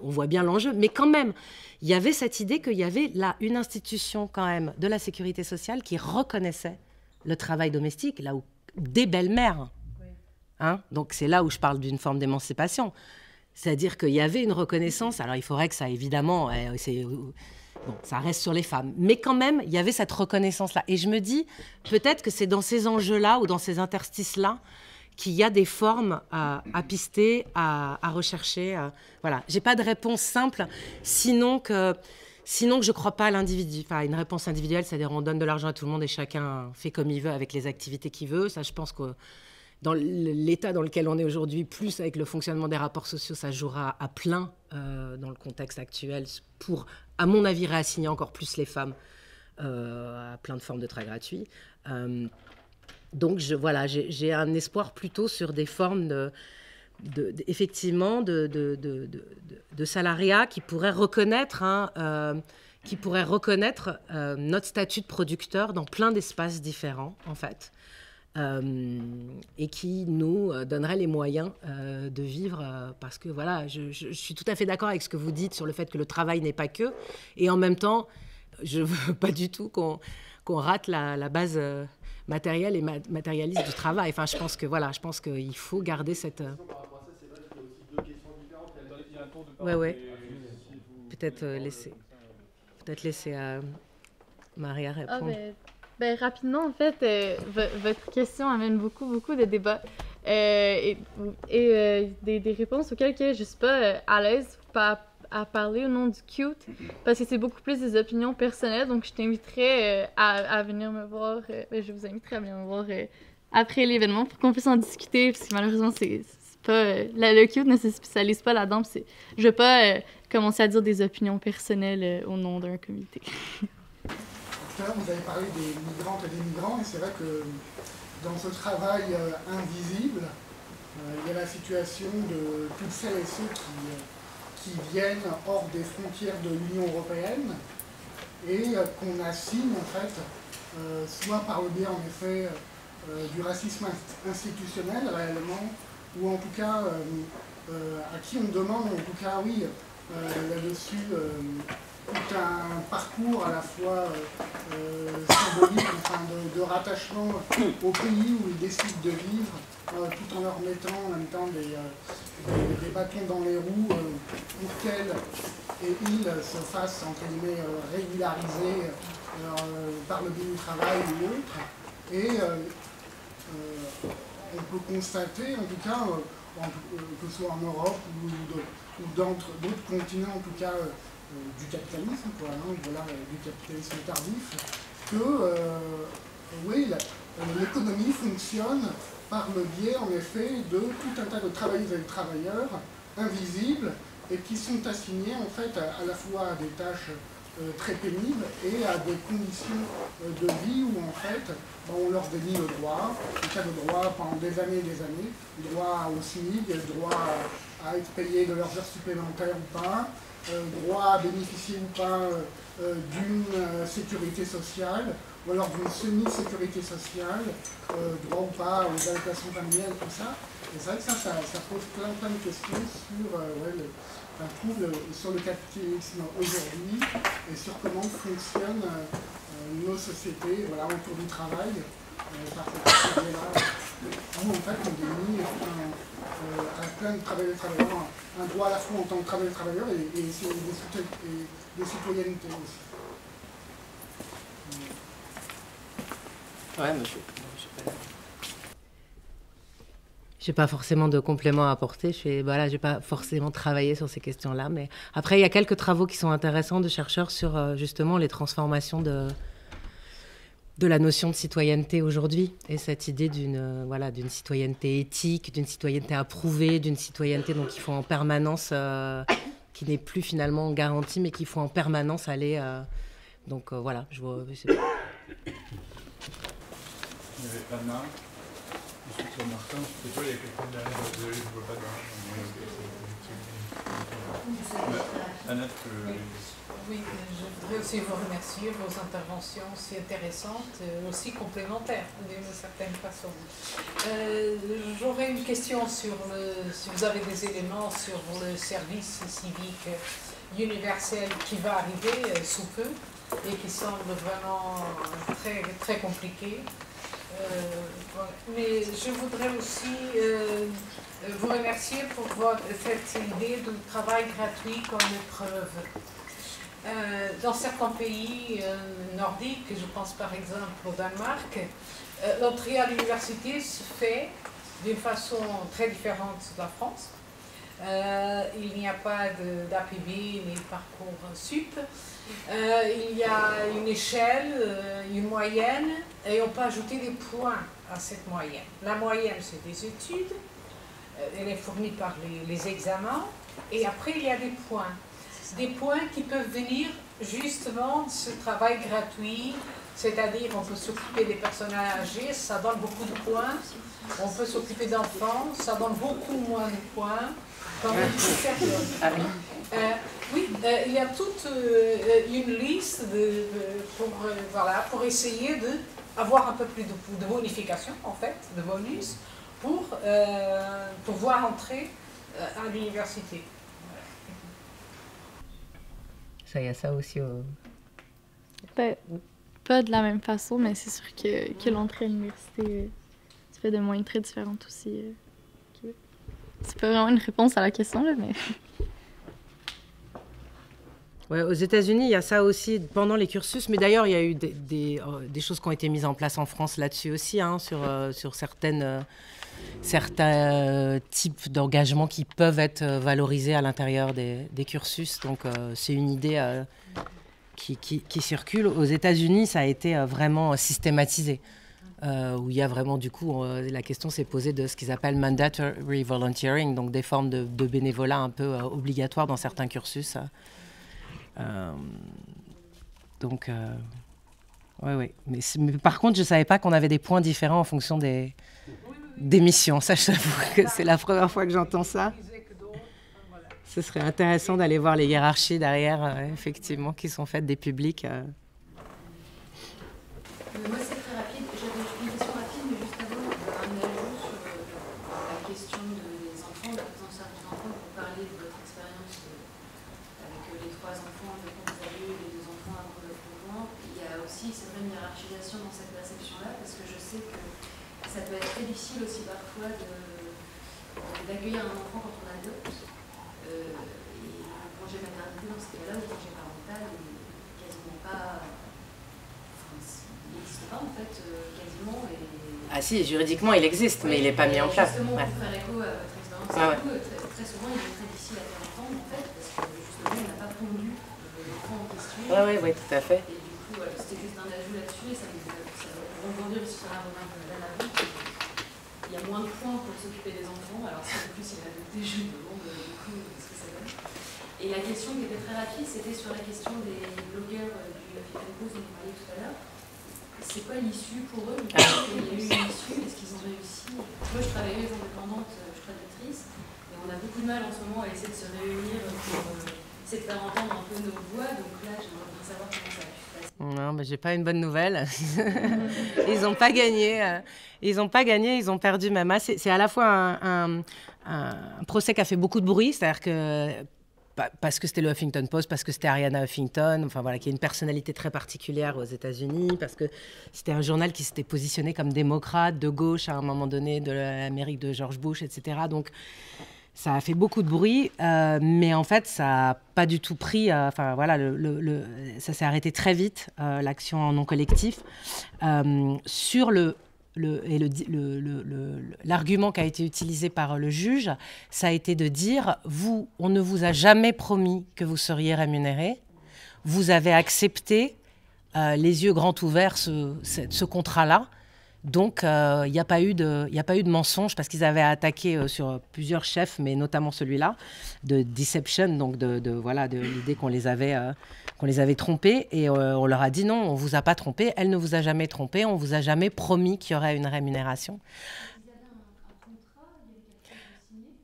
on voit bien l'enjeu, mais quand même, il y avait cette idée qu'il y avait là une institution quand même de la sécurité sociale qui reconnaissait le travail domestique, là où des belles-mères, hein, donc c'est là où je parle d'une forme d'émancipation. C'est-à-dire qu'il y avait une reconnaissance. Alors il faudrait que ça, évidemment, euh, bon, ça reste sur les femmes. Mais quand même, il y avait cette reconnaissance-là. Et je me dis, peut-être que c'est dans ces enjeux-là ou dans ces interstices-là qu'il y a des formes à, pister, à, rechercher. Voilà. J'ai pas de réponse simple, sinon que, sinon que je crois pas à l'individu. Enfin, une réponse individuelle, c'est-à-dire on donne de l'argent à tout le monde et chacun fait comme il veut avec les activités qu'il veut. Ça, je pense que dans l'état dans lequel on est aujourd'hui, plus avec le fonctionnement des rapports sociaux, ça jouera à plein euh, dans le contexte actuel pour, à mon avis, réassigner encore plus les femmes euh, à plein de formes de travail gratuit. Euh, donc voilà, j'ai un espoir plutôt sur des formes de, effectivement de, de, salariat qui pourraient reconnaître, hein, qui pourrait reconnaître notre statut de producteur dans plein d'espaces différents, en fait. Et qui nous donnerait les moyens de vivre. parce que voilà, je, je, suis tout à fait d'accord avec ce que vous dites sur le fait que le travail n'est pas que. Et en même temps, je ne *laughs* veux pas du tout qu'on rate la, la base matérielle et matérialiste du travail. Enfin, je pense que voilà, je pense qu'il faut garder cette. Ouais, ouais. Peut-être laisser, peut-être laisser à Maria ah, répondre. Ben, rapidement, en fait, euh, votre question amène beaucoup, beaucoup de débats euh, et, euh, des, des, réponses auxquelles je je suis pas à l'aise pas à parler au nom du cute parce que c'est beaucoup plus des opinions personnelles. Donc, je t'inviterai à, venir me voir. Ben, je vous inviterai à venir me voir après l'événement pour qu'on puisse en discuter parce que malheureusement, c'est pas. le cute ne se spécialise pas là-dedans. Je veux pas commencer à dire des opinions personnelles au nom d'un comité. *laughs* vous avez parlé des migrantes et des migrants, et c'est vrai que dans ce travail euh, invisible, euh, il y a la situation de toutes celles et ceux qui, euh, qui viennent hors des frontières de l'Union européenne et qu'on assigne en fait, soit par le biais en effet du racisme institutionnel réellement, ou en tout cas à qui on demande en tout cas oui là-dessus tout un parcours à la fois euh, symbolique, enfin de, rattachement au pays où ils décident de vivre, euh, tout en leur mettant en même temps des, euh, bâtons dans les roues pour qu'elles et ils se fassent entre guillemets régulariser par le biais du travail ou autre. Et on peut constater, en tout cas, que ce soit en Europe ou, d'autres continents, en tout cas, du capitalisme, quoi, hein, voilà, du capitalisme tardif, que euh, oui, l'économie fonctionne par le biais, en effet, de tout un tas de travailleuses et de travailleurs invisibles et qui sont assignés, en fait, à, la fois à des tâches euh, très pénibles et à des conditions euh, de vie où, en fait, ben, on leur délie le droit, cas de droit pendant des années et des années, droit au SMIC, droit à, à être payé de leurs heures supplémentaires ou pas, euh, droit à bénéficier ou pas euh, euh, d'une sécurité sociale, ou alors d'une semi-sécurité sociale, droit ou pas aux allocations familiales, tout ça. Et c'est vrai que ça, ça, pose plein, plein de questions sur, ouais, le, sur le capitalisme aujourd'hui et sur comment fonctionnent nos sociétés voilà, autour du travail par cette là où en euh, à plein de travailleurs travailleurs un, droit à la fois en tant que travailleur travailleur et, et, des, citoyennetés aussi. Ouais, monsieur. Je n'ai pas forcément de complément à apporter. Je n'ai voilà, pas forcément travaillé sur ces questions-là. Mais après, il y a quelques travaux qui sont intéressants de chercheurs sur euh, justement les transformations de, de la notion de citoyenneté aujourd'hui et cette idée d'une euh, voilà d'une citoyenneté éthique, d'une citoyenneté approuvée, d'une citoyenneté donc il faut en permanence euh, qui n'est plus finalement garantie mais qu'il faut en permanence aller euh, donc voilà je vois Martin c'est toi il y derrière désolé je oui, voudrais aussi vous remercier. Vos interventions si intéressantes, aussi complémentaires d'une certaine façon. Euh, j'aurais une question sur le, si vous avez des éléments sur le service civique universel qui va arriver euh, sous peu et qui semble vraiment très, très compliqué. Euh, Mais je voudrais aussi vous remercier pour votre, cette idée de travail gratuit comme épreuve. Euh, dans certains pays euh, nordiques, je pense par exemple au Danemark, euh, l'entrée à l'université se fait d'une façon très différente de la France. il n'y a pas d'APB ni parcours sup. il y a une échelle, une moyenne, et on peut ajouter des points à cette moyenne. La moyenne, c'est des études, elle est fournie par les examens, et après, il y a des points des points qui peuvent venir justement de ce travail gratuit, c'est-à-dire on peut s'occuper des personnes âgées, ça donne beaucoup de points, on peut s'occuper d'enfants, ça donne beaucoup moins de points, ah euh, oui, euh, il y a toute euh, une liste de, pour, voilà, pour essayer de avoir un peu plus de, de bonification, en fait, de bonus, pour euh, pouvoir entrer euh, à l'université. Ça, y a ça aussi au... Ben, pas de la même façon, mais c'est sûr que, que l'entrée à l'université euh, se fait de moyens très différentes aussi. euh, C'est pas vraiment une réponse à la question, là, mais. *laughs* Ouais, aux États-Unis, il y a ça aussi pendant les cursus, mais d'ailleurs, il y a eu des, des, euh, des choses qui ont été mises en place en France là-dessus aussi, hein, sur, euh, sur certaines, euh, certains euh, types d'engagements qui peuvent être euh, valorisés à l'intérieur des, cursus. Donc, euh, c'est une idée qui, circule. Aux États-Unis, ça a été vraiment systématisé. où il y a vraiment, du coup, la question s'est posée de ce qu'ils appellent mandatory volunteering, donc des formes de, bénévolat un peu obligatoires dans certains cursus. Donc, ouais, ouais. Mais, mais par contre, je savais pas qu'on avait des points différents en fonction des, des missions. Ça, je t'avoue que c'est la première fois que j'entends ça. Ce serait intéressant d'aller voir les hiérarchies derrière, euh, effectivement, qui sont faites des publics. euh. Euh, Moi, c'est très rapide. J'avais une question rapide, mais juste avant, euh, un ajout sur euh, la question de- des enfants, de la prise en charge des enfants, pour parler de votre expérience euh, avec euh, les trois enfants, le quand vous avez eu les deux enfants avant votre mouvement. Il y a aussi, c'est vrai, une hiérarchisation dans cette perception-là, parce que je sais que ça peut être très difficile aussi parfois de- d'accueillir un enfant quand on adopte. Euh, et le congé maternité, dans ce cas-là, le congé parental, est quasiment pas. Enfin, il n'existe pas en fait, euh, quasiment. Et... Ah si, juridiquement, il existe, mais il n'est pas mis en place. Justement, Ouais. pour faire écho à votre expérience, Ouais, et tout, euh, très, très souvent, il est très difficile à faire entendre en fait, parce que justement, on n'a pas pondu euh, l'enfant en question. Ouais, ouais, ouais, tout à fait. Et du coup, voilà, c'était juste un ajout là-dessus, et ça me ça va rebondir sur la remarque avant. Il y a moins de points pour s'occuper des enfants, alors si en plus il a adopté, je me demande euh, du coup ce que ça donne. Et la question qui était très rapide, c'était sur la question des blogueurs euh, du African Post dont on parlait tout à l'heure. C'est quoi l'issue pour eux? Il y a eu une issue, est-ce qu'ils ont réussi? Moi je indépendantes, euh, je suis traductrice, et on a beaucoup de mal en ce moment à essayer de se réunir pour euh, essayer de faire entendre un peu nos voix, donc là j'aimerais bien savoir comment ça a pu. Non, mais j'ai pas une bonne nouvelle. *laughs* ils n'ont pas gagné. euh, Ils n'ont pas gagné, ils ont perdu Mama. C'est à la fois un, un- procès qui a fait beaucoup de bruit, c'est-à-dire que pa- parce que c'était le Huffington Post, parce que c'était Ariana Huffington, enfin voilà, qui est une personnalité très particulière aux États-Unis, parce que c'était un journal qui s'était positionné comme démocrate, de gauche à un moment donné, de l'Amérique de George Bush, etc. Donc ça a fait beaucoup de bruit, euh, mais en fait, ça n'a pas du tout pris. euh, Enfin, voilà, ça s'est arrêté très vite, euh, l'action en non collectif. Sur le. et l'argument qui a été utilisé par le juge, ça a été de dire vous, on ne vous a jamais promis que vous seriez rémunéré. Vous avez accepté, les yeux grands ouverts, ce contrat-là. Donc, euh, il n'y a, pas eu de- a pas eu de mensonge parce qu'ils avaient attaqué euh, sur plusieurs chefs, mais notamment celui-là, de deception, donc de, voilà, de l'idée qu'on les avait, euh, les avait trompés. Et euh, on leur a dit non, on vous a pas trompé, elle ne vous a jamais trompé, on vous a jamais promis qu'il y aurait une rémunération.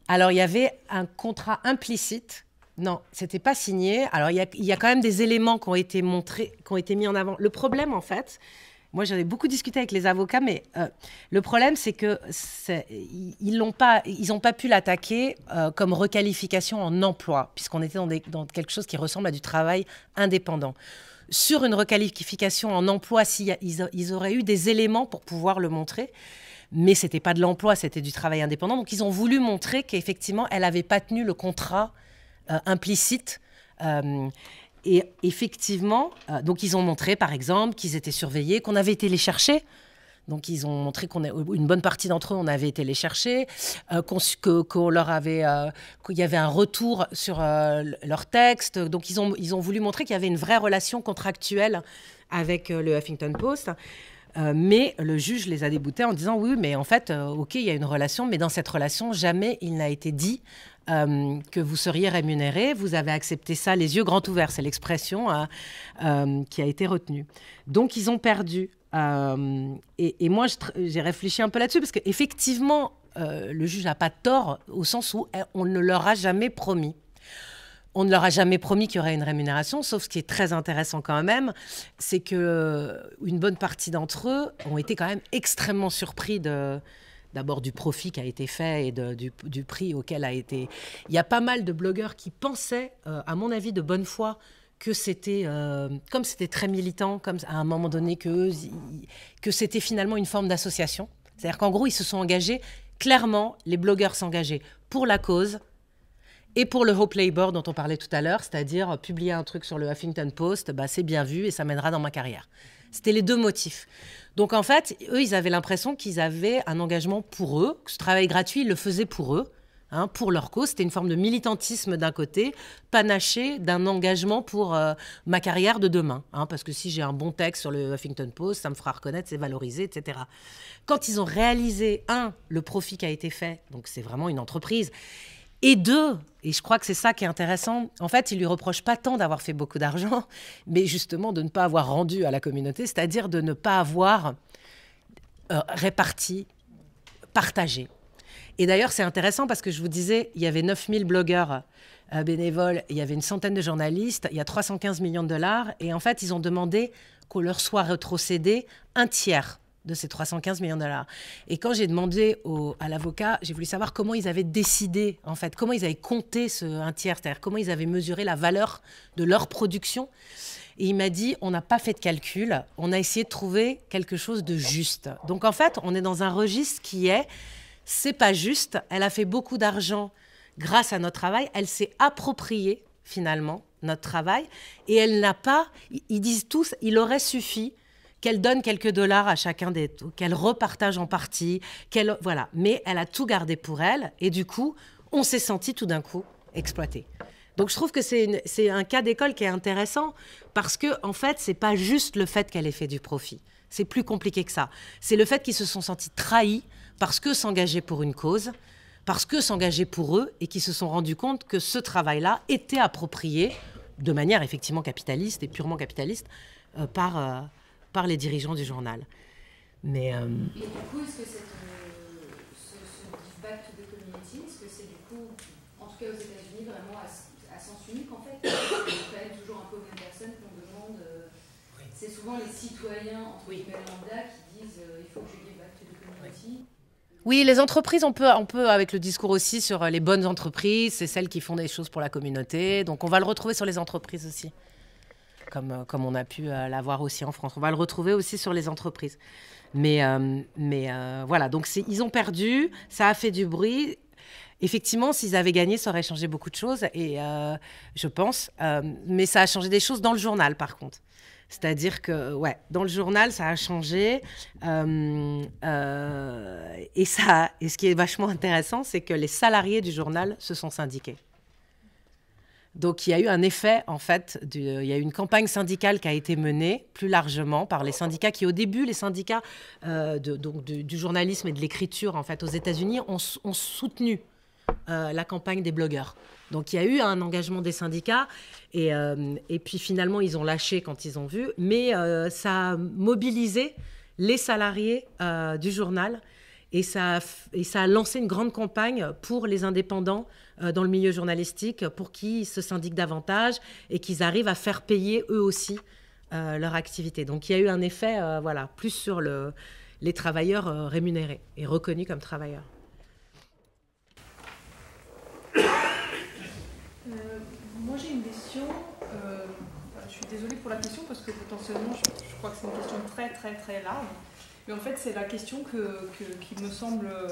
Alors, il y avait un contrat implicite. Non, c'était pas signé. Alors, il y, y a quand même des éléments qui ont été montrés, qui ont été mis en avant. Le problème, en fait, moi, j'avais beaucoup discuté avec les avocats, mais euh, le problème, c'est que ils n'ont pas, pu l'attaquer euh, comme requalification en emploi, puisqu'on était dans, quelque chose qui ressemble à du travail indépendant. Sur une requalification en emploi, s'il y a- ils, a- ils auraient eu des éléments pour pouvoir le montrer, mais c'était pas de l'emploi, c'était du travail indépendant. Donc, ils ont voulu montrer qu'effectivement, elle n'avait pas tenu le contrat euh, implicite. Et effectivement, euh, donc ils ont montré, par exemple, qu'ils étaient surveillés, qu'on avait été les chercher. Donc ils ont montré qu'on une bonne partie d'entre eux, on avait été les chercher, euh, qu'on leur avait, euh, qu'il y avait un retour sur leur texte. Donc ils ont, ils ont voulu montrer qu'il y avait une vraie relation contractuelle avec le Huffington Post. Mais le juge les a déboutés en disant oui, mais en fait, ok, il y a une relation, mais dans cette relation, jamais il n'a été dit euh, que vous seriez rémunéré. Vous avez accepté ça les yeux grands ouverts, c'est l'expression euh, euh, qui a été retenue. Donc ils ont perdu. Euh, et, moi, j'ai réfléchi un peu là-dessus parce qu'effectivement, le juge n'a pas tort au sens où eh, on ne leur a jamais promis. On ne leur a jamais promis qu'il y aurait une rémunération, sauf ce qui est très intéressant quand même, c'est que une bonne partie d'entre eux ont été quand même extrêmement surpris de d'abord du profit qui a été fait et du, prix auquel a été. Il y a pas mal de blogueurs qui pensaient, euh, à mon avis, de bonne foi, que c'était euh, comme c'était très militant, comme à un moment donné que que c'était finalement une forme d'association. C'est-à-dire qu'en gros, ils se sont engagés. Clairement, les blogueurs s'engageaient pour la cause, et pour le Hope Labor dont on parlait tout à l'heure, c'est-à-dire euh, publier un truc sur le Huffington Post, bah, c'est bien vu et ça mènera dans ma carrière. C'était les deux motifs. Donc en fait, eux, ils avaient l'impression qu'ils avaient un engagement pour eux, que ce travail gratuit, ils le faisaient pour eux, hein, pour leur cause. C'était une forme de militantisme d'un côté, panaché d'un engagement pour euh, ma carrière de demain. hein, parce que si j'ai un bon texte sur le Huffington Post, ça me fera reconnaître, c'est valorisé, etc. Quand ils ont réalisé, un, le profit qui a été fait, donc c'est vraiment une entreprise, et deux, et je crois que c'est ça qui est intéressant, en fait, ils lui reprochent pas tant d'avoir fait beaucoup d'argent, *laughs* mais justement de ne pas avoir rendu à la communauté, c'est-à-dire de ne pas avoir euh, réparti, partagé. Et d'ailleurs, c'est intéressant parce que je vous disais, il y avait 9000 blogueurs euh, bénévoles, il y avait une centaine de journalistes, il y a 315 millions de dollars, et en fait, ils ont demandé qu'on leur soit rétrocédé un tiers de ces 315 millions de dollars. Et quand j'ai demandé au- à l'avocat, j'ai voulu savoir comment ils avaient décidé, en fait, comment ils avaient compté ce un tiers, c'est-à-dire comment ils avaient mesuré la valeur de leur production. Et il m'a dit, on n'a pas fait de calcul, on a essayé de trouver quelque chose de juste. Donc en fait, on est dans un registre qui est, c'est pas juste, elle a fait beaucoup d'argent grâce à notre travail, elle s'est appropriée finalement notre travail, et elle n'a pas, ils disent tous, il aurait suffi qu'elle donne quelques dollars à chacun des qu'elle repartage en partie, qu'elle voilà, mais elle a tout gardé pour elle et du coup, on s'est senti tout d'un coup exploité. Donc je trouve que c'est un cas d'école qui est intéressant parce que en fait, c'est pas juste le fait qu'elle ait fait du profit. C'est plus compliqué que ça. C'est le fait qu'ils se sont sentis trahis parce que s'engager pour une cause, parce que s'engager pour eux et qu'ils se sont rendus compte que ce travail-là était approprié de manière effectivement capitaliste et purement capitaliste euh, par, euh, par les dirigeants du journal. Mais euh, Et du coup, est-ce que cette, euh, ce, ce give back to the community, est-ce que c'est du coup, en tout cas aux États-Unis, vraiment à, à sens unique en fait C'est quand même toujours un peu aux mêmes personnes qu'on demande. euh, C'est souvent les citoyens, entre guillemets lambda, qui disent euh, il faut que je give back to the community. Oui, les entreprises, on peut, on peut avec le discours aussi sur les bonnes entreprises, c'est celles qui font des choses pour la communauté. Donc on va le retrouver sur les entreprises aussi, comme, euh, comme on a pu euh, l'avoir aussi en France. On va le retrouver aussi sur les entreprises. Mais, euh, voilà, donc ils ont perdu, ça a fait du bruit. Effectivement, s'ils avaient gagné, ça aurait changé beaucoup de choses, et je pense. mais ça a changé des choses dans le journal, par contre. C'est-à-dire que, ouais, dans le journal, ça a changé. et ce qui est vachement intéressant, c'est que les salariés du journal se sont syndiqués. Donc il y a eu un effet, en fait, il y a eu une campagne syndicale qui a été menée plus largement par les syndicats qui, au début, les syndicats euh, donc, du, journalisme et de l'écriture, en fait, aux États-Unis, ont, soutenu euh, la campagne des blogueurs. Donc il y a eu un engagement des syndicats et, euh, et puis finalement ils ont lâché quand ils ont vu, mais ça a mobilisé les salariés du journal et ça, a, lancé une grande campagne pour les indépendants euh, dans le milieu journalistique pour qu'ils se syndiquent davantage et qu'ils arrivent à faire payer eux aussi euh, leur activité. Donc il y a eu un effet euh, voilà, plus sur le, les travailleurs rémunérés et reconnus comme travailleurs. Moi j'ai une question. je suis désolée pour la question parce que potentiellement je crois que c'est une question très très très large. Mais en fait c'est la question que, que- qui me semble euh,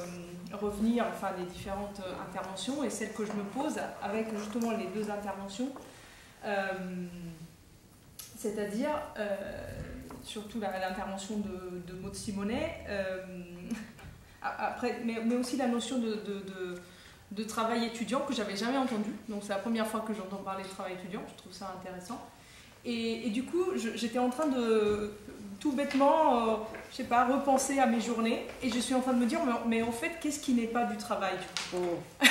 revenir, enfin les différentes euh, interventions et celle que je me pose avec justement les deux interventions. Euh, C'est-à-dire surtout l'intervention de, Maud Simonet. *laughs* mais, aussi la notion de, travail étudiant que j'avais jamais entendu. Donc c'est la première fois que j'entends parler de travail étudiant, je trouve ça intéressant. Et, du coup, j'étais en train de tout bêtement, euh, je sais pas, repenser à mes journées. Et je suis en train de me dire, mais, mais en fait, qu'est-ce qui n'est pas du travail coup *laughs*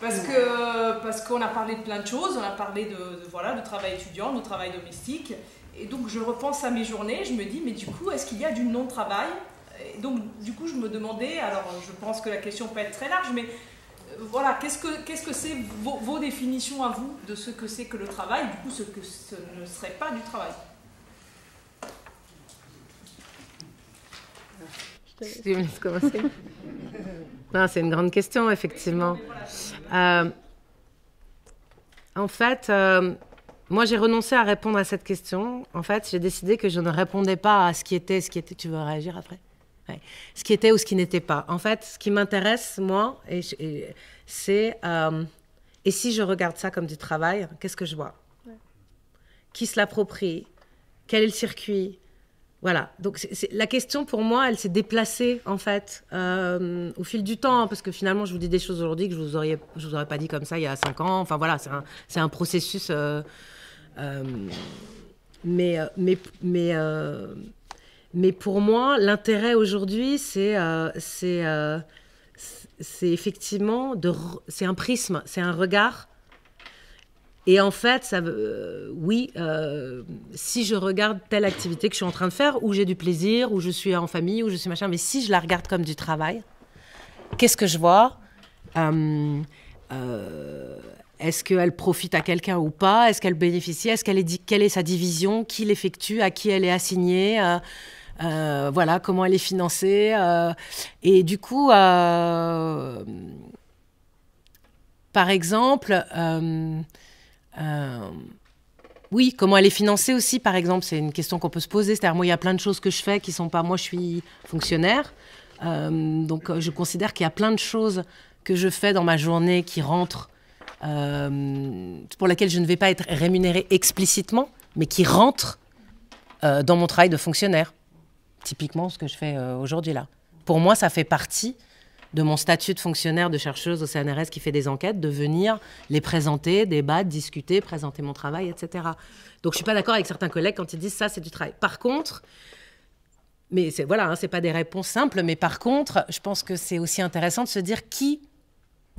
Parce que parce qu'on a parlé de plein de choses, on a parlé de, de, voilà de travail étudiant, de travail domestique, et donc je repense à mes journées, je me dis mais du coup est-ce qu'il y a du non-travail? Et donc du coup je me demandais, alors je pense que la question peut être très large, mais voilà, qu'est-ce que qu'est-ce que c'est vos, vos définitions à vous de ce que c'est que le travail, du coup ce que ce ne serait pas du travail Tu me laisses commencer Non, c'est une grande question, effectivement. Euh, en fait, euh, moi, j'ai renoncé à répondre à cette question. En fait, j'ai décidé que je ne répondais pas à ce qui était, ce qui était. Tu veux réagir après? Ouais. Ce qui était ou ce qui n'était pas. En fait, ce qui m'intéresse, moi, et, et- c'est euh, et si je regarde ça comme du travail, qu'est-ce que je vois? Qui se l'approprie? Quel est le circuit? Voilà. Donc la question pour moi, elle s'est déplacée en fait euh, au fil du temps, hein, parce que finalement, je vous dis des choses aujourd'hui que je vous aurais, je vous aurais pas dit comme ça il y a cinq ans. Enfin voilà, c'est un, un processus. euh, euh, mais mais mais mais pour moi, l'intérêt aujourd'hui, c'est c'est effectivement de c'est un prisme, c'est un regard. Et en fait, ça euh, oui, euh, si je regarde telle activité que je suis en train de faire, où j'ai du plaisir, où je suis en famille, où je suis machin, mais si je la regarde comme du travail, qu'est-ce que je vois? Euh, euh, Est-ce qu'elle profite à quelqu'un ou pas? Est-ce qu'elle bénéficie? Est-ce qu'elle est quelle est sa division? Qui l'effectue? À qui elle est assignée? Voilà, comment elle est financée? Et du coup, par exemple, euh, oui, comment elle est financée aussi, par exemple, c'est une question qu'on peut se poser. C'est-à-dire, moi, il y a plein de choses que je fais qui sont pas. Moi, je suis fonctionnaire, euh, donc euh, je considère qu'il y a plein de choses que je fais dans ma journée qui rentrent, pour lesquelles je ne vais pas être rémunérée explicitement, mais qui rentrent dans mon travail de fonctionnaire. Typiquement, ce que je fais aujourd'hui là. Pour moi, ça fait partie de mon statut de fonctionnaire de chercheuse au CNRS qui fait des enquêtes, de venir les présenter, débattre, discuter, présenter mon travail, etc. Donc je suis pas d'accord avec certains collègues quand ils disent ça, c'est du travail. Par contre, mais c'est voilà, hein, c'est pas des réponses simples, mais par contre, je pense que c'est aussi intéressant de se dire qui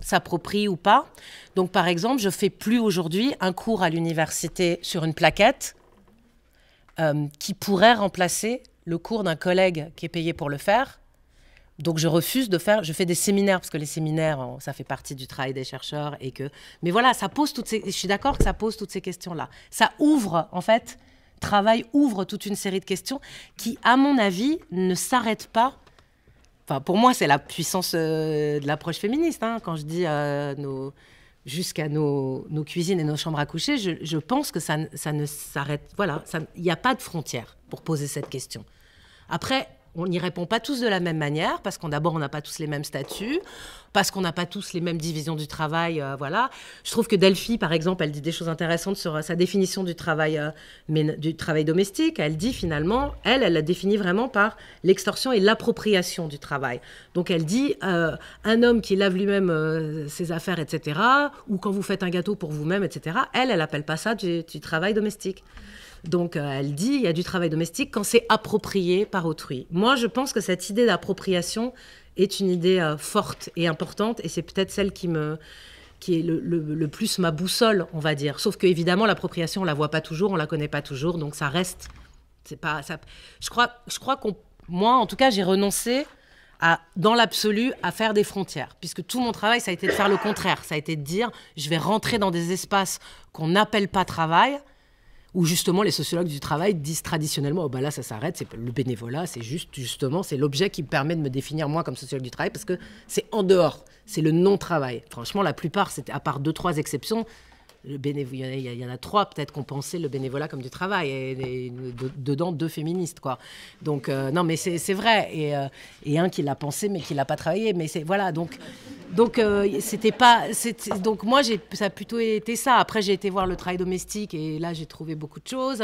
s'approprie ou pas. Donc par exemple, je fais plus aujourd'hui un cours à l'université sur une plaquette euh, qui pourrait remplacer le cours d'un collègue qui est payé pour le faire. Donc je refuse de faire, je fais des séminaires parce que les séminaires, euh, ça fait partie du travail des chercheurs et que, mais voilà, ça pose toutes ces, je suis d'accord que ça pose toutes ces questions-là. Ça ouvre en fait, travail ouvre toute une série de questions qui, à mon avis, ne s'arrêtent pas. Enfin, pour moi, c'est la puissance euh, de l'approche féministe. hein. Quand je dis euh, jusqu'à nos, cuisines et nos chambres à coucher, je, je pense que ça, ça ne s'arrête. Voilà, il n'y a pas de frontière pour poser cette question. Après, on n'y répond pas tous de la même manière, parce qu'on d'abord, on n'a pas tous les mêmes statuts, parce qu'on n'a pas tous les mêmes divisions du travail. euh, voilà. Je trouve que Delphi, par exemple, elle dit des choses intéressantes sur euh, sa définition du travail, euh, mén- du travail domestique. Elle dit finalement, elle, elle la définit vraiment par l'extorsion et l'appropriation du travail. Donc elle dit, un homme qui lave lui-même ses affaires, etc., ou quand vous faites un gâteau pour vous-même, etc., elle, elle appelle pas ça du travail domestique. Donc euh, elle dit, il y a du travail domestique quand c'est approprié par autrui. Moi, je pense que cette idée d'appropriation est une idée euh, forte et importante, et c'est peut-être celle qui me qui est le, plus ma boussole, on va dire. Sauf que évidemment, l'appropriation, on la voit pas toujours, on la connaît pas toujours, donc ça reste. C'est pas ça. Je crois, je crois qu'on, moi, en tout cas, j'ai renoncé à, dans l'absolu, à faire des frontières, puisque tout mon travail, ça a été de faire le contraire. Ça a été de dire, je vais rentrer dans des espaces qu'on n'appelle pas travail, où justement les sociologues du travail disent traditionnellement, oh bah là ça s'arrête, c'est le bénévolat, c'est juste justement c'est l'objet qui me permet de me définir moi comme sociologue du travail parce que c'est en dehors, c'est le non-travail. Franchement, la plupart, à part deux trois exceptions, il y en a- trois peut-être qu'on pensait le bénévolat comme du travail et, et de- dedans deux féministes quoi. Donc euh, non mais c'est vrai et, euh, et un qui l'a pensé mais qui l'a pas travaillé mais c'est voilà donc donc euh, c'était pas donc moi ça a plutôt été ça. Après j'ai été voir le travail domestique et là j'ai trouvé beaucoup de choses.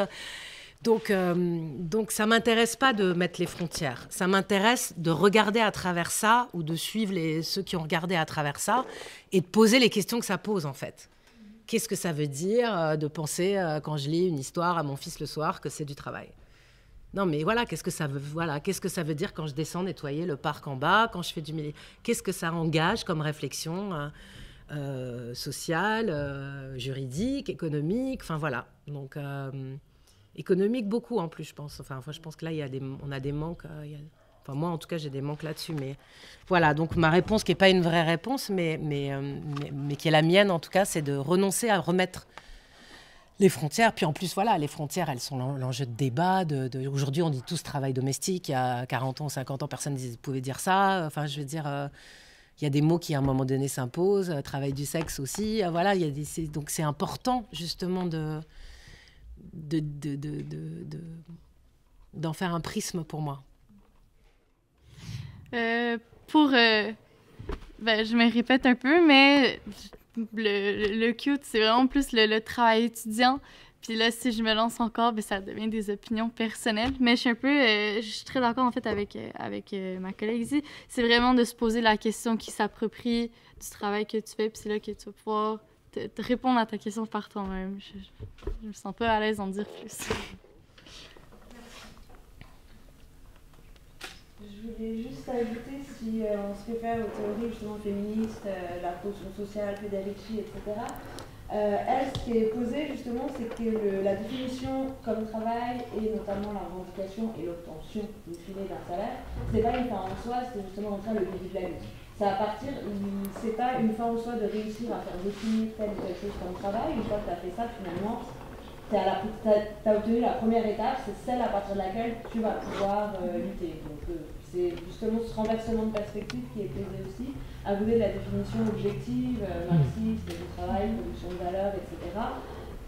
Donc, euh, donc ça m'intéresse pas de mettre les frontières. Ça m'intéresse de regarder à travers ça ou de suivre les, ceux qui ont regardé à travers ça et de poser les questions que ça pose en fait. Qu'est-ce que ça veut dire euh, de penser euh, quand je lis une histoire à mon fils le soir que c'est du travail Non, mais voilà, qu'est-ce que ça veut voilà, qu'est-ce que ça veut dire quand je descends nettoyer le parc en bas, quand je fais du mili- Qu'est-ce que ça engage comme réflexion euh, euh, sociale, juridique, économique Enfin voilà. Donc économique beaucoup en plus, je pense. Enfin, enfin, je pense que là, il y a des, on a des manques. Enfin, moi, en tout cas, j'ai des manques là-dessus. Mais voilà, donc ma réponse, qui n'est pas une vraie réponse, mais, euh, mais, mais qui est la mienne, en tout cas, c'est de renoncer à remettre les frontières. Puis en plus, voilà, les frontières, elles sont l'en- l'enjeu de débat. Aujourd'hui, on dit tous travail domestique. Il y a 40 ans, 50 ans, personne ne pouvait dire ça. Enfin, je veux dire, euh, il y a des mots qui, à un moment donné, s'imposent. Euh, Travail du sexe aussi. Voilà, il y a des, donc c'est important, justement, de de, de, de- d'en faire un prisme pour moi. Euh, pour. euh, ben, je me répète un peu, mais le, cute, c'est vraiment plus le, travail étudiant. Puis là, si je me lance encore, ben, ça devient des opinions personnelles. Mais je suis un peu. euh, je suis très d'accord, en fait, avec, avec ma collègue ici. C'est vraiment de se poser la question qui s'approprie du travail que tu fais. Puis c'est là que tu vas pouvoir te, répondre à ta question par toi-même. Je, je me sens pas à l'aise d'en dire plus. *laughs* Je voulais juste ajouter, si euh, on se réfère aux théories justement féministes, euh, la position sociale, Federici, etc., euh, elle, ce qui est posé justement, c'est que la définition comme travail et notamment la revendication et l'obtention fine d'un salaire, c'est pas une fin en soi, c'est justement en train le début de la lutte. Ça va partir, c'est pas une fin en soi de réussir à faire définir telle ou telle chose comme travail, une fois que tu as fait ça, finalement, tu as, obtenu la première étape, c'est celle à partir de laquelle tu vas pouvoir euh, lutter. Donc euh, c'est justement ce renversement de perspective qui est posé aussi, à côté de la définition objective, euh, marxiste, du travail, production de valeur, etc.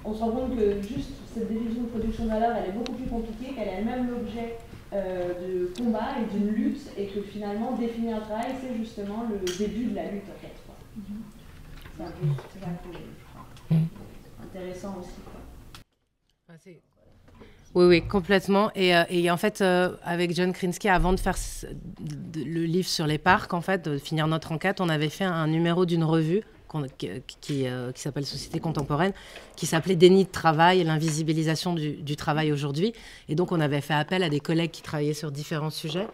On se rend compte que juste cette définition de production de valeur, elle est beaucoup plus compliquée, qu'elle est elle-même l'objet euh, de combat et d'une lutte, et que finalement, définir un travail, c'est justement le début de la lutte, en fait. quoi. C'est un peu c'est ça que je crois. Intéressant aussi. Quoi. Oui, oui, complètement. Et, euh, en fait, euh, avec John Krinsky, avant de faire le livre sur les parcs, en fait, de finir notre enquête, on avait fait un numéro d'une revue euh, qui s'appelle Société contemporaine, qui s'appelait Déni de travail l'invisibilisation du, travail aujourd'hui. Et donc, on avait fait appel à des collègues qui travaillaient sur différents sujets.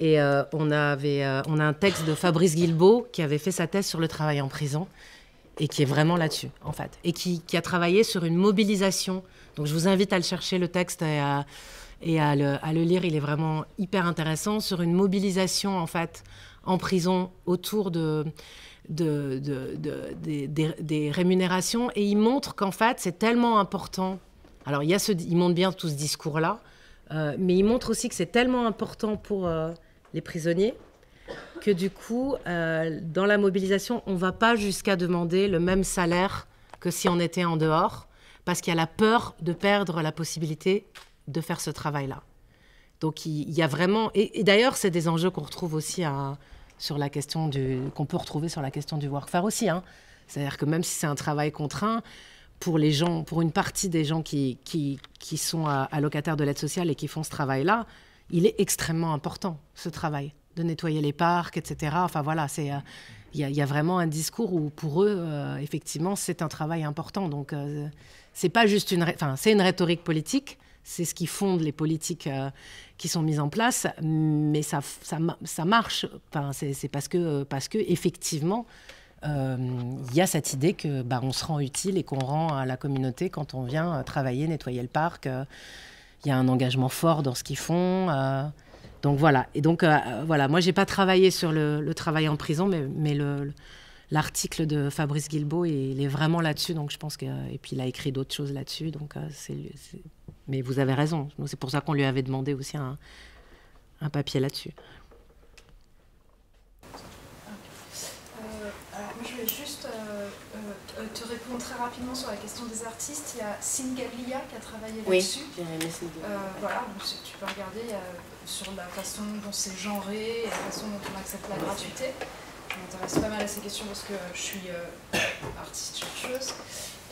Et on, avait, on a un texte de Fabrice Guilbeault qui avait fait sa thèse sur le travail en prison et qui est vraiment là-dessus, en fait. Et qui, a travaillé sur une mobilisation. Donc je vous invite à le chercher, le texte, et à, le, lire. Il est vraiment hyper intéressant sur une mobilisation, en fait, en prison autour de, de, de- de- des, rémunérations. Et il montre qu'en fait, c'est tellement important. Alors, il montre bien tout ce discours-là, euh, mais il montre aussi que c'est tellement important pour euh, les prisonniers que du coup, euh, dans la mobilisation, on ne va pas jusqu'à demander le même salaire que si on était en dehors, parce qu'il y a la peur de perdre la possibilité de faire ce travail-là. Donc il y a vraiment... Et, d'ailleurs, c'est des enjeux qu'on retrouve aussi sur la question du... qu'on peut retrouver sur la question du workfare aussi. hein. C'est-à-dire que même si c'est un travail contraint, pour les gens, pour une partie des gens qui, qui, qui sont allocataires de l'aide sociale et qui font ce travail-là, il est extrêmement important, ce travail, de nettoyer les parcs, etc. Enfin voilà, c'est... euh, il y, a- vraiment un discours où pour eux, euh, effectivement, c'est un travail important. Donc, euh, c'est pas juste une, enfin, c'est une rhétorique politique. C'est ce qui fonde les politiques qui sont mises en place, mais ça, ça, ma- ça marche. Enfin, c'est parce que, parce que effectivement, il y a cette idée que bah, on se rend utile et qu'on rend à la communauté quand on vient travailler, nettoyer le parc. Il y a un engagement fort dans ce qu'ils font. Donc voilà. Et donc euh, euh, voilà, moi j'ai pas travaillé sur le, le travail en prison, mais, mais le, le- l'article de Fabrice Guilbeault, il est vraiment là-dessus. Donc je pense que et puis il a écrit d'autres choses là-dessus. Donc euh, c'est, c'est- mais vous avez raison. C'est pour ça qu'on lui avait demandé aussi un, un papier là-dessus. Euh, alors moi je vais juste euh, euh, te répondre très rapidement sur la question des artistes. Il y a Singablia qui a travaillé Oui, là-dessus. j'ai aimé ces deux. Euh, voilà, donc tu peux regarder euh, sur la façon dont c'est genré et la façon dont on accepte la gratuité. Je m'intéresse pas mal à ces questions parce que je suis euh, artiste chercheuse.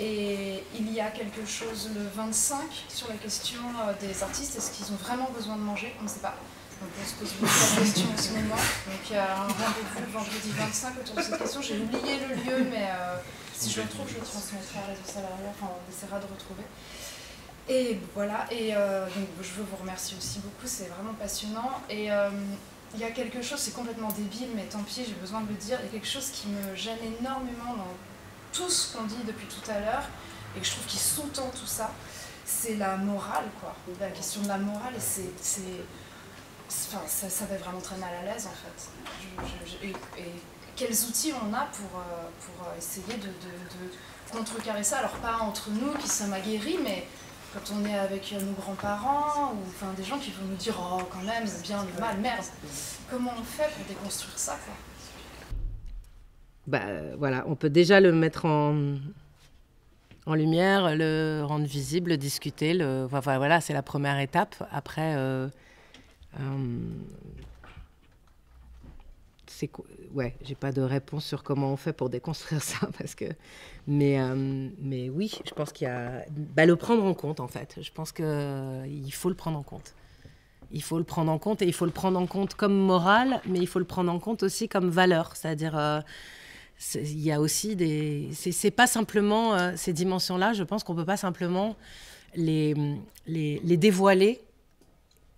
Et il y a quelque chose le 25 sur la question euh, des artistes. Est-ce qu'ils ont vraiment besoin de manger On ne sait pas. Donc on se pose beaucoup la question en ce moment. Donc il y a un rendez-vous vendredi 25 autour de cette question. J'ai oublié le lieu, mais euh, si je le trouve, je le transmettrai à Réseau Salariat. Enfin, on essaiera de retrouver. Et voilà, et euh, donc je veux vous remercier aussi beaucoup, c'est vraiment passionnant. Et euh, il y a quelque chose, c'est complètement débile, mais tant pis, j'ai besoin de le dire. Il y a quelque chose qui me gêne énormément dans tout ce qu'on dit depuis tout à l'heure, et que je trouve qui sous-tend tout ça, c'est la morale, quoi. La question de la morale, c'est. enfin, ça, ça met vraiment très mal à l'aise en fait. Et, quels outils on a pour, euh, pour essayer de contrecarrer ça? Alors pas entre nous qui sommes aguerris, mais quand on est avec euh, nos grands-parents ou enfin, des gens qui vont nous dire oh quand même le bien, le mal, merde. Comment on fait pour déconstruire ça quoi? Bah, euh, voilà, on peut déjà le mettre en, en lumière, le rendre visible, le discuter. Le, voilà, c'est la première étape. Après, euh, euh, ouais, j'ai pas de réponse sur comment on fait pour déconstruire ça *laughs* parce que, mais, euh, mais oui, je pense qu'il y a, bah, le prendre en compte en fait. Je pense que euh, faut le prendre en compte. Il faut le prendre en compte et il faut le prendre en compte comme morale, mais il faut le prendre en compte aussi comme valeur, c'est-à-dire euh, il y a aussi des. C'est pas simplement ces dimensions-là, je pense qu'on peut pas simplement les, les, les dévoiler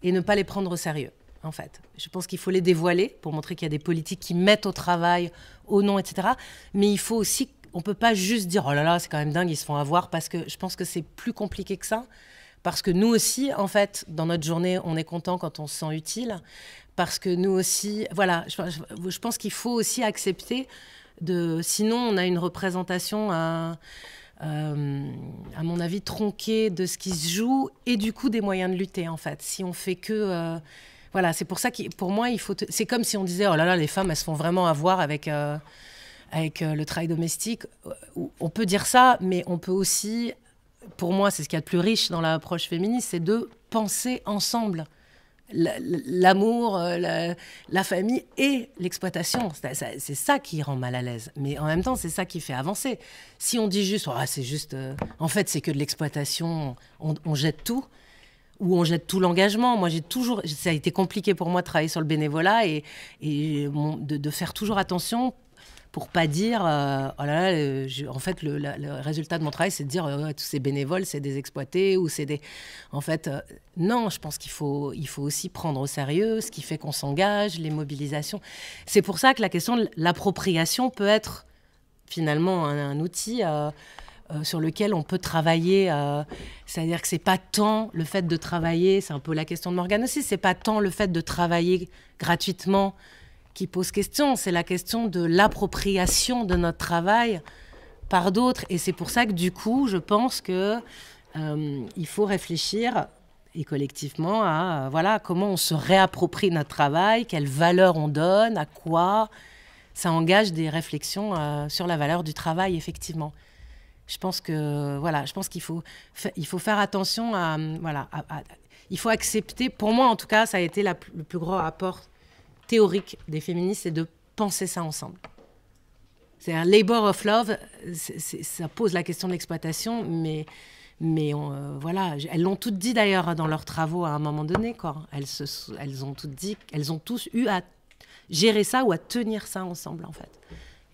et ne pas les prendre au sérieux, en fait. Je pense qu'il faut les dévoiler pour montrer qu'il y a des politiques qui mettent au travail, au nom, etc. Mais il faut aussi. On peut pas juste dire oh là là, c'est quand même dingue, ils se font avoir, parce que je pense que c'est plus compliqué que ça. Parce que nous aussi, en fait, dans notre journée, on est content quand on se sent utile. Parce que nous aussi, voilà, je, pense qu'il faut aussi accepter de. Sinon, on a une représentation, euh, à mon avis, tronquée de ce qui se joue et du coup des moyens de lutter, en fait. Si on fait que. euh, voilà, c'est pour ça que pour moi, il faut. C'est comme si on disait oh là là, les femmes, elles se font vraiment avoir avec. euh, avec euh, le travail domestique, Euh, on peut dire ça, mais on peut aussi pour moi, c'est ce qu'il y a de plus riche dans l'approche féministe, c'est de penser ensemble la- l'amour, la, famille et l'exploitation. C'est ça- qui rend mal à l'aise. Mais en même temps, c'est ça qui fait avancer. Si on dit juste, Ah, c'est juste, en fait, c'est que de l'exploitation, on, on jette tout. Ou on jette tout l'engagement. Moi, j'ai toujours, ça a été compliqué pour moi de travailler sur le bénévolat et, de, faire toujours attention pour pas dire euh, oh là là euh, en fait le, résultat de mon travail c'est de dire euh, tous ces bénévoles c'est des exploités ou c'est des en fait non je pense qu'il faut il faut aussi prendre au sérieux ce qui fait qu'on s'engage les mobilisations c'est pour ça que la question de l'appropriation peut être finalement un outil euh, sur lequel on peut travailler. euh, C'est-à-dire que c'est pas tant le fait de travailler, c'est un peu la question de Morgane aussi, c'est pas tant le fait de travailler gratuitement qui pose question, c'est la question de l'appropriation de notre travail par d'autres. Et c'est pour ça que du coup, je pense que euh, il faut réfléchir et collectivement à voilà comment on se réapproprie notre travail, quelle valeur on donne, à quoi. Ça engage des réflexions sur la valeur du travail, effectivement. Je pense que voilà, je pense qu'il faut fa- il faut faire attention à voilà, il faut accepter. Pour moi, en tout cas, ça a été le plus gros apport théorique des féministes, c'est de penser ça ensemble. C'est un labor of love, ça pose la question de l'exploitation, mais, mais euh, voilà, elles l'ont toutes dit d'ailleurs dans leurs travaux à un moment donné. Quoi. Elles, se, elles ont toutes dit, elles ont tous eu à gérer ça ou à tenir ça ensemble en fait.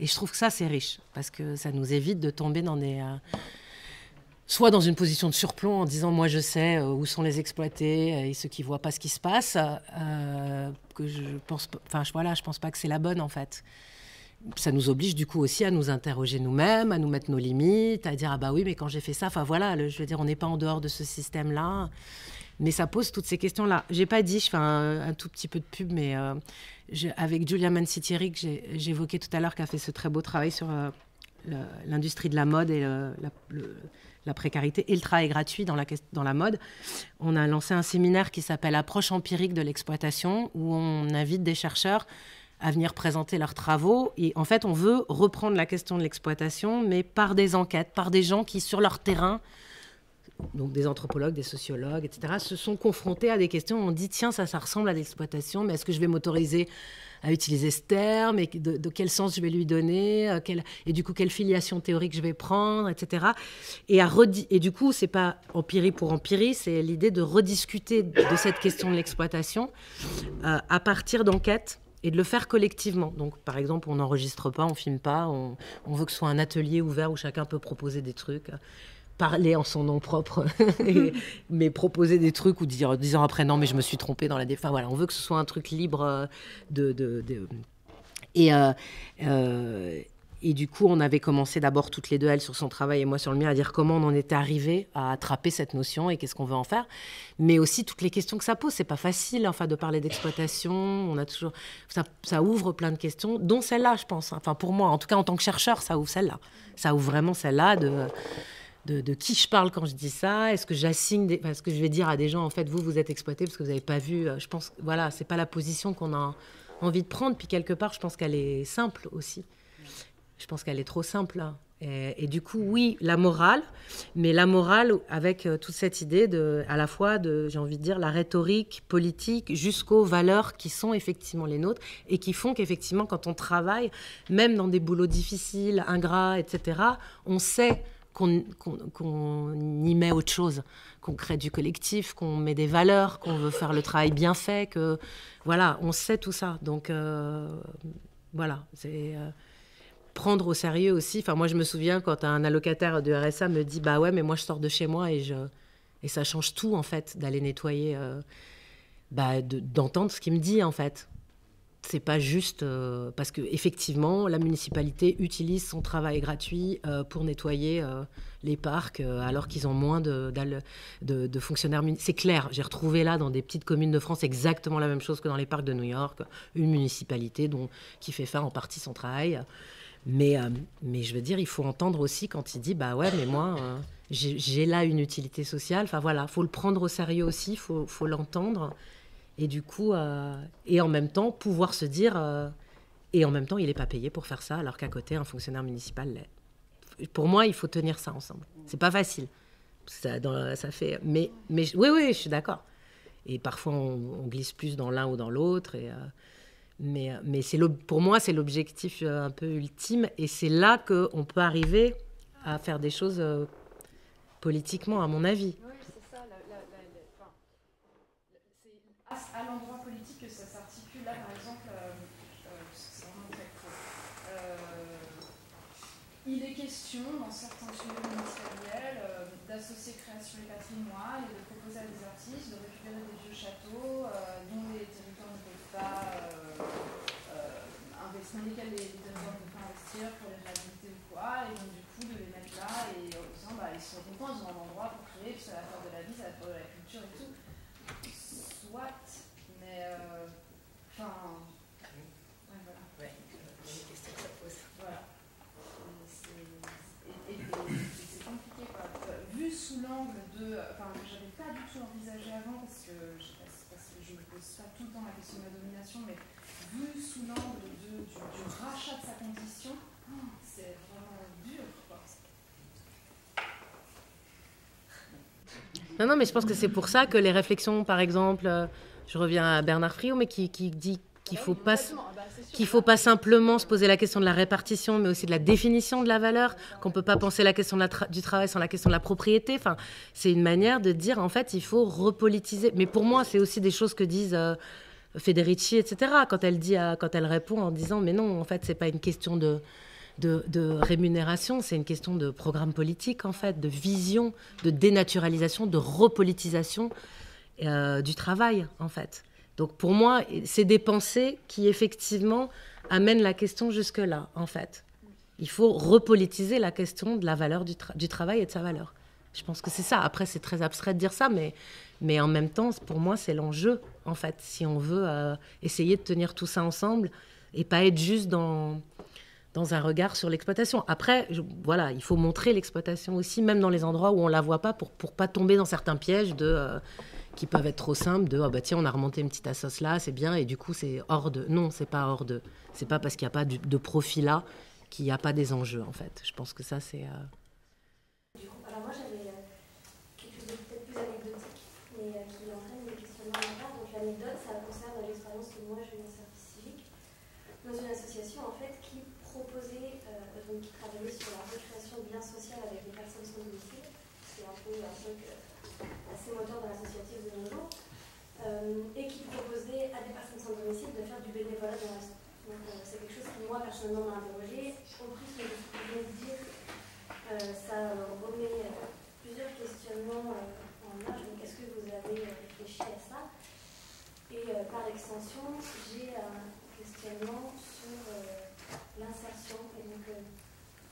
Et je trouve que ça c'est riche parce que ça nous évite de tomber dans des euh, soit dans une position de surplomb en disant moi je sais euh, où sont les exploités euh, et ceux qui voient pas ce qui se passe que je pense enfin voilà je pense pas que c'est la bonne en fait. Ça nous oblige du coup aussi à nous interroger nous-mêmes à nous mettre nos limites à dire ah bah oui mais quand j'ai fait ça enfin voilà je veux dire on n'est pas en dehors de ce système là mais ça pose toutes ces questions là j'ai pas dit je fais un, tout petit peu de pub mais euh, avec Julia Mansitieri que j'évoquais tout à l'heure qui a fait ce très beau travail sur euh, l'industrie de la mode et la, le- la précarité et le travail gratuit dans la, dans la mode. On a lancé un séminaire qui s'appelle Approche empirique de l'exploitation, où on invite des chercheurs à venir présenter leurs travaux. Et en fait, on veut reprendre la question de l'exploitation, mais par des enquêtes, par des gens qui, sur leur terrain, donc des anthropologues, des sociologues, etc., se sont confrontés à des questions. On dit tiens, ça, ça ressemble à l'exploitation, mais est-ce que je vais m'autoriser à utiliser ce terme et de, quel sens je vais lui donner euh, et du coup quelle filiation théorique je vais prendre, etc. Et, à et du coup, c'est pas empirie pour empirie, c'est l'idée de rediscuter de cette question de l'exploitation euh, à partir d'enquêtes et de le faire collectivement. Donc, par exemple, on n'enregistre pas, on filme pas, on, on veut que ce soit un atelier ouvert où chacun peut proposer des trucs, parler en son nom propre, *laughs* mais proposer des trucs ou dire dix ans après non, mais je me suis trompée dans la défense. Voilà, on veut que ce soit un truc libre euh, de. Et, euh, euh, et du coup, on avait commencé d'abord toutes les deux, elle sur son travail et moi sur le mien, à dire comment on en était arrivé à attraper cette notion et qu'est-ce qu'on veut en faire. Mais aussi toutes les questions que ça pose. C'est pas facile, enfin, de parler d'exploitation. On a toujours, ça, ça, ouvre plein de questions, dont celle-là, je pense. Enfin, pour moi, en tout cas, en tant que chercheur, ça ouvre celle-là. Ça ouvre vraiment celle-là de, de, qui je parle quand je dis ça. Est-ce que j'assigne, des... est-ce que je vais dire à des gens, en fait, vous, vous êtes exploité parce que vous n'avez pas vu. Euh, je pense, voilà, c'est pas la position qu'on a envie de prendre. Puis quelque part, je pense qu'elle est simple aussi. Je pense qu'elle est trop simple. Et, du coup, oui, la morale, mais la morale avec euh, toute cette idée de, à la fois de, j'ai envie de dire, la rhétorique politique jusqu'aux valeurs qui sont effectivement les nôtres et qui font qu'effectivement, quand on travaille, même dans des boulots difficiles, ingrats, etc., on sait qu'on qu qu y met autre chose, qu'on crée du collectif, qu'on met des valeurs, qu'on veut faire le travail bien fait, que voilà, on sait tout ça. Donc euh, voilà, c'est euh, prendre au sérieux aussi. Enfin, moi, je me souviens quand un allocataire de RSA me dit Bah ouais, mais moi, je sors de chez moi et, je... et ça change tout, en fait, d'aller nettoyer, euh, bah, d'entendre ce qu'il me dit, en fait. C'est pas juste euh, parce que effectivement la municipalité utilise son travail gratuit euh, pour nettoyer euh, les parcs alors qu'ils ont moins de, de, de fonctionnaires. C'est clair, j'ai retrouvé là dans des petites communes de France exactement la même chose que dans les parcs de New York, une municipalité dont, qui fait faire en partie son travail. Mais, mais je veux dire, il faut entendre aussi quand il dit bah ouais, mais moi j'ai là une utilité sociale. Enfin voilà, faut le prendre au sérieux aussi, faut, faut l'entendre. Et du coup, euh, et en même temps, pouvoir se dire, euh, et en même temps, il n'est pas payé pour faire ça, alors qu'à côté, un fonctionnaire municipal l'est. Pour moi, il faut tenir ça ensemble. C'est pas facile. Ça, fait, mais, mais oui, oui, je suis d'accord. Et parfois, on, glisse plus dans l'un ou dans l'autre. Euh, mais, mais c'est pour moi, c'est l'objectif un peu ultime. Et c'est là qu'on peut arriver à faire des choses politiquement, à mon avis. à l'endroit politique que ça s'articule. Là, par exemple, euh, euh, c'est vraiment très court. Euh, il est question, dans certains sujets ministériels, euh, d'associer création et patrimoine et de proposer à des artistes de récupérer des vieux châteaux dont les territoires ne peuvent pas investir, dans lesquels les, territoires ne peuvent pas investir pour les réhabiliter ou quoi, et donc du coup de les mettre là et en disant bah, ils sont contents, ils ont un endroit pour créer, puis ça va faire de la vie, ça va faire de la culture et tout. Soit mais enfin. Euh, ouais, voilà. Ouais, les questions que ça pose. Voilà. Et, et, et, et c'est compliqué, quoi. Vu sous l'angle Enfin, j'avais pas du tout envisagé avant, parce que, je, que je me pose pas tout le temps la question de la domination, mais vu sous l'angle du, rachat de sa condition, c'est vraiment dur. Non, non, mais je pense que c'est pour ça que les réflexions, par exemple, euh, je reviens à Bernard Friot, mais qui dit qu'il ne faut, pas, qu'il faut pas simplement se poser la question de la répartition, mais aussi de la définition de la valeur, qu'on ne peut pas penser la question de la tra du travail sans la question de la propriété. Enfin, c'est une manière de dire, en fait, il faut repolitiser. Mais pour moi, c'est aussi des choses que disent euh, Federici, etc., quand elle, dit à, quand elle répond en disant, mais non, en fait, ce n'est pas une question de... De, de, rémunération, c'est une question de programme politique en fait, de vision, de dénaturalisation, de repolitisation euh, du travail, en fait. Donc pour moi, c'est des pensées qui effectivement amènent la question jusque-là, en fait. Il faut repolitiser la question de la valeur du, tra du travail et de sa valeur. Je pense que c'est ça. Après, c'est très abstrait de dire ça, mais, mais en même temps, pour moi, c'est l'enjeu, en fait, si on veut euh, essayer de tenir tout ça ensemble et pas être juste dans, dans un regard sur l'exploitation. Après, je, voilà, il faut montrer l'exploitation aussi, même dans les endroits où on la voit pas, pour pour pas tomber dans certains pièges de euh, qui peuvent être trop simples de oh bah tiens on a remonté une petite assoce là c'est bien et du coup c'est hors de non c'est pas hors de. C'est pas parce qu'il n'y a pas de, profit là qu'il n'y a pas des enjeux en fait. Je pense que ça c'est euh... alors moi euh, quelque chose de peut-être plus anecdotique mais euh, qui entraîne des questionnements à part donc l'anecdote ça concerne l'expérience que moi j'ai eu en service civique dans une association en fait qui proposait euh, donc qui travaillait sur la recréation de liens sociaux avec les personnes sans domicile c'est un peu un truc assez moteur dans l'associatif de nos jours, euh, et qui proposait à des personnes sans domicile de faire du bénévolat dans la Donc euh, c'est quelque personnellement m'a interrogé. En ce que je de dire, euh, ça remet plusieurs questionnements en marge. Donc est-ce que vous avez réfléchi à ça? Et par extension, j'ai un questionnement sur l'insertion. Et donc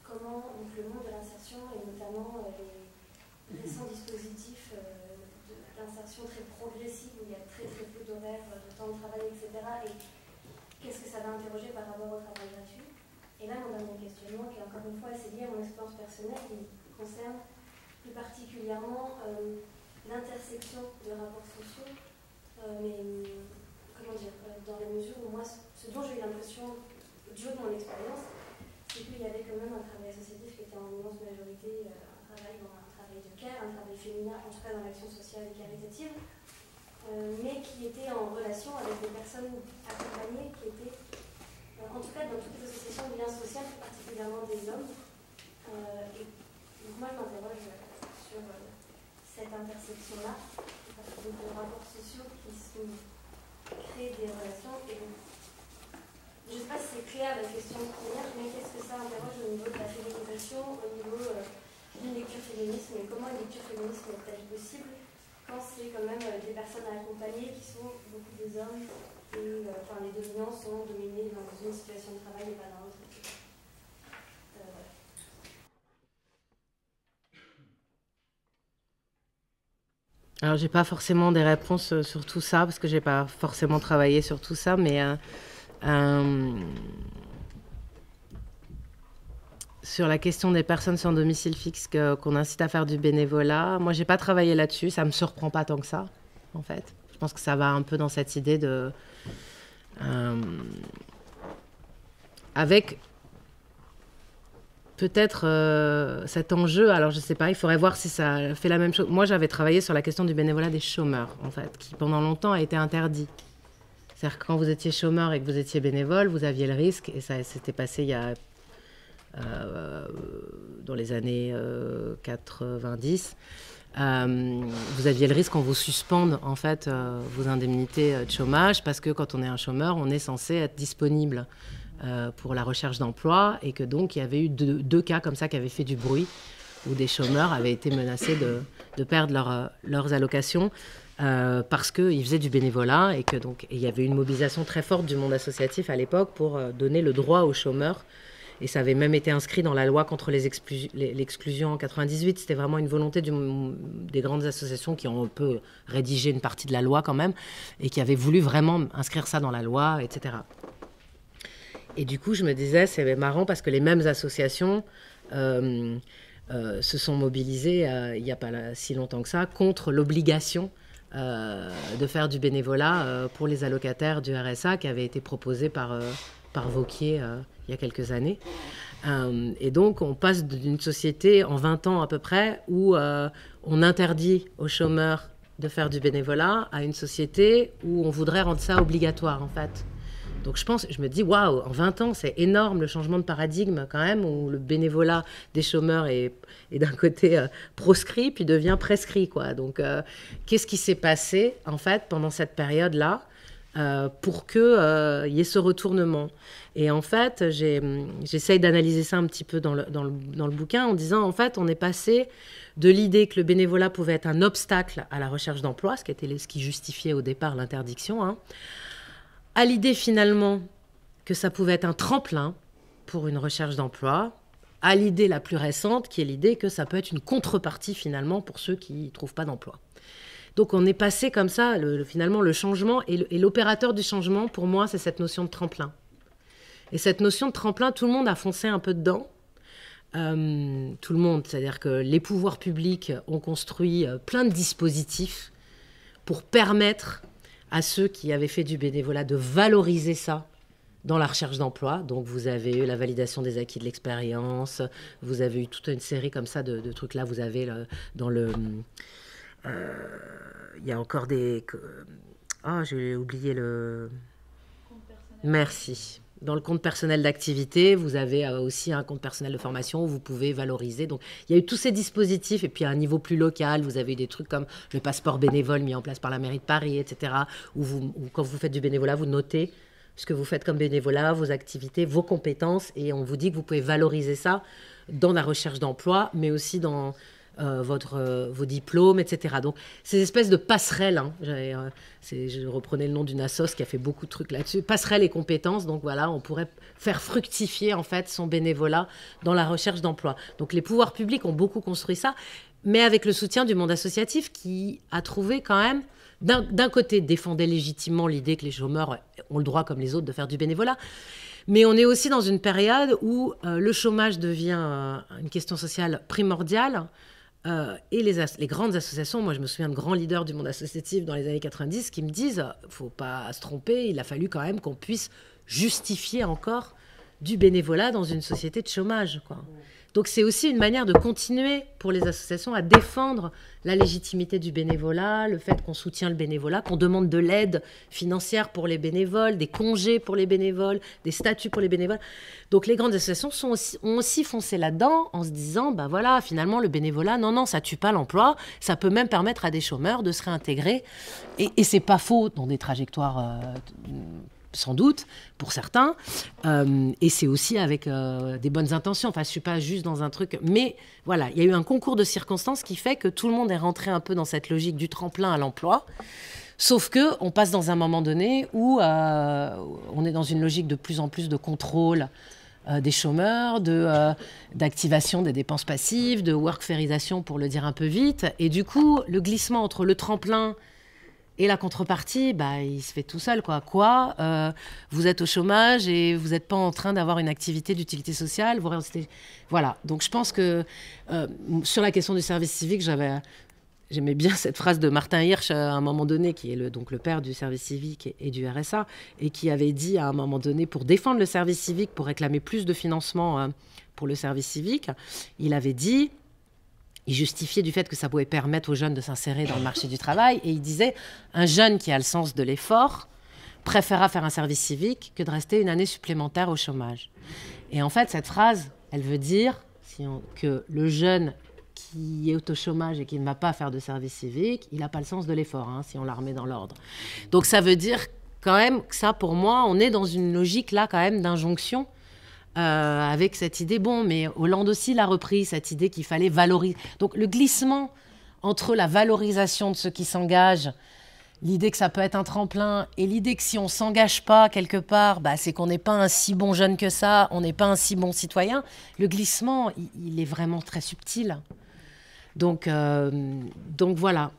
comment donc, le monde de l'insertion et notamment les récents dispositifs d'insertion très progressive où il y a très peu d'horaires, de temps de travail, etc. Et qu'est-ce que ça va interroger par rapport au travail gratuit? Et là, mon dernier questionnement, qui encore une fois c'est lié à mon expérience personnelle, qui concerne plus particulièrement l'intersection de rapports sociaux, mais comment dire, dans la mesure où moi, ce dont j'ai eu l'impression, du haut de mon expérience, c'est qu'il y avait quand même un travail associatif qui était en immense majorité euh, un travail, un travail de care, un travail féminin, en tout cas dans l'action sociale et caritative, euh, mais qui était en relation avec des personnes accompagnées qui étaient, euh, en tout cas dans toutes les associations de liens sociaux, plus particulièrement des hommes. et donc moi, je m'interroge sur cette intersection-là, donc les rapports sociaux qui créer des relations. Et je ne sais pas si c'est clair la question première, mais qu'est-ce que ça interroge au niveau de la féminisation, au niveau euh, d'une lecture féminisme, et comment une lecture féministe est-elle possible quand c'est quand même euh, des personnes à accompagner qui sont beaucoup des hommes et euh, enfin, les dominants sont dominés dans une situation de travail et pas dans l'autre. Alors, j'ai pas forcément des réponses euh, sur tout ça, parce que j'ai pas forcément travaillé sur tout ça, mais euh, euh, sur la question des personnes sans domicile fixe qu'on incite à faire du bénévolat, moi, j'ai pas travaillé là-dessus, ça me surprend pas tant que ça, en fait. Je pense que ça va un peu dans cette idée de. avec peut-être euh, cet enjeu, alors je sais pas, il faudrait voir si ça fait la même chose. Moi, j'avais travaillé sur la question du bénévolat des chômeurs, en fait, qui pendant longtemps a été interdit. C'est-à-dire que quand vous étiez chômeur et que vous étiez bénévole, vous aviez le risque, et ça s'était passé il y a, euh, dans les années 90, euh, vous aviez le risque qu'on vous suspende en fait vos indemnités de chômage parce que quand on est un chômeur, on est censé être disponible euh, pour la recherche d'emploi et que donc il y avait eu deux, cas comme ça qui avaient fait du bruit où des chômeurs avaient été menacés de, perdre euh, leurs allocations euh, parce qu'ils faisaient du bénévolat et que donc il y avait une mobilisation très forte du monde associatif à l'époque pour donner le droit aux chômeurs et ça avait même été inscrit dans la loi contre l'exclusion en 98. C'était vraiment une volonté des grandes associations qui ont un peu rédigé une partie de la loi quand même et qui avaient voulu vraiment inscrire ça dans la loi, etc. Et du coup, je me disais, c'est marrant parce que les mêmes associations euh, euh, se sont mobilisées euh, il n'y a pas si longtemps que ça contre l'obligation de faire du bénévolat pour les allocataires du RSA qui avait été proposé par, par Vauquier il y a quelques années. et donc, on passe d'une société en 20 ans à peu près où on interdit aux chômeurs de faire du bénévolat à une société où on voudrait rendre ça obligatoire en fait. Donc je pense, je me dis, waouh, en 20 ans, c'est énorme le changement de paradigme quand même, où le bénévolat des chômeurs est, d'un côté euh, proscrit, puis devient prescrit. Quoi. Donc euh, qu'est-ce qui s'est passé, en fait, pendant cette période-là? Euh, pour qu'il y ait ce retournement. Et en fait, j'essaye d'analyser ça un petit peu dans le, bouquin en disant, en fait, on est passé de l'idée que le bénévolat pouvait être un obstacle à la recherche d'emploi, ce qui, ce qui justifiait au départ l'interdiction, hein, à l'idée finalement que ça pouvait être un tremplin pour une recherche d'emploi, à l'idée la plus récente qui est l'idée que ça peut être une contrepartie finalement pour ceux qui ne trouvent pas d'emploi. Donc on est passé comme ça, finalement le changement, et l'opérateur du changement, pour moi, c'est cette notion de tremplin. Et cette notion de tremplin, tout le monde a foncé un peu dedans. Euh, tout le monde, c'est-à-dire que les pouvoirs publics ont construit euh, plein de dispositifs pour permettre à ceux qui avaient fait du bénévolat de valoriser ça dans la recherche d'emploi. Donc vous avez eu la validation des acquis de l'expérience, vous avez eu toute une série comme ça de, trucs là. Vous avez dans le... Euh, il y a encore des... Ah, oh, j'ai oublié le... Merci. Dans le compte personnel d'activité, vous avez euh, aussi un compte personnel de formation où vous pouvez valoriser. Donc, il y a eu tous ces dispositifs. Et puis, à un niveau plus local, vous avez des trucs comme le passeport bénévole mis en place par la mairie de Paris, etc. Où, vous, quand vous faites du bénévolat, vous notez ce que vous faites comme bénévolat, vos activités, vos compétences. Et on vous dit que vous pouvez valoriser ça dans la recherche d'emploi, mais aussi dans, euh, votre, euh, vos diplômes, etc. Donc, ces espèces de passerelles, hein, euh, je reprenais le nom d'une assoce qui a fait beaucoup de trucs là-dessus, passerelles et compétences, donc voilà, on pourrait faire fructifier en fait son bénévolat dans la recherche d'emploi. Donc, les pouvoirs publics ont beaucoup construit ça, mais avec le soutien du monde associatif qui a trouvé quand même, d'un côté, défendait légitimement l'idée que les chômeurs ont le droit, comme les autres, de faire du bénévolat, mais on est aussi dans une période où le chômage devient une question sociale primordiale. Euh, et les, les, grandes associations, moi je me souviens de grands leaders du monde associatif dans les années 90 qui me disent, faut pas se tromper, il a fallu quand même qu'on puisse justifier encore du bénévolat dans une société de chômage. Quoi. Donc c'est aussi une manière de continuer pour les associations à défendre la légitimité du bénévolat, le fait qu'on soutient le bénévolat, qu'on demande de l'aide financière pour les bénévoles, des congés pour les bénévoles, des statuts pour les bénévoles. Donc les grandes associations sont ont aussi foncé là-dedans en se disant, ben voilà, finalement le bénévolat, non, non, ça tue pas l'emploi, ça peut même permettre à des chômeurs de se réintégrer. Et, et c'est pas faux dans des trajectoires... Euh, sans doute, pour certains. Euh, et c'est aussi avec euh, des bonnes intentions. Enfin, je suis pas juste dans un truc. Mais voilà, il y a eu un concours de circonstances qui fait que tout le monde est rentré un peu dans cette logique du tremplin à l'emploi. Sauf que on passe dans un moment donné où euh, on est dans une logique de plus en plus de contrôle des chômeurs, de, d'activation des dépenses passives, de workfairisation pour le dire un peu vite. Et du coup, le glissement entre le tremplin et la contrepartie, bah, il se fait tout seul. Quoi, quoi euh, Vous êtes au chômage et vous n'êtes pas en train d'avoir une activité d'utilité sociale. Voilà. Donc je pense que euh, sur la question du service civique, j'aimais bien cette phrase de Martin Hirsch à un moment donné, qui est le, donc le père du service civique et, du RSA, et qui avait dit à un moment donné, pour défendre le service civique, pour réclamer plus de financement euh, pour le service civique, il avait dit il justifiait du fait que ça pouvait permettre aux jeunes de s'insérer dans le marché du travail. Et il disait, un jeune qui a le sens de l'effort préférera faire un service civique que de rester une année supplémentaire au chômage. Et en fait, cette phrase, elle veut dire que le jeune qui est au chômage et qui ne va pas faire de service civique, il n'a pas le sens de l'effort, hein, si on la remet dans l'ordre. Donc ça veut dire quand même que ça, pour moi, on est dans une logique là quand même d'injonction euh, avec cette idée, bon, mais Hollande aussi l'a repris, cette idée qu'il fallait valoriser. Donc le glissement entre la valorisation de ceux qui s'engagent, l'idée que ça peut être un tremplin, et l'idée que si on s'engage pas quelque part, bah, c'est qu'on n'est pas un si bon jeune que ça, on n'est pas un si bon citoyen, le glissement, il, est vraiment très subtil. Donc, euh, donc voilà.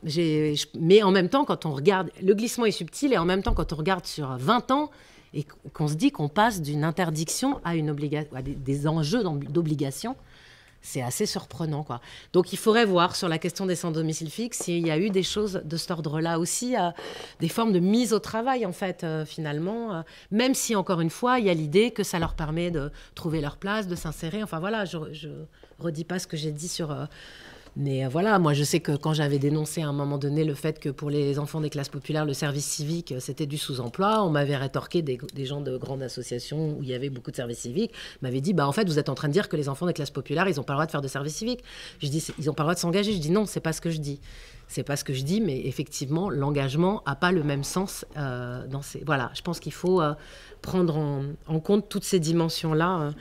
Mais en même temps, quand on regarde, le glissement est subtil, et en même temps, quand on regarde sur 20 ans, et qu'on se dit qu'on passe d'une interdiction à, des, enjeux d'obligation, c'est assez surprenant. Quoi. Donc il faudrait voir sur la question des sans-domicile fixe s'il y a eu des choses de cet ordre-là aussi, euh, des formes de mise au travail en fait euh, finalement, euh, même si encore une fois il y a l'idée que ça leur permet de trouver leur place, de s'insérer. Enfin voilà, je, je redis pas ce que j'ai dit sur mais euh, voilà, moi je sais que quand j'avais dénoncé à un moment donné le fait que pour les enfants des classes populaires, le service civique, euh, c'était du sous-emploi, on m'avait rétorqué des, gens de grandes associations où il y avait beaucoup de services civiques, m'avaient dit, bah en fait vous êtes en train de dire que les enfants des classes populaires, ils n'ont pas le droit de faire de service civique. Je dis, ils n'ont pas le droit de s'engager. Je dis non, c'est pas ce que je dis. C'est pas ce que je dis, mais effectivement, l'engagement n'a pas le même sens euh, dans ces. Voilà, je pense qu'il faut prendre en, compte toutes ces dimensions-là.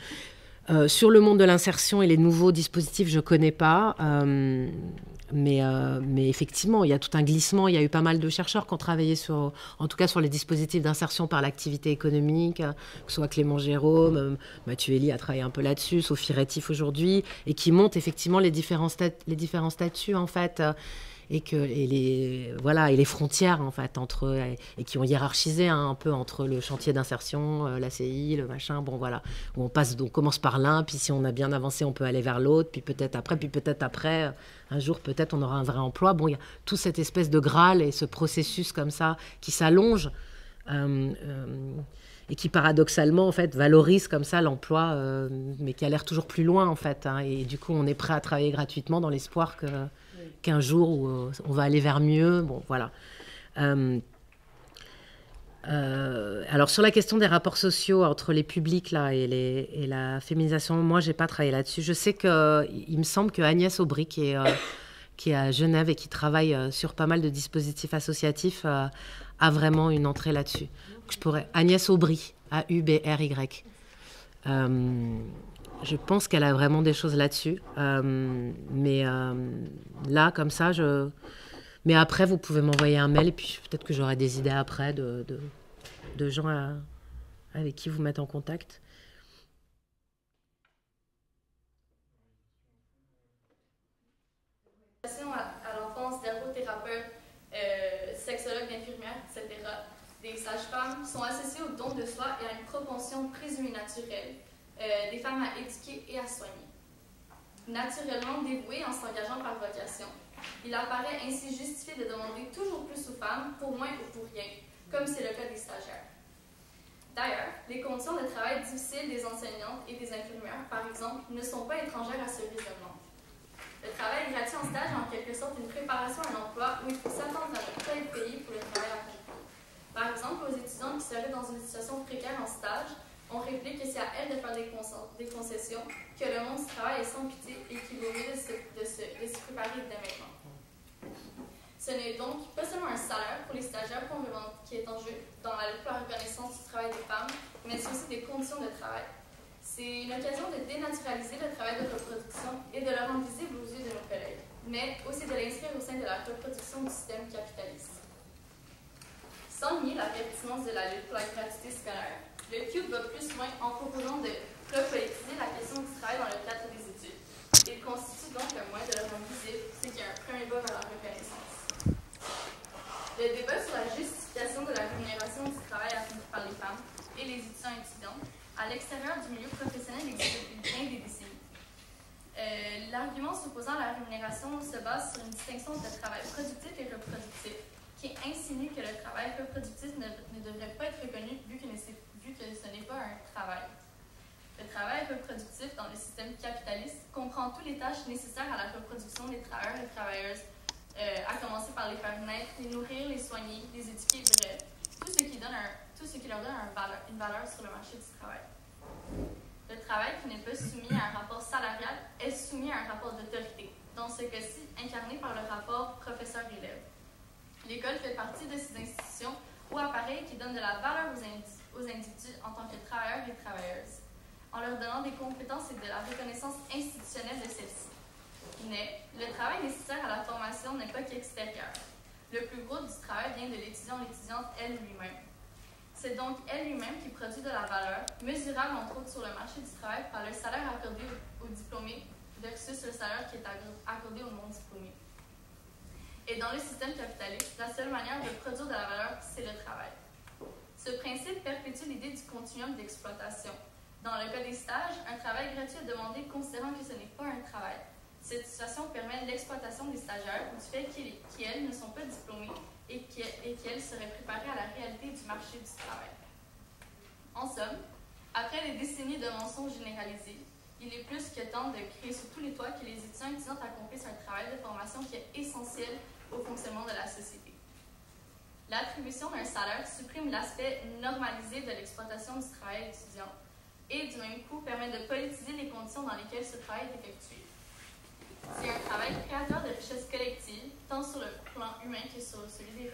Sur le monde de l'insertion et les nouveaux dispositifs, je ne connais pas. Euh, mais, euh, mais, effectivement, il y a tout un glissement. Il y a eu pas mal de chercheurs qui ont travaillé sur, en tout cas sur les dispositifs d'insertion par l'activité économique, que ce soit Clément Jérôme, Mathieu Elie a travaillé un peu là-dessus, Sophie Rétif aujourd'hui, et qui montrent effectivement les différents, les différents statuts en fait et que les voilà et les frontières en fait entre et, qui ont hiérarchisé hein, un peu entre le chantier d'insertion, euh, la CI, le machin, bon voilà, on passe on commence par l'un, puis si on a bien avancé, on peut aller vers l'autre, puis peut-être après, puis peut-être après, un jour peut-être on aura un vrai emploi. Bon, il y a toute cette espèce de graal et ce processus comme ça qui s'allonge. Euh, euh, et qui paradoxalement en fait valorise comme ça l'emploi, mais qui a l'air toujours plus loin en fait. Hein. et du coup, on est prêt à travailler gratuitement dans l'espoir que qu'un jour où euh, on va aller vers mieux. Bon, voilà. Euh, euh, alors sur la question des rapports sociaux entre les publics et, la féminisation, moi j'ai pas travaillé là-dessus. Je sais que il me semble que Agnès Aubry qui est, qui est à Genève et qui travaille sur pas mal de dispositifs associatifs a vraiment une entrée là-dessus. Je pourrais Agnès Aubry, A U B R Y. je pense qu'elle a vraiment des choses là-dessus. mais là, comme ça, je. Mais après, vous pouvez m'envoyer un mail et puis peut-être que j'aurai des idées après de, de, gens avec qui vous mettre en contact. à l'enfance, d'ergothérapeutes, euh, sexologues, infirmières, etc., des sages-femmes sont associés au don de soi et à une propension présumée naturelle euh, des femmes à éduquer et à soigner. Naturellement dévouées en s'engageant par vocation, il apparaît ainsi justifié de demander toujours plus aux femmes pour moins ou pour rien, comme c'est le cas des stagiaires. D'ailleurs, les conditions de travail difficiles des enseignantes et des infirmières, par exemple, ne sont pas étrangères à ce raisonnement. Le travail gratuit en stage est en quelque sorte une préparation à un emploi où il faut s'attendre à ne pas être payé pour le travail accompli. Par exemple, aux étudiants qui seraient dans une situation précaire en stage, on réplique que c'est à elles de faire des, concessions, que le monde du travail est sans pitié et qu'il vaut mieux de se, de se, préparer dès maintenant. Ce n'est donc pas seulement un salaire pour les stagiaires qui est en jeu dans la lutte pour la reconnaissance du travail des femmes, mais c'est aussi des conditions de travail. C'est une occasion de dénaturaliser le travail de reproduction et de le rendre visible aux yeux de nos collègues, mais aussi de l'inscrire au sein de la reproduction du système capitaliste. Sans nier la pertinence de la lutte pour la gratuité scolaire, le CUBE va plus loin en proposant de repolitiser la question du travail dans le cadre des études. Il constitue donc un moyen de le rendre visible, ce qui est un premier pas vers la reconnaissance. Le débat sur la justification de la rémunération du travail accompli par les femmes et les étudiants et étudiantes à l'extérieur du milieu professionnel existe depuis bien des décennies. Euh, l'argument s'opposant à la rémunération se base sur une distinction entre travail productif et reproductif, qui insinue que le travail reproductif ne, devrait pas être reconnu vu que, vu que ce n'est pas un travail. Le travail reproductif dans le système capitaliste comprend toutes les tâches nécessaires à la reproduction des travailleurs et travailleuses, euh, à commencer par les faire naître, les nourrir, les soigner, les éduquer, bref, tout ce qui tout ce qui leur donne une valeur sur le marché du travail. Le travail qui n'est pas soumis à un rapport salarial est soumis à un rapport d'autorité, dans ce cas-ci incarné par le rapport professeur-élève. L'école fait partie de ces institutions ou appareils qui donnent de la valeur aux, aux individus en tant que travailleurs et travailleuses, en leur donnant des compétences et de la reconnaissance institutionnelle de celles-ci. Mais le travail nécessaire à la formation n'est pas qu'extérieur. Le plus gros du travail vient de l'étudiant ou l'étudiante elle lui-même. C'est donc elle lui-même qui produit de la valeur, mesurable entre autres sur le marché du travail par le salaire accordé aux, diplômés versus le salaire qui est accordé aux non-diplômés. Et dans le système capitaliste, la seule manière de produire de la valeur, c'est le travail. Ce principe perpétue l'idée du continuum d'exploitation. Dans le cas des stages, un travail gratuit est demandé considérant que ce n'est pas un travail. Cette situation permet l'exploitation des stagiaires du fait qu'ils ne sont pas diplômés et qu'elle serait préparée à la réalité du marché du travail. En somme, après des décennies de mensonges généralisés, il est plus que temps de créer sur tous les toits que les étudiants et étudiantes accomplissent un travail de formation qui est essentiel au fonctionnement de la société. L'attribution d'un salaire supprime l'aspect normalisé de l'exploitation du travail étudiant et du même coup permet de politiser les conditions dans lesquelles ce travail est effectué. C'est un travail créateur de richesses collectives, tant sur le plan humain que sur celui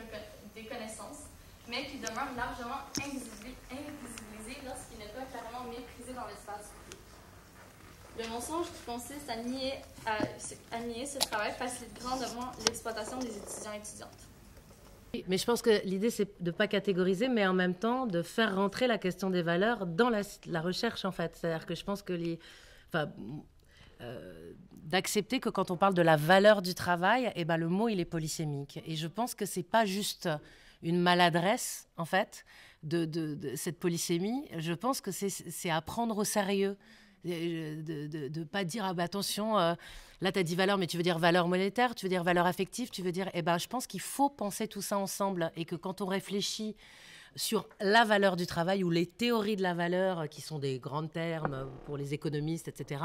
des, connaissances, mais qui demeure largement invisibilisé lorsqu'il n'est pas clairement méprisé dans l'espace public. Le mensonge qui consiste à nier, ce travail facilite grandement l'exploitation des étudiants étudiantes. Mais je pense que l'idée, c'est de ne pas catégoriser, mais en même temps de faire rentrer la question des valeurs dans la, recherche, en fait. C'est-à-dire que je pense que les. Euh, d'accepter que quand on parle de la valeur du travail, eh ben, le mot, il est polysémique. Et je pense que c'est pas juste une maladresse, en fait, de, cette polysémie. Je pense que c'est à prendre au sérieux. De ne pas dire, ah bah attention, euh, là tu as dit valeur, mais tu veux dire valeur monétaire, tu veux dire valeur affective, tu veux dire, eh ben, je pense qu'il faut penser tout ça ensemble et que quand on réfléchit sur la valeur du travail ou les théories de la valeur, euh, qui sont des grands termes pour les économistes, etc.,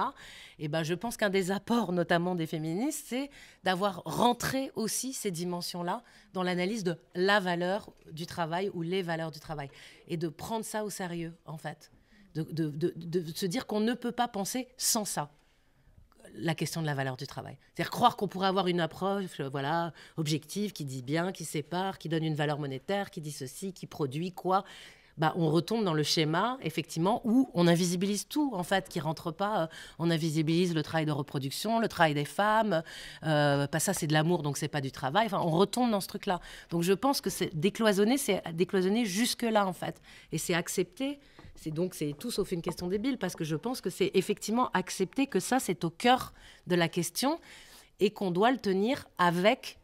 et eh ben, je pense qu'un des apports, notamment des féministes, c'est d'avoir rentré aussi ces dimensions-là dans l'analyse de la valeur du travail ou les valeurs du travail. Et de prendre ça au sérieux, en fait. de se dire qu'on ne peut pas penser sans ça la question de la valeur du travail. C'est-à-dire croire qu'on pourrait avoir une approche euh, voilà, objective qui dit bien, qui sépare, qui donne une valeur monétaire, qui dit ceci, qui produit quoi. bah, on retombe dans le schéma, effectivement, où on invisibilise tout, en fait, qui rentre pas. Euh, on invisibilise le travail de reproduction, le travail des femmes. Euh, pas ça, c'est de l'amour, donc c'est pas du travail. Enfin, on retombe dans ce truc-là. Donc je pense que décloisonner, c'est décloisonner jusque-là, en fait. Et c'est accepter. C'est donc c'est tout sauf une question débile parce que je pense que c'est effectivement accepter que ça c'est au cœur de la question et qu'on doit le tenir avec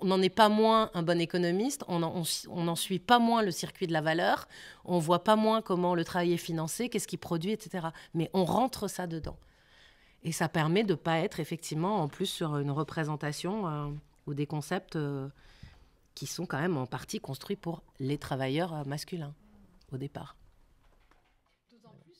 on n'en est pas moins un bon économiste, on n'en suit pas moins le circuit de la valeur, on voit pas moins comment le travail est financé, qu'est-ce qu'il produit, etc. Mais on rentre ça dedans. Et ça permet de ne pas être effectivement en plus sur une représentation euh, ou des concepts euh, qui sont quand même en partie construits pour les travailleurs euh, masculins au départ.